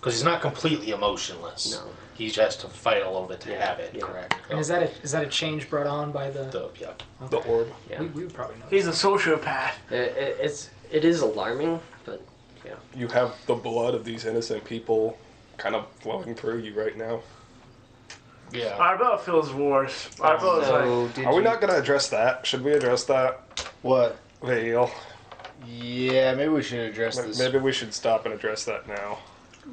Because he's not completely emotionless. No. He just has to fight a little bit to Yeah, have it, yeah. correct? And is that a is that a change brought on by the? The, yeah. The orb. Yeah. We, we would probably know. He's a sociopath. It, it, it's it is alarming, but yeah. You have the blood of these innocent people kind of flowing through you right now. Yeah. Arbella feels worse. Arbella's like, So did Are we you- not going to address that? Should we address that? What? Vael. Yeah, maybe we should address this. Maybe we should stop and address that now.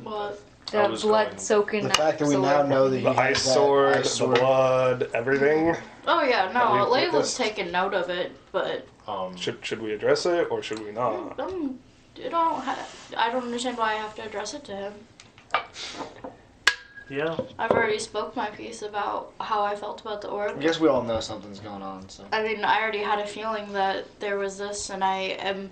What? I The was blood going- soaking. The fact that we now know that he The has ice that sword, ice sword. the blood, everything. Oh yeah, no. Have Layla's witnessed- taking note of it, but Um, Should should we address it or should we not? um, I don't. Ha- I don't understand why I have to address it to him. yeah. I've already spoke my piece about how I felt about the orb. I guess we all know something's going on, so. I mean, I already had a feeling that there was this, and I am.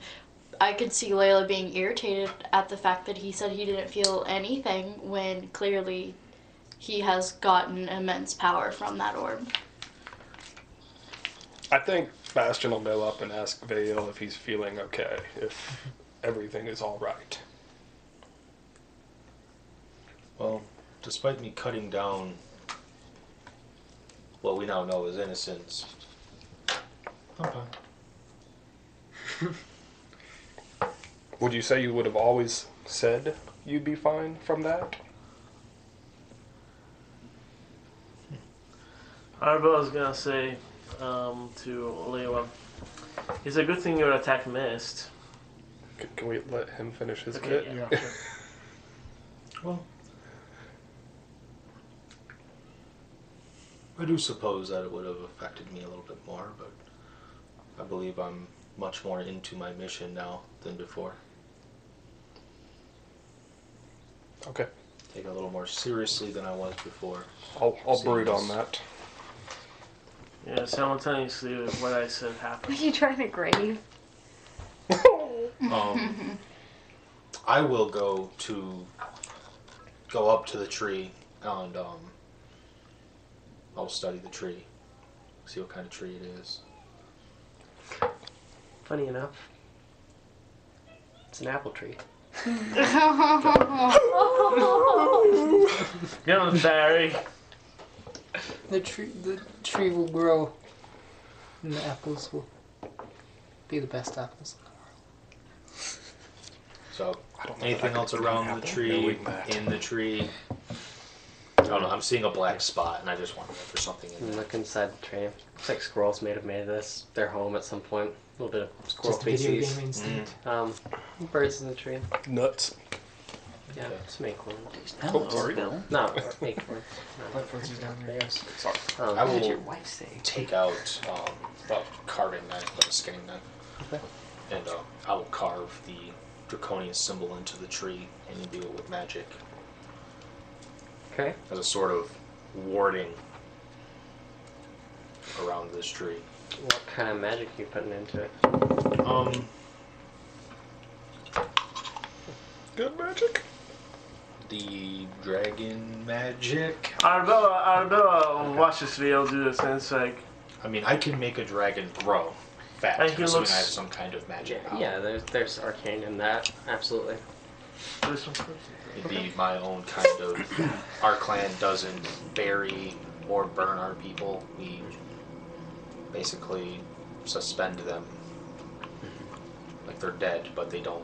I could see Layla being irritated at the fact that he said he didn't feel anything when clearly he has gotten immense power from that orb. I think Bastion will go up and ask Vael if he's feeling okay, if everything is all right. well, despite me cutting down what we now know as innocence. Okay. Would you say you would have always said you'd be fine from that? I was gonna say um, to Layla, "It's a good thing your attack missed." C- Can we let him finish his Okay, bit? yeah, Yeah. sure. Well, I do suppose that it would have affected me a little bit more, but I believe I'm much more into my mission now than before. Okay. Take it a little more seriously than I was before. I'll, I'll brood on that. Yeah, simultaneously with what I said happened. are you trying to grave? Um, I will go to go up to the tree and um, I'll study the tree, see what kind of tree it is. Funny enough, it's an apple tree. Get on the Barry. The tree the tree will grow, and the apples will be the best apples. In the world. So, I don't know anything else around the tree, in the tree? I don't know. I'm seeing a black spot, and I just want to look for something in And there. look inside the tree. Looks like squirrels may have made this their home at some point. A little bit of squirrel Just a video game instinct. Um, birds in the tree. Nuts. Yeah, Okay. some acorn. Oh, sorry. Bill. No, acorn. What force is down there? Yes. Sorry. Um, I What did will your wife say? take out um, a carving knife, like a skinning knife, Okay. and uh, I will carve the draconian symbol into the tree and do it with magic Okay. as a sort of warding around this tree. What kind of magic are you putting into it? Um, Good magic. The dragon magic. Arbella, Arbella watch this video do this, and it's like, I mean, I can make a dragon grow fat. And I'm he assuming looks- I have some kind of magic. Yeah, power. yeah. There's there's arcane in that. Absolutely. this. It'd be my own kind of. Our clan doesn't bury or burn our people. We basically suspend them mm-hmm. like they're dead, but they don't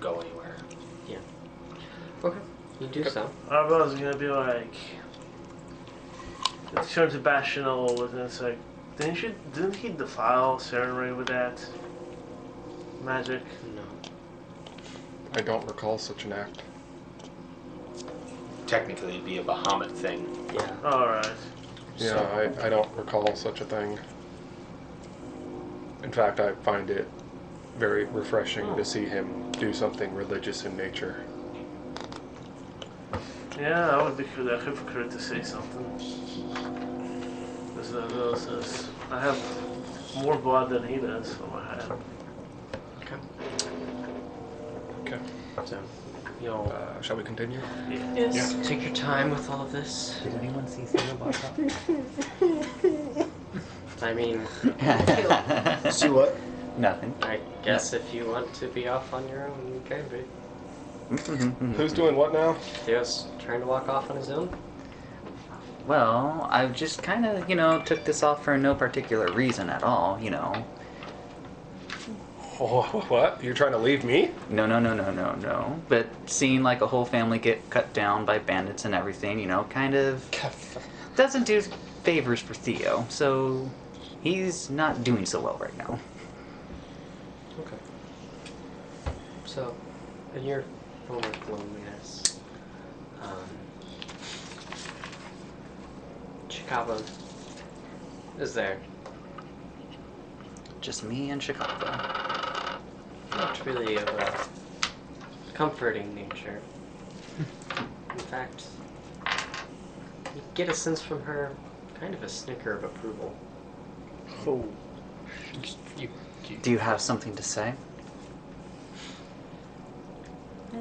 go anywhere. Yeah. Okay. You do so. Arbella's gonna be like, it's shown to Bastion a little and it's like, didn't you, didn't he defile Sarenrae with that magic? No. I don't recall such an act. technically it'd be a Bahamut thing. Yeah. Alright. Yeah, I, I don't recall such a thing. In fact, I find it very refreshing to oh. see him do something religious in nature. Yeah, I would be a hypocrite to say something. Because uh, Will says, I have more blood than he does on my hand. Okay. Okay. So, you'll Uh, shall we continue? Yes. take your time with all of this. Did anyone see Theo walk I mean. See what? Nothing. I guess if you want to be off on your own, you can be. Who's doing what now? Theo's trying to walk off on his own. Well, I just kind of, you know, took this off for no particular reason at all, you know. Oh, what? You're trying to leave me? No, no, no, no, no, no. But seeing like a whole family get cut down by bandits and everything, you know, kind of doesn't do favors for Theo. So he's not doing so well right now. Okay. So, in your moment of loneliness, um, Chikaba is there. Just me and Chicago. Not really of a comforting nature. In fact, you get a sense from her kind of a snicker of approval. Oh. You, you, Do you have something to say?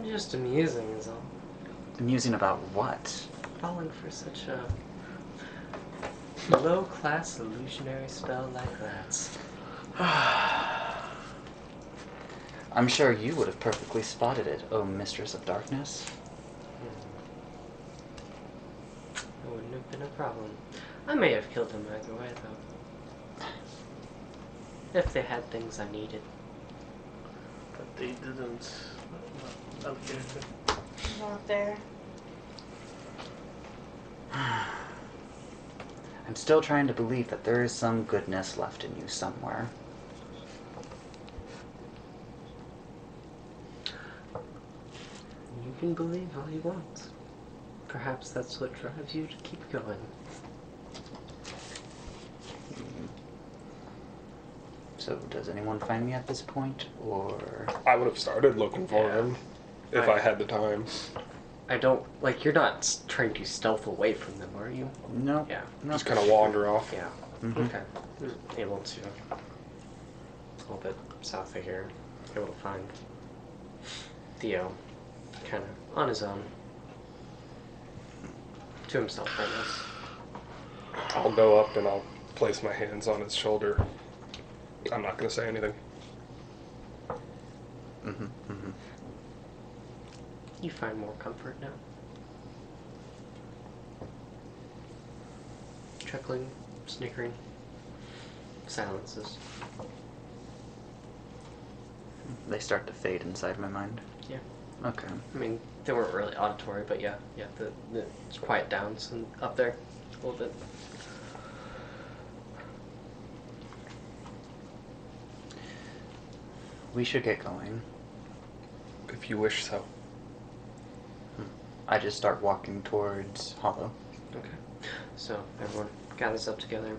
Just amusing is all. Amusing about what? Falling for such a low class illusionary spell like that. I'm sure you would have perfectly spotted it, oh Mistress of Darkness. Hmm. It wouldn't have been a problem. I may have killed him either way, though. If they had things I needed. But they didn't. Not out. Not there. I'm still trying to believe that there is some goodness left in you somewhere. You can believe all you want. Perhaps that's what drives you to keep going. So, does anyone find me at this point, or I would have started looking for Yeah. him if Right. I had the time. I don't like you're not trying to stealth away from them, are you? no? Yeah. no. Just kind of wander off. Yeah. Mhm. Okay. Able to a little bit south of here, able to find Theo, kind of on his own, to himself, I guess. I'll go up and I'll place my hands on his shoulder. I'm not going to say anything. Mm-hmm, mm-hmm. You find more comfort now. Chuckling, snickering, silences. They start to fade inside my mind. Yeah. Okay. I mean, they weren't really auditory, but yeah, yeah, the, the it's quiet down some up there a little bit. We should get going. If you wish so. I just start walking towards Hollow. Okay. So everyone gathers up together,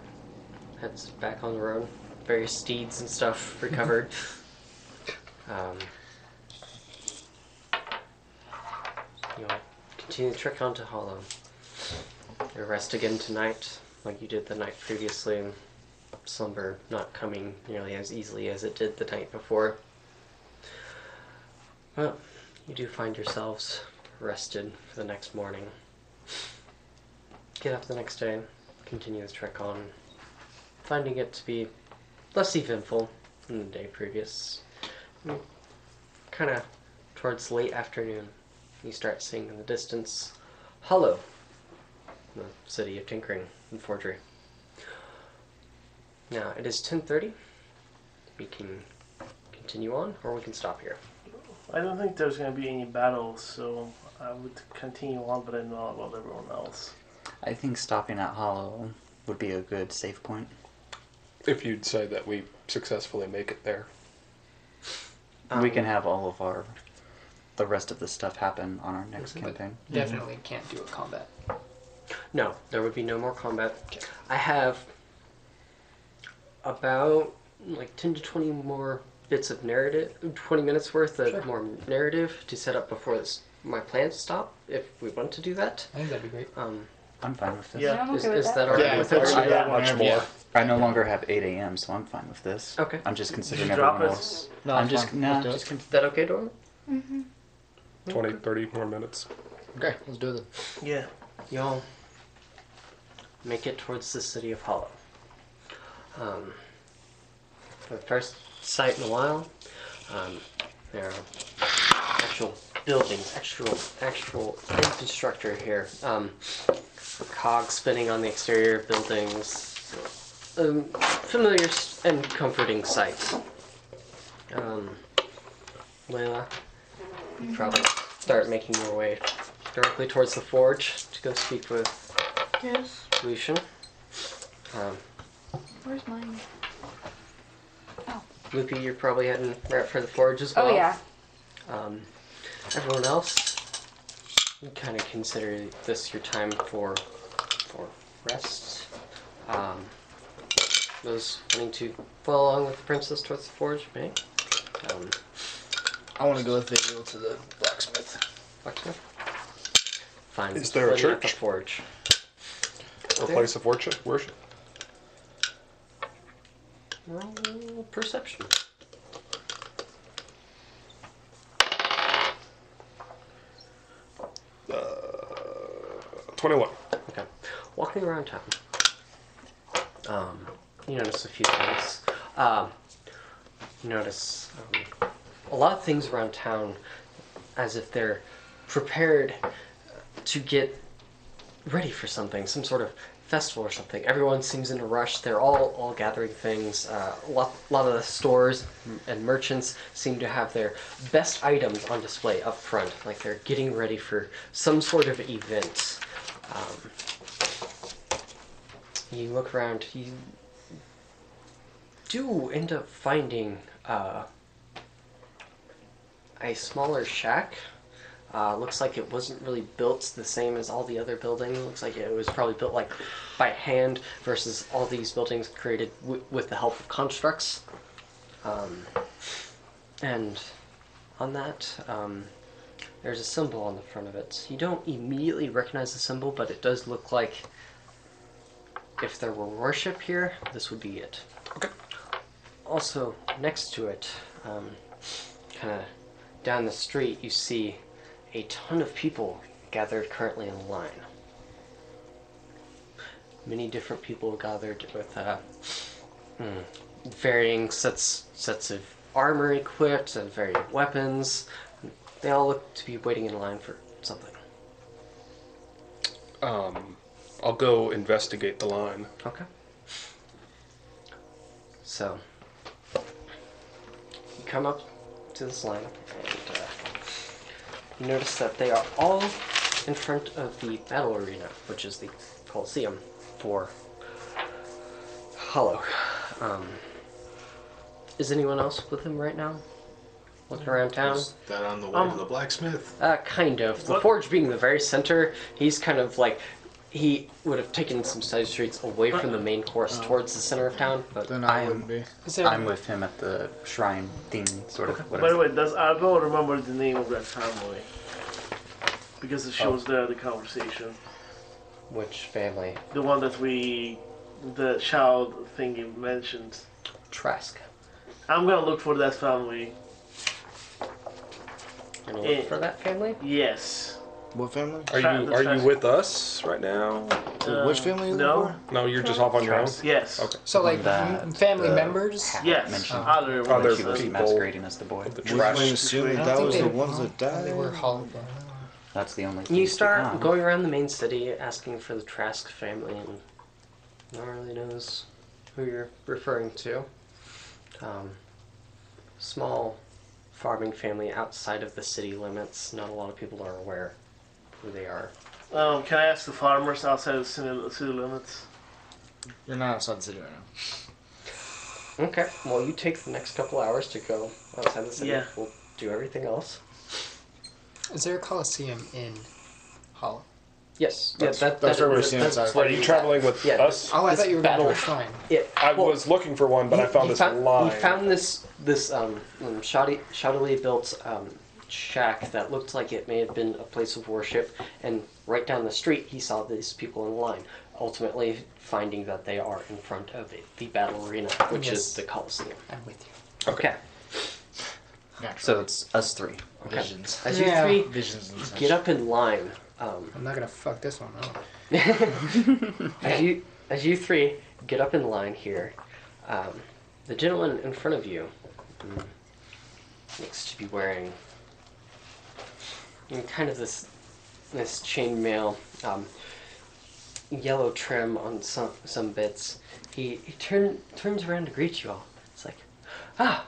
heads back on the road. Various steeds and stuff recovered. um, you'll continue the trek onto Hollow. You rest again tonight, like you did the night previously. Slumber not coming nearly as easily as it did the night before. Well, you do find yourselves rested for the next morning. Get up the next day, continue the trek on, finding it to be less eventful than the day previous. Kind of towards late afternoon, you start seeing in the distance Hollow, the city of tinkering and forgery. Now it is 10:30. We can continue on, or we can stop here. I don't think there's going to be any battles, so I would continue on, but I know about everyone else. I think stopping at Hollow would be a good safe point. If you'd say that we successfully make it there. we Um, can have all of our the rest of this stuff happen on our next But campaign. Definitely can't do a combat. No, there would be no more combat. I have about like 10 to 20 more bits of narrative, 20 minutes worth of Sure. more narrative to set up before this, my plans stop, if we want to do that. I think that'd be great. Um, I'm fine with this. Yeah. I'm is, okay with is that. that alright Yeah, with that's everybody? that much more. yeah. I no longer have 8 a.m., so I'm fine with this. Okay. I'm just considering you drop everyone it? else. No, I'm it's just fine. no, Let's do just con- Is that okay, Dora? 20, 30 more minutes. Okay, let's do it. Yeah. Y'all make it towards the city of Hollow. Um, for the first sight in a while, um, there are actual buildings, actual actual infrastructure here. Um, cogs spinning on the exterior of buildings. Um, familiar and comforting sight. Um, Layla, you probably start making your way directly towards the forge to go speak with Yes. Lucian. Um, Where's mine? Loopy, you're probably heading right for the forge as well. Oh yeah. Um, everyone else, you kind of consider this your time for for rest. Um, those wanting to follow along with the princess towards the forge may. Um, I want to go with Vigil to the blacksmith. blacksmith. Fine. Is there a plenty at the church? forge? Or place of worship. worship. Roll perception. 21. Okay. Walking around town, um, you notice a few things. Um, you notice um, a lot of things around town as if they're prepared to get ready for something, some sort of festival or something. Everyone seems in a rush. They're all all gathering things. Uh, a lot, lot of the stores and merchants seem to have their best items on display up front, like they're getting ready for some sort of event. Um, you look around. You do end up finding uh, a smaller shack. Uh, looks like it wasn't really built the same as all the other buildings. Looks like it was probably built like by hand versus all these buildings created with the help of constructs. Um, and on that, um, there's a symbol on the front of it. You don't immediately recognize the symbol, but it does look like if there were worship here, this would be it. Okay. Also, next to it, um, kind of down the street, you see a ton of people gathered currently in line. Many different people gathered with uh, hmm, varying sets sets of armor equipped and varying weapons. They all look to be waiting in line for something. Um, I'll go investigate the line. Okay. So, you come up to this line, and uh, you notice that they are all in front of the battle arena, which is the Coliseum for Hollow. Um, is anyone else with him right now? Looking around town? Is that on the way Um, to the blacksmith? Uh, kind of. The What- forge being the very center, he's kind of like he would have taken some side streets away from the main course towards the center of town, but Then I, I am- wouldn't be. There I'm with him at the shrine thing, sort of. By the way, does I remember the name of that family because it Oh. shows there the conversation. which family? The one that we, the child thing you mentioned. Trask. I'm gonna look for that family. Gonna Eh. look for that family? Yes. What family? Are Tra- you the are trash- you with us right now? So which family you look no. for? No, you're just off on your own. Yes. Okay. so like That, m- family uh, members? Yes. Mentioned Other Other ones. she was people- masquerading as the boy. The We trash. we assume I that don't that think was they- the ones that died. They were hollow. That's the only. Thing You things to start come. going around the main city asking for the Trask family, and no one really knows who you're referring to. Um, small farming family outside of the city limits. Not a lot of people are aware who they are. Um, can I ask the farmers outside of the city, city limits? You're not outside the city right now. Okay. Well, you take the next couple hours to go outside the city. Yeah. We'll do everything else. Is there a coliseum in Hollow? Yes. That's- yeah, that, that's that- what we're that- seeing that's outside. what Are you traveling with Yeah. us? Oh, I This thought you were going to battle- a shrine. Yeah. I well, was looking for one, but I found this found, line. You found this this um, um shoddy, shoddily built um, shack that looked like it may have been a place of worship, and right down the street he saw these people in line. Ultimately, finding that they are in front of it, the battle arena, which Yes. is the Colosseum. I'm with you. Okay. So it's us three. Okay. Visions. As Yeah. you three Visions and such. get up in line, um, I'm not going to fuck this one up. as you as you three get up in line here, um, the gentleman in front of you mm, looks to be wearing mm, kind of this this chainmail, um, yellow trim on some some bits. He he turn, turns around to greet you all. It's like, ah,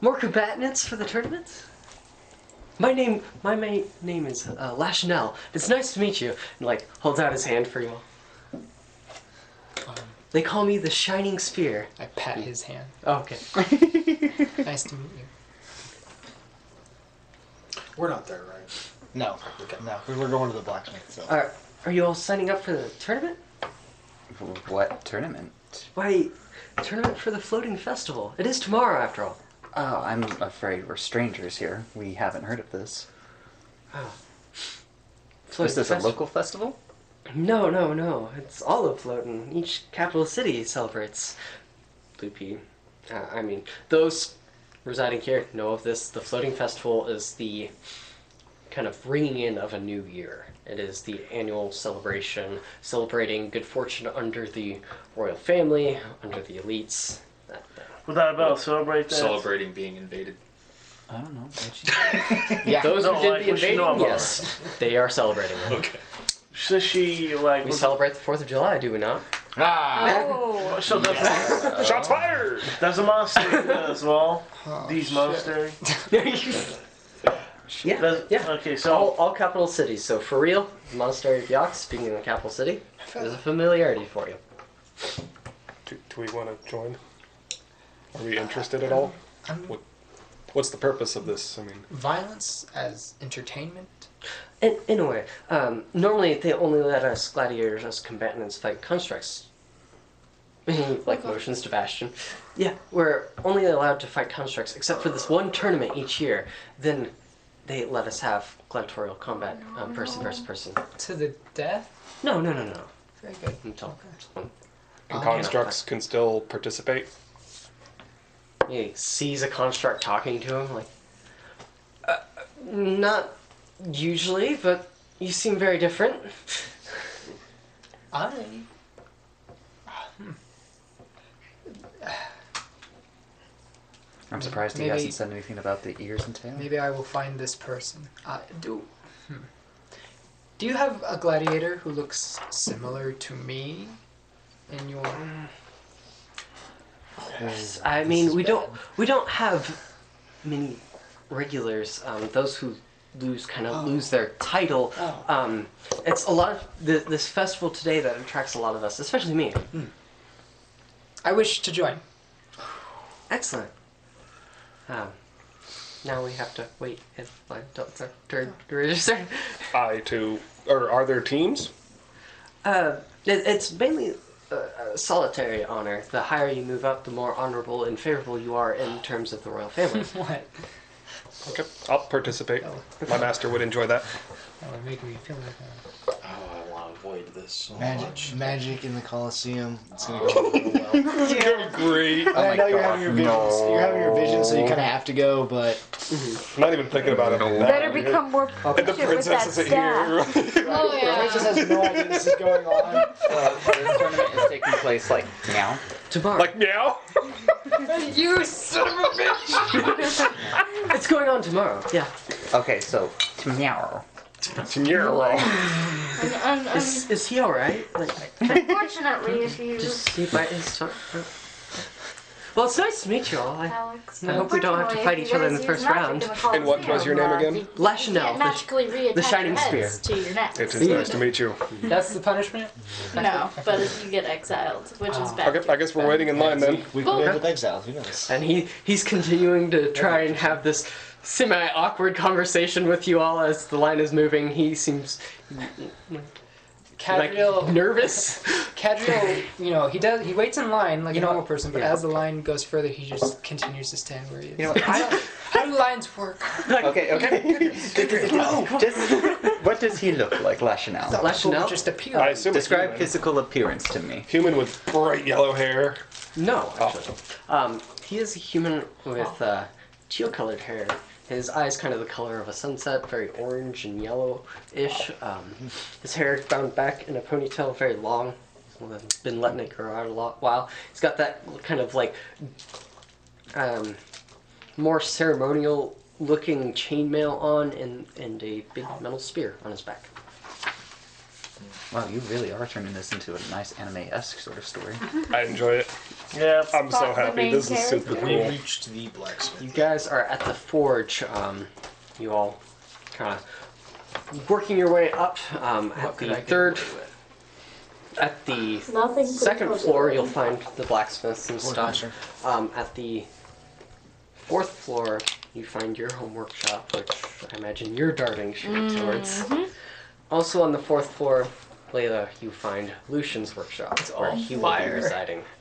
more combatants for the tournament. My name, my ma- name is uh, Lachanel. It's nice to meet you. And like holds out his hand for you. Um, They call me the Shining Spear. I pat his hand. Oh, okay. Nice to meet you. We're not there, right? No, no, we're going to the blacksmith. So. Are, are you all signing up for the tournament? What tournament? Why, tournament for the floating festival. It is tomorrow, after all. Oh, I'm afraid we're strangers here. We haven't heard of this. Oh. Is this a local festival? No, no, no. It's all of Floating. Each capital city celebrates. Loopy. Uh, I mean, those residing here know of this. The Floating Festival is the kind of ringing in of a new year. It is the annual celebration celebrating good fortune under the royal family, under the elites. That, that. Would about celebrate that? Celebrating being invaded. I don't know. Reggie. Yeah. Those No, who did like, the what you invading, about yes, they are celebrating it. Okay. So she like We was- celebrate the 4th of July, do we not? Ah. Oh. So does, Shots fired! does a monster do that as well? Oh, These shit. monastery. yeah, Does, yeah. Okay, so All, all capital cities. So for real, the Monastery of Yachts, being in the capital city, there's a familiarity for you. Do, do we want to join? Are we interested at all? I'm- What, what's the purpose of this? I mean, Violence as entertainment? In, in a way, um, normally they only let us gladiators, us combatants, fight constructs. like motions to Bastion. Yeah, we're only allowed to fight constructs except for this one tournament each year. Then they let us have gladiatorial combat, um, person versus person. To the death? No, no, no, no. Very good. Until and Um, constructs can still participate. He sees a construct talking to him, like, uh, not usually, but you seem very different. I. I'm surprised he Maybe- hasn't said anything about the ears and tail. Maybe I will find this person. Uh, do. Hmm. Do you have a gladiator who looks similar to me in your? I mean, we don't we don't have many regulars. Um, those who lose kind of lose their title. Oh. Um, it's a lot of th- this festival today that attracts a lot of us, especially me. I wish to join. Excellent. Um, now we have to wait if I don't start to register. I to, or are there teams? Uh, it, it's mainly a, a solitary honor. The higher you move up, the more honorable and favorable you are in terms of the royal family. What? Okay, I'll participate. My master would enjoy that. That would make me feel like that. Oh, I want to avoid this so Magic, much. magic in the Coliseum. Oh. It's gonna go real well. It's gonna be great. I oh know you're having your visions. no. You're having your visions, so you kind of have to go. But I'm not even thinking about it. now. Better become more And the proficient with that princess isn't staff. here. Oh the yeah. princess has no idea this is going on. this tournament is taking place like now. Tomorrow. like meow. You son of a bitch. it's going on tomorrow. Yeah. Okay, so tomorrow. Tomorrow. And- and- and Is, is he alright? Like, Unfortunately, if you just he bite his tongue. Well, it's nice to meet you all. I, Alex. I hope we don't have to fight each other in the first round. And what was your name again? Lachanel, Can't magically reattach the Shining your heads to your neck. It is nice to meet you. That's the punishment. No, but if you get exiled, which is oh. bad. Okay, I guess we're waiting in line then. We could live with exiles. Who knows? and he he's continuing to try and have this semi awkward conversation with you all as the line is moving. He seems like nervous. Cadriel, you know, he does. He waits in line like You a know normal what? person, but Yeah. as the line goes further, he just continues to stand where he is. You know? I don't. How do lines work? Okay, okay. Just, what does he look like, Lachenal? People Lachenal? just appear. I assume Describe physical appearance to me. Human with bright yellow hair. No, actually. Um, he is a human with uh, teal colored hair. His eyes kind of the color of a sunset, very orange and yellow-ish. Um, his hair bound back in a ponytail, very long. He's been letting it grow out a lot while. He's got that kind of like um, more ceremonial looking chainmail on and, and a big metal spear on his back. Wow, you really are turning this into a nice anime-esque sort of story. I enjoy it. Yeah. I'm so Spot the happy. main This is super character. We cool. reached the blacksmith. You guys are at the forge. Um, you all kind of working your way up. Um, at the third, at the Nothing. second floor, you'll find the blacksmiths and stuff. master. Um, at the fourth floor, you find your home workshop, which I imagine you're darting straight towards. Also on the fourth floor, Layla, you find Lucian's workshop, where he will be residing.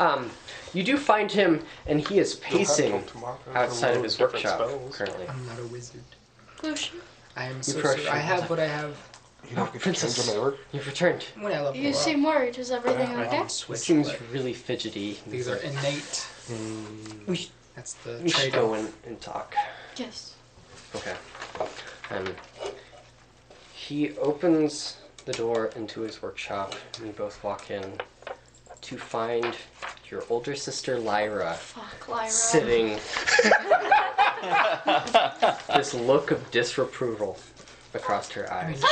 Um, you do find him, and he is pacing outside of his workshop currently. I'm not a wizard. Lucian, I am You so sorry. I have what I have You don't get Princess, to ever? you've returned. when I level you up. seem worried. Is everything I okay? can He seems but really fidgety. these are innate. We should, That's the we should go in and talk. Yes. Okay. Um, he opens the door into his workshop, and you both walk in to find your older sister Lyra Fuck, Lyra. sitting. this look of disapproval across her eyes.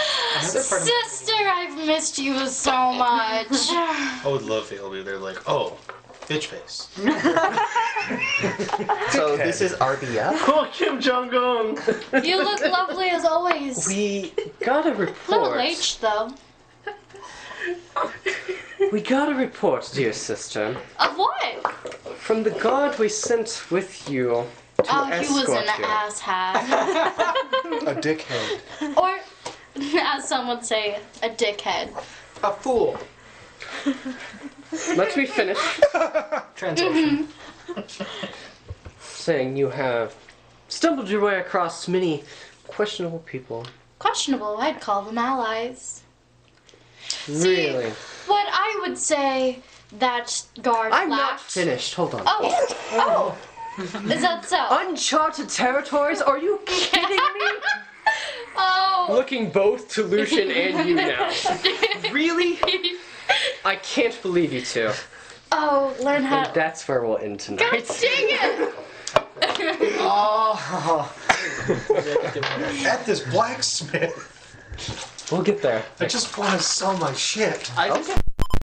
Another part of Sister, I've missed you so much. I would love to be there, like, oh, bitch face. So this is RBF? Cool, Kim Jong Un. you look lovely as always. We got a report. Little report. H though. We got a report, dear sister, Of what? from the guard we sent with you to Oh, he was an you. asshat. A dickhead. or, as some would say, a dickhead. a fool. Let me finish. Translation. saying you have stumbled your way across many questionable people. Questionable, I'd call them allies. Really? What I would say that guard I'm not finished. Hold on. Oh, oh, oh, is that so? Uncharted territories? Are you kidding me? Oh, Looking both to Lucian and you now. Really? I can't believe you two. oh, learn how. And that's where we'll end tonight. God tonight. dang it! Oh. At this blacksmith, We'll get there. I just want to sell my shit. I just